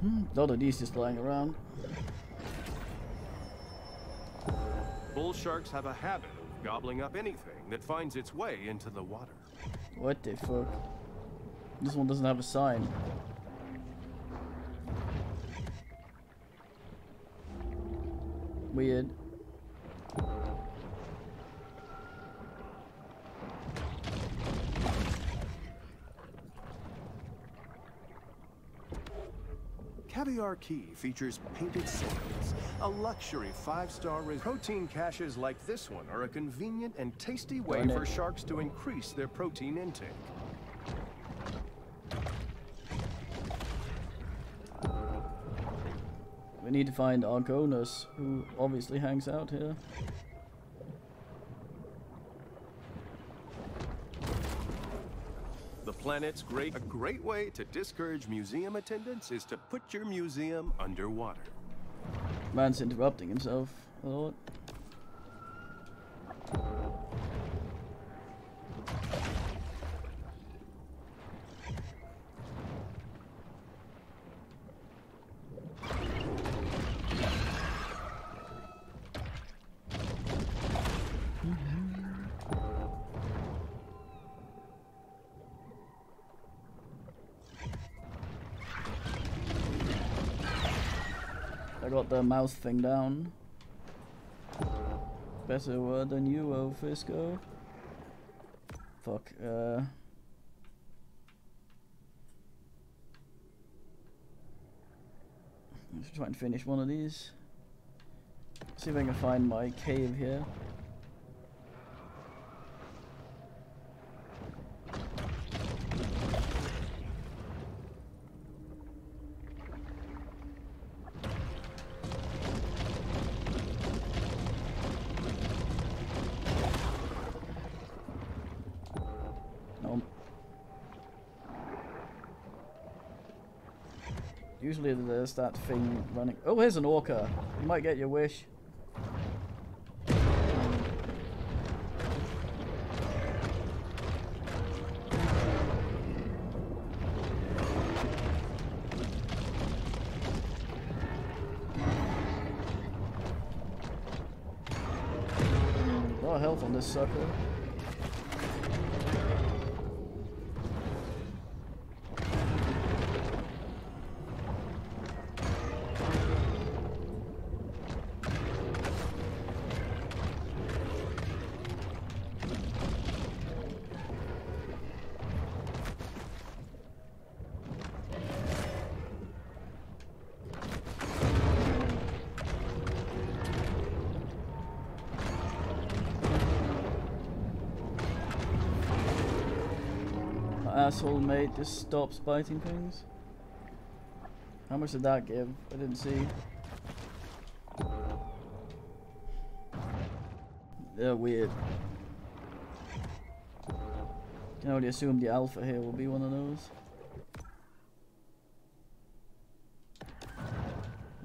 Hmm, lot of these just lying around. Bull sharks have a habit of gobbling up anything that finds its way into the water. What the fuck? This one doesn't have a sign. Weird. Key features painted sails, a luxury five-star protein caches like this one are a convenient and tasty way for sharks to increase their protein intake. We need to find Argonus, who obviously hangs out here. The planet's great a great way to discourage museum attendance is to put your museum underwater. Man's interrupting himself a lot. Mouse thing down. Better word than you, oh Fisco. Fuck, uh... Let's try and finish one of these. See if I can find my cave here. Nope. There's that thing running. Oh, here's an orca. You might get your wish. Health on this sucker. Asshole mate just stops biting things. How much did that give? I didn't see. They're weird. Can only assume the alpha here will be one of those.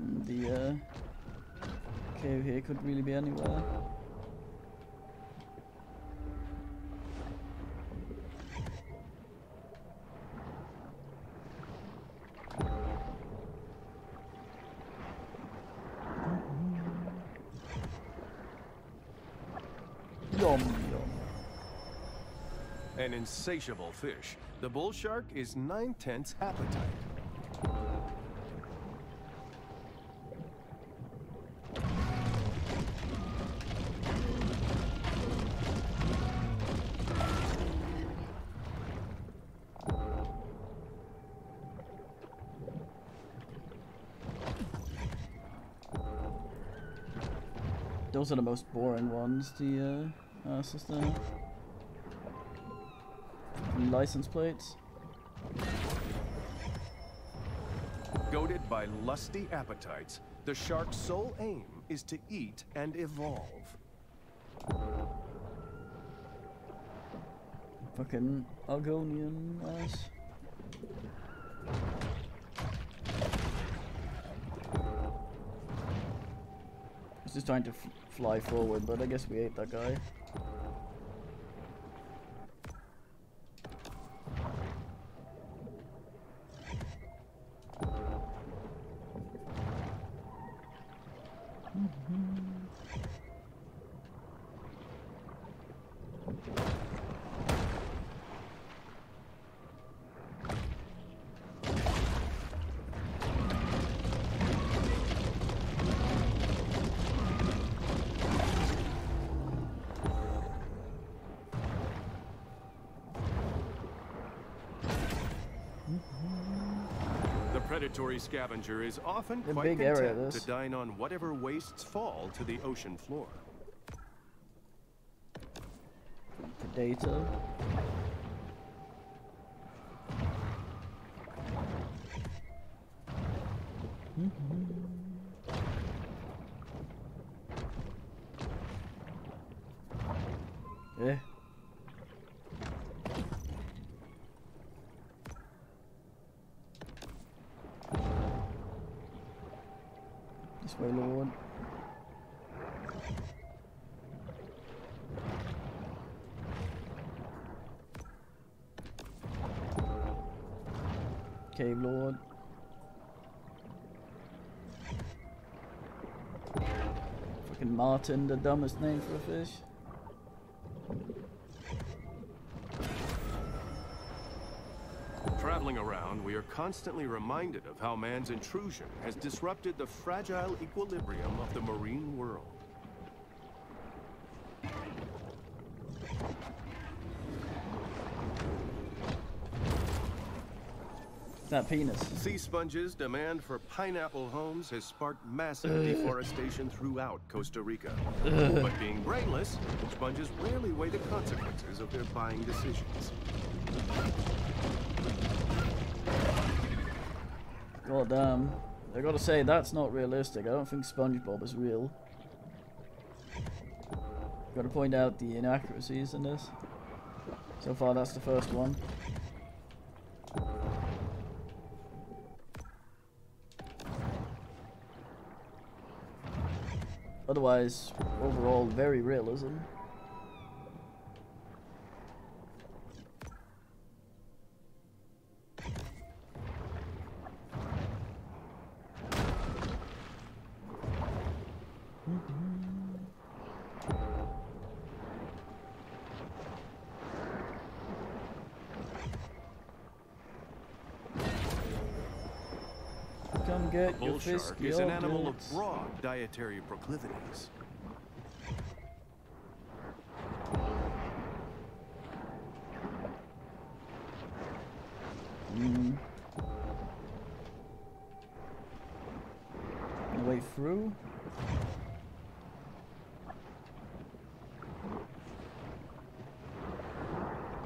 Mm, The uh, cave here could really be anywhere. insatiable fish, the bull shark is nine-tenths appetite. Those are the most boring ones, the uh, uh, system license plates. Goaded by lusty appetites, the shark's sole aim is to eat and evolve. Fucking Argonian ass. He's just trying to fly forward, but I guess we ate that guy. Predatory scavenger is often A quite big area, content this. to dine on whatever wastes fall to the ocean floor. Predator. Martin, the dumbest name for a fish. Traveling around, we are constantly reminded of how man's intrusion has disrupted the fragile equilibrium of the marine world. That penis. Sea sponges' demand for pineapple homes has sparked massive deforestation throughout Costa Rica. But being brainless, sponges rarely weigh the consequences of their buying decisions. God damn. I gotta say, that's not realistic. I don't think SpongeBob is real. Gotta point out the inaccuracies in this. So far, that's the first one. Otherwise, overall, very realism. Shark is an animal of broad dietary proclivities. Mm. Way through?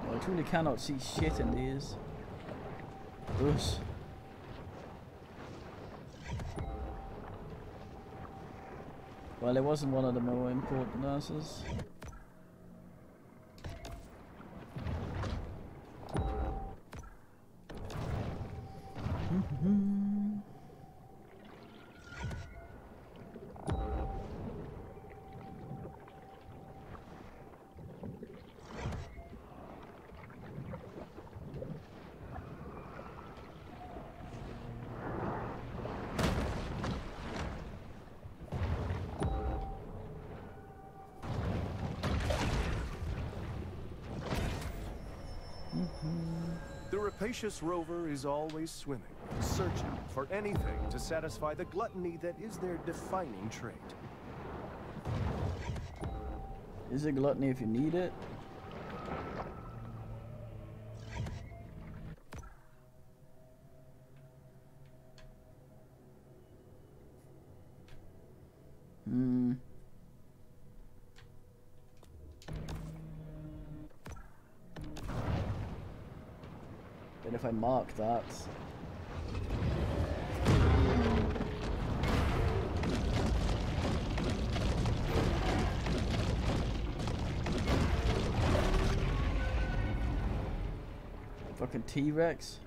I truly cannot see shit in these. Ugh. Well, it wasn't one of the more important answers. The rover is always swimming, searching for anything to satisfy the gluttony that is their defining trait. Is it gluttony if you need it? If I mark that. Fucking T-Rex.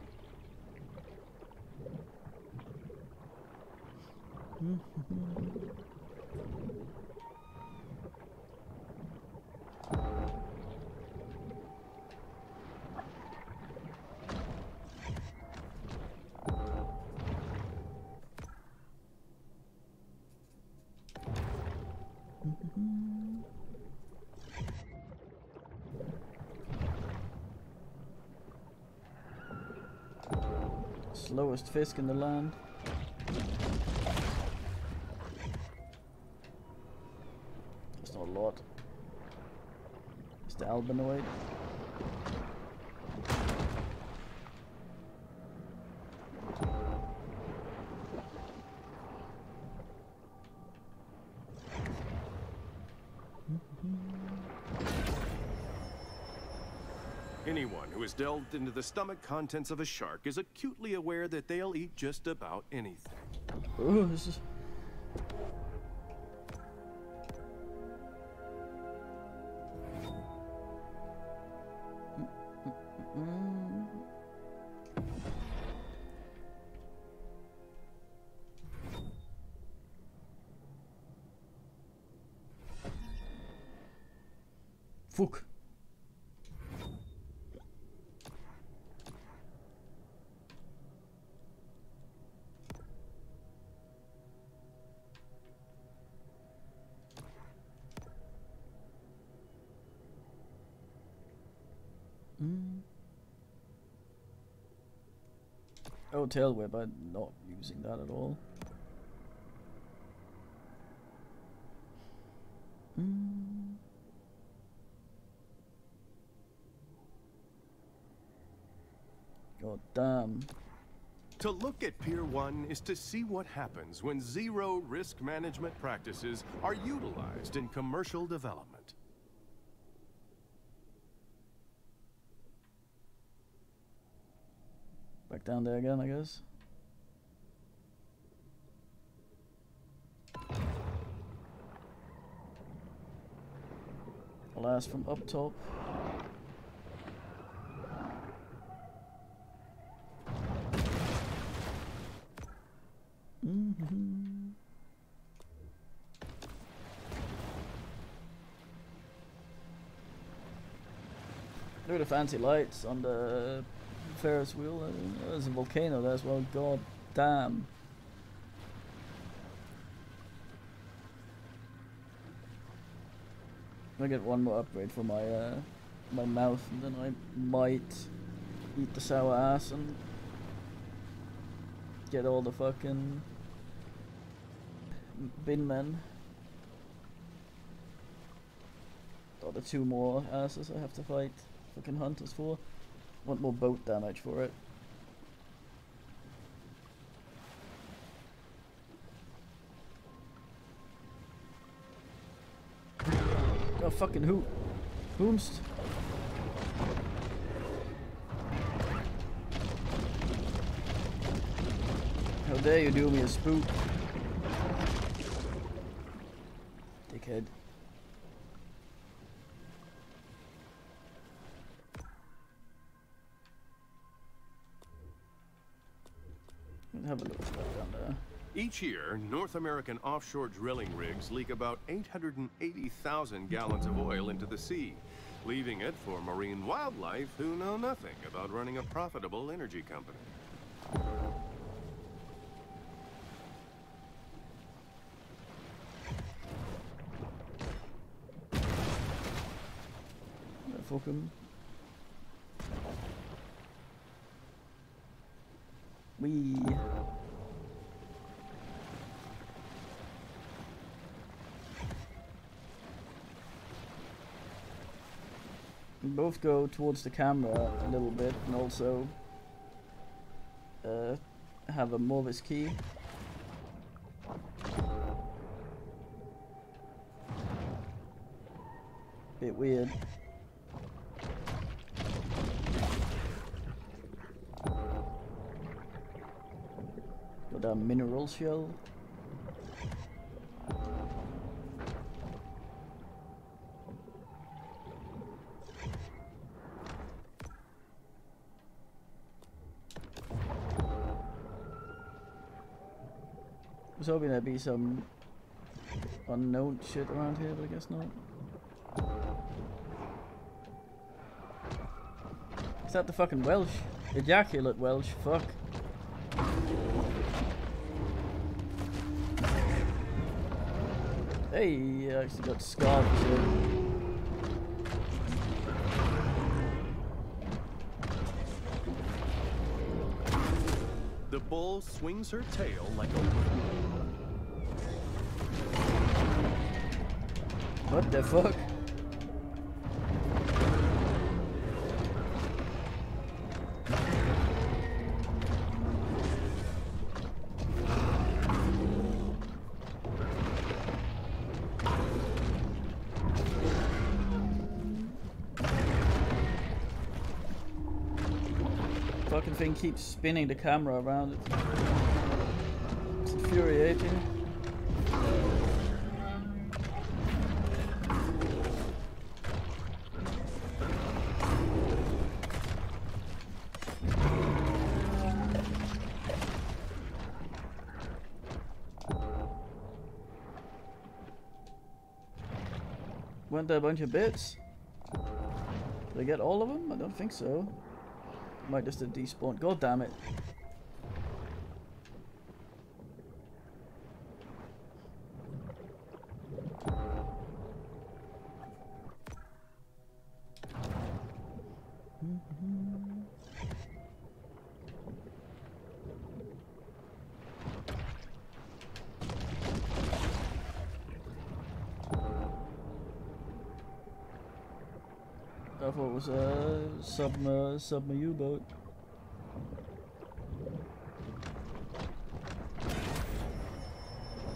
Slowest fisk in the land. That's not a lot. It's the albinoid. Delved into the stomach contents of a shark is acutely aware that they'll eat just about anything. Ooh, this is Tail whip. I'm not using that at all. Mm. God damn. To look at Pier 1 is to see what happens when zero risk management practices are utilized in commercial development. Back down there again, I guess. Alas, from up top. Mm -hmm. Look at the fancy lights on the Ferris wheel. There's a volcano there as well. God damn. I get one more upgrade for my uh, my mouth, and then I might eat the sour ass and get all the fucking bin men. Or the two more asses I have to fight fucking hunters for. Want more boat damage for it. Oh fucking who? Whomst? How dare you do me a spook? Dickhead. Have a stuff down there. Each year, North American offshore drilling rigs leak about 880,000 gallons of oil into the sea, leaving it for marine wildlife who know nothing about running a profitable energy company. Fuck 'em. We. both go towards the camera a little bit and also uh, have a Morvis key. Bit weird. Got a mineral shell. Was hoping there'd be some unknown shit around here, but I guess not. Is that the fucking Welsh? Ejaculate Welsh, fuck. Hey, I actually got scarred swings her tail like a What the fuck? Keeps spinning the camera around it. It's infuriating. Weren't there a bunch of bits? Did I get all of them? I don't think so. Might just have despawned. God damn it. I thought it was a submer submer U-boat.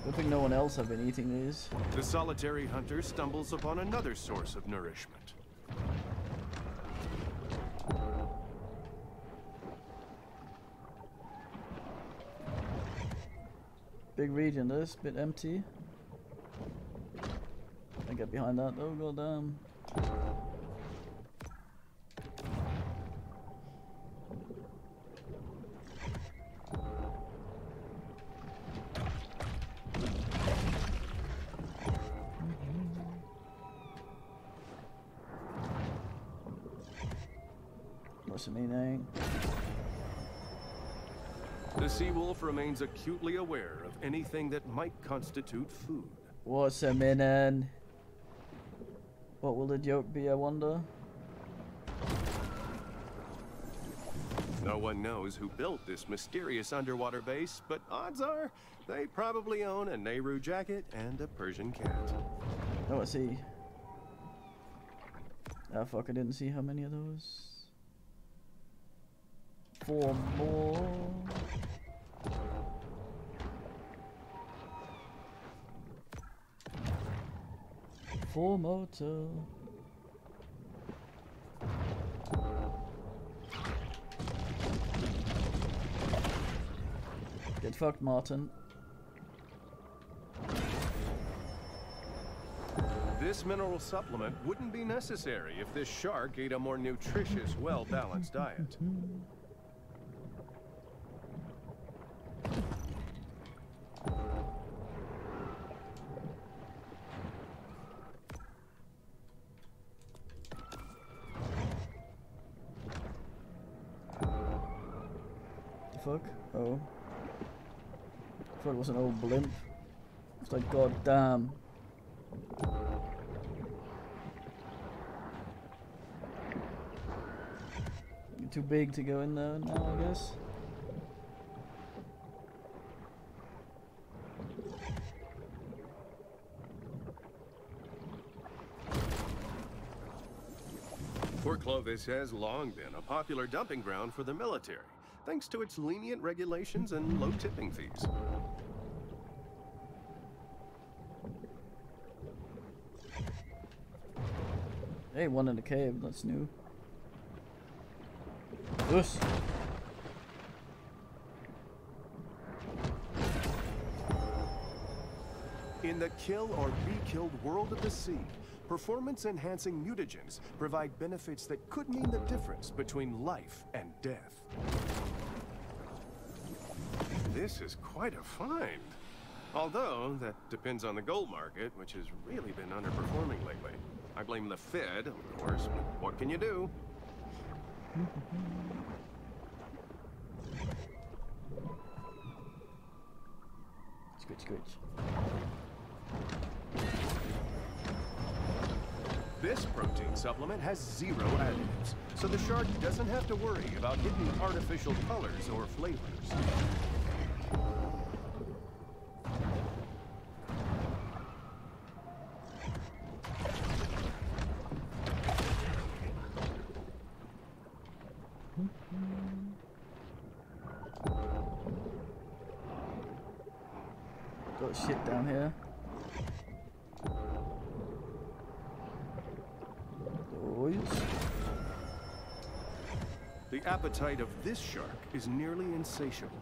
Good thing no one else have been eating these. The solitary hunter stumbles upon another source of nourishment. Big region, this bit empty. I get behind that though, god remains acutely aware of anything that might constitute food. What's the meaning? What will the joke be, I wonder? No one knows who built this mysterious underwater base, but odds are they probably own a Nehru jacket and a Persian cat. Oh, I see. Ah, fuck, I didn't see how many of those. Four more. Motor. Get fucked, Martin. This mineral supplement wouldn't be necessary if this shark ate a more nutritious, well-balanced diet. The fuck? Oh. I thought it was an old blimp. It's like, god damn. You're too big to go in there now, I guess. Port Clovis has long been a popular dumping ground for the military, thanks to its lenient regulations and low tipping fees. Hey, one in the cave, that's new. Us. In the kill or be killed world of the sea, performance enhancing mutagens provide benefits that could mean the difference between life and death. This is quite a find. Although, that depends on the gold market, which has really been underperforming lately. I blame the Fed, of course, but what can you do? Scritch, scritch. This protein supplement has zero additives, so the shark doesn't have to worry about hidden artificial colors or flavors. Got shit down here. Boys. The appetite of this shark is nearly insatiable.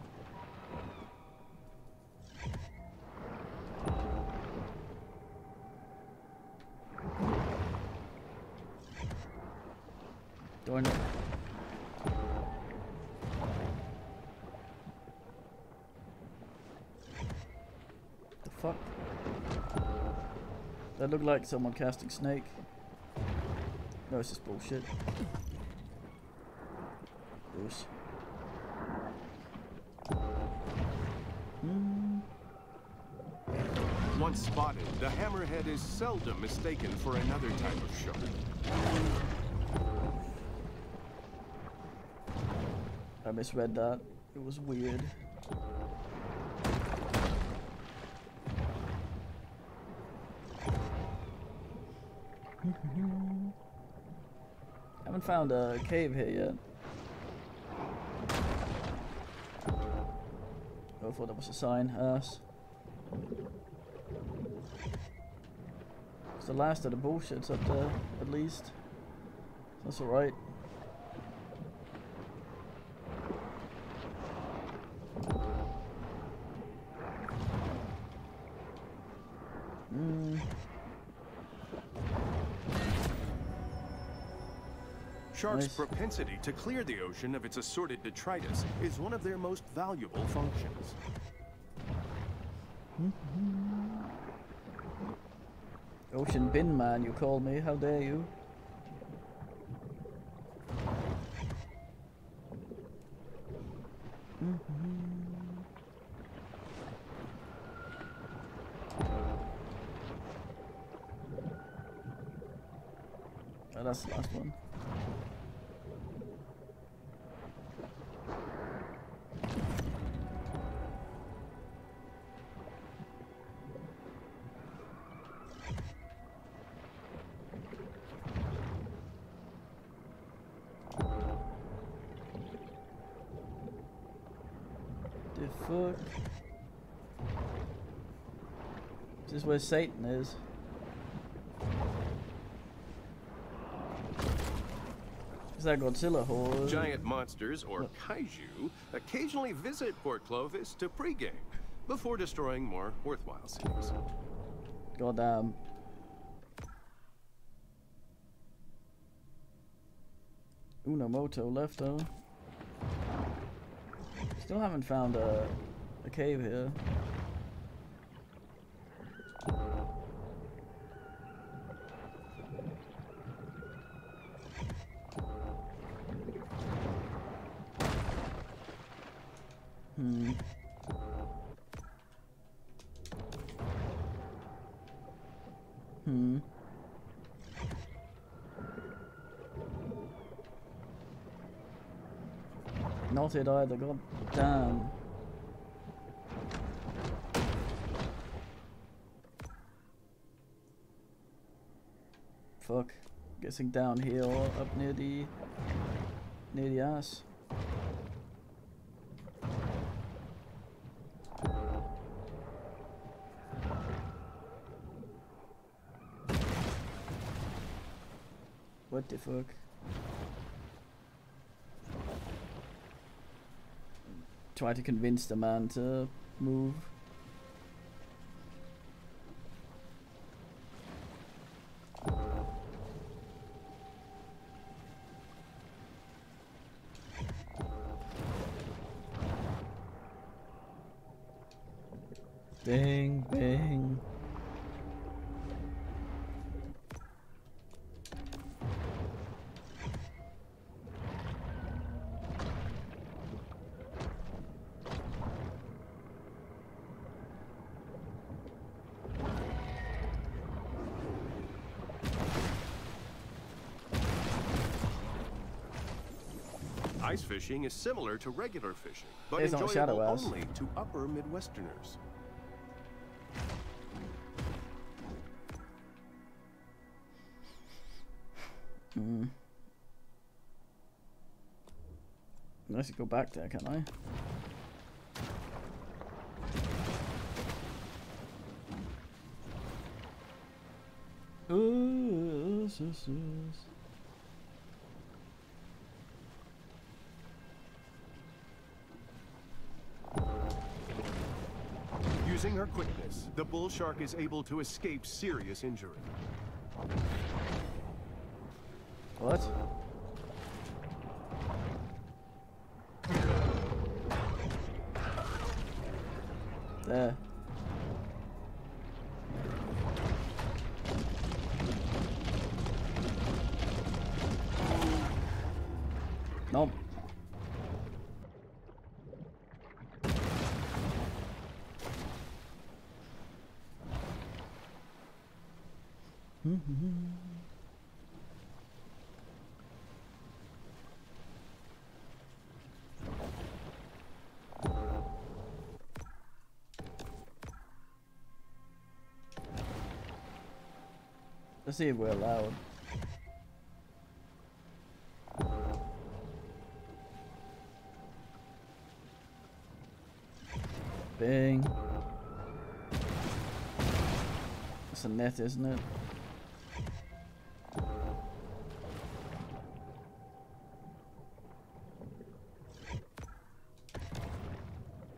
The fuck? That looked like someone casting snake. No, it's just bullshit. Bruce. Hmm. Once spotted, the hammerhead is seldom mistaken for another type of shark. I misread that. It was weird. Haven't found a cave here yet. Oh, I thought that was a sign. Ass. The last of the bullshits up there, at least. That's alright. Mm. Sharks' Nice. propensity to clear the ocean of its assorted detritus is one of their most valuable functions. Ocean bin man, you call me. How dare you? Oh, that's the last one. The fuck? Is this where Satan is? Is that Godzilla horde? Giant monsters, or kaiju, occasionally visit Port Clovis to pregame before destroying more worthwhile scenes. Goddamn. Unamoto left though. Still haven't found a, a cave here. Hmm. Hmm. It either, god damn. Fuck. Guessing down here or up near the near the ass. What the fuck? Try to convince the man to move. Fishing is similar to regular fishing, but It's enjoyable only to upper Midwesterners. Hmm. Unless you go back there, can I? Ooh, her quickness, the bull shark is able to escape serious injury. What? See we're allowed. Bing. It's a net, isn't it?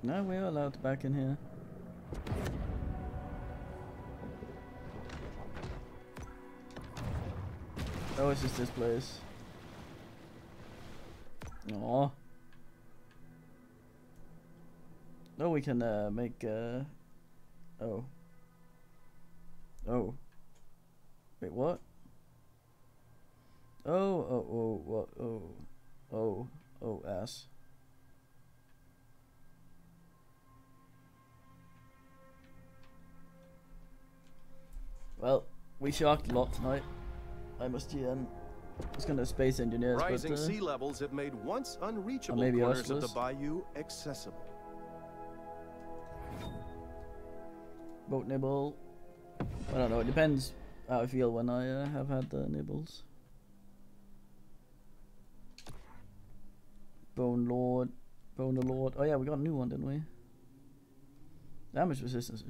No, we're allowed back in here. Oh, it's just this place. Aw. No, we can uh, make. Uh... Oh. Oh. Wait, what? Oh, oh, oh, what? Oh, oh, oh, ass. Well, we sharked a lot tonight. I must um, was gonna space engineers, Rising but uh, sea levels have made once unreachable maybe corners of the bayou accessible. boat nibble. I don't know. It depends how I feel when I uh, have had the nibbles. Bone Lord, Bone the Lord. Oh yeah, we got a new one, didn't we? Damage resistance.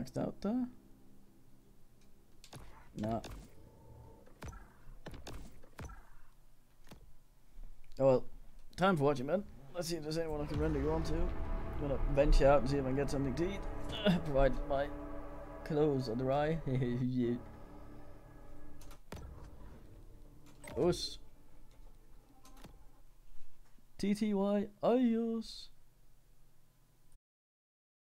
Maxed out there? No. Oh well, time for watching, man. Let's see if there's anyone I can render you on to. I'm gonna venture out and see if I can get something to eat. Provide my clothes are dry. yeah. Us. TTY, adios.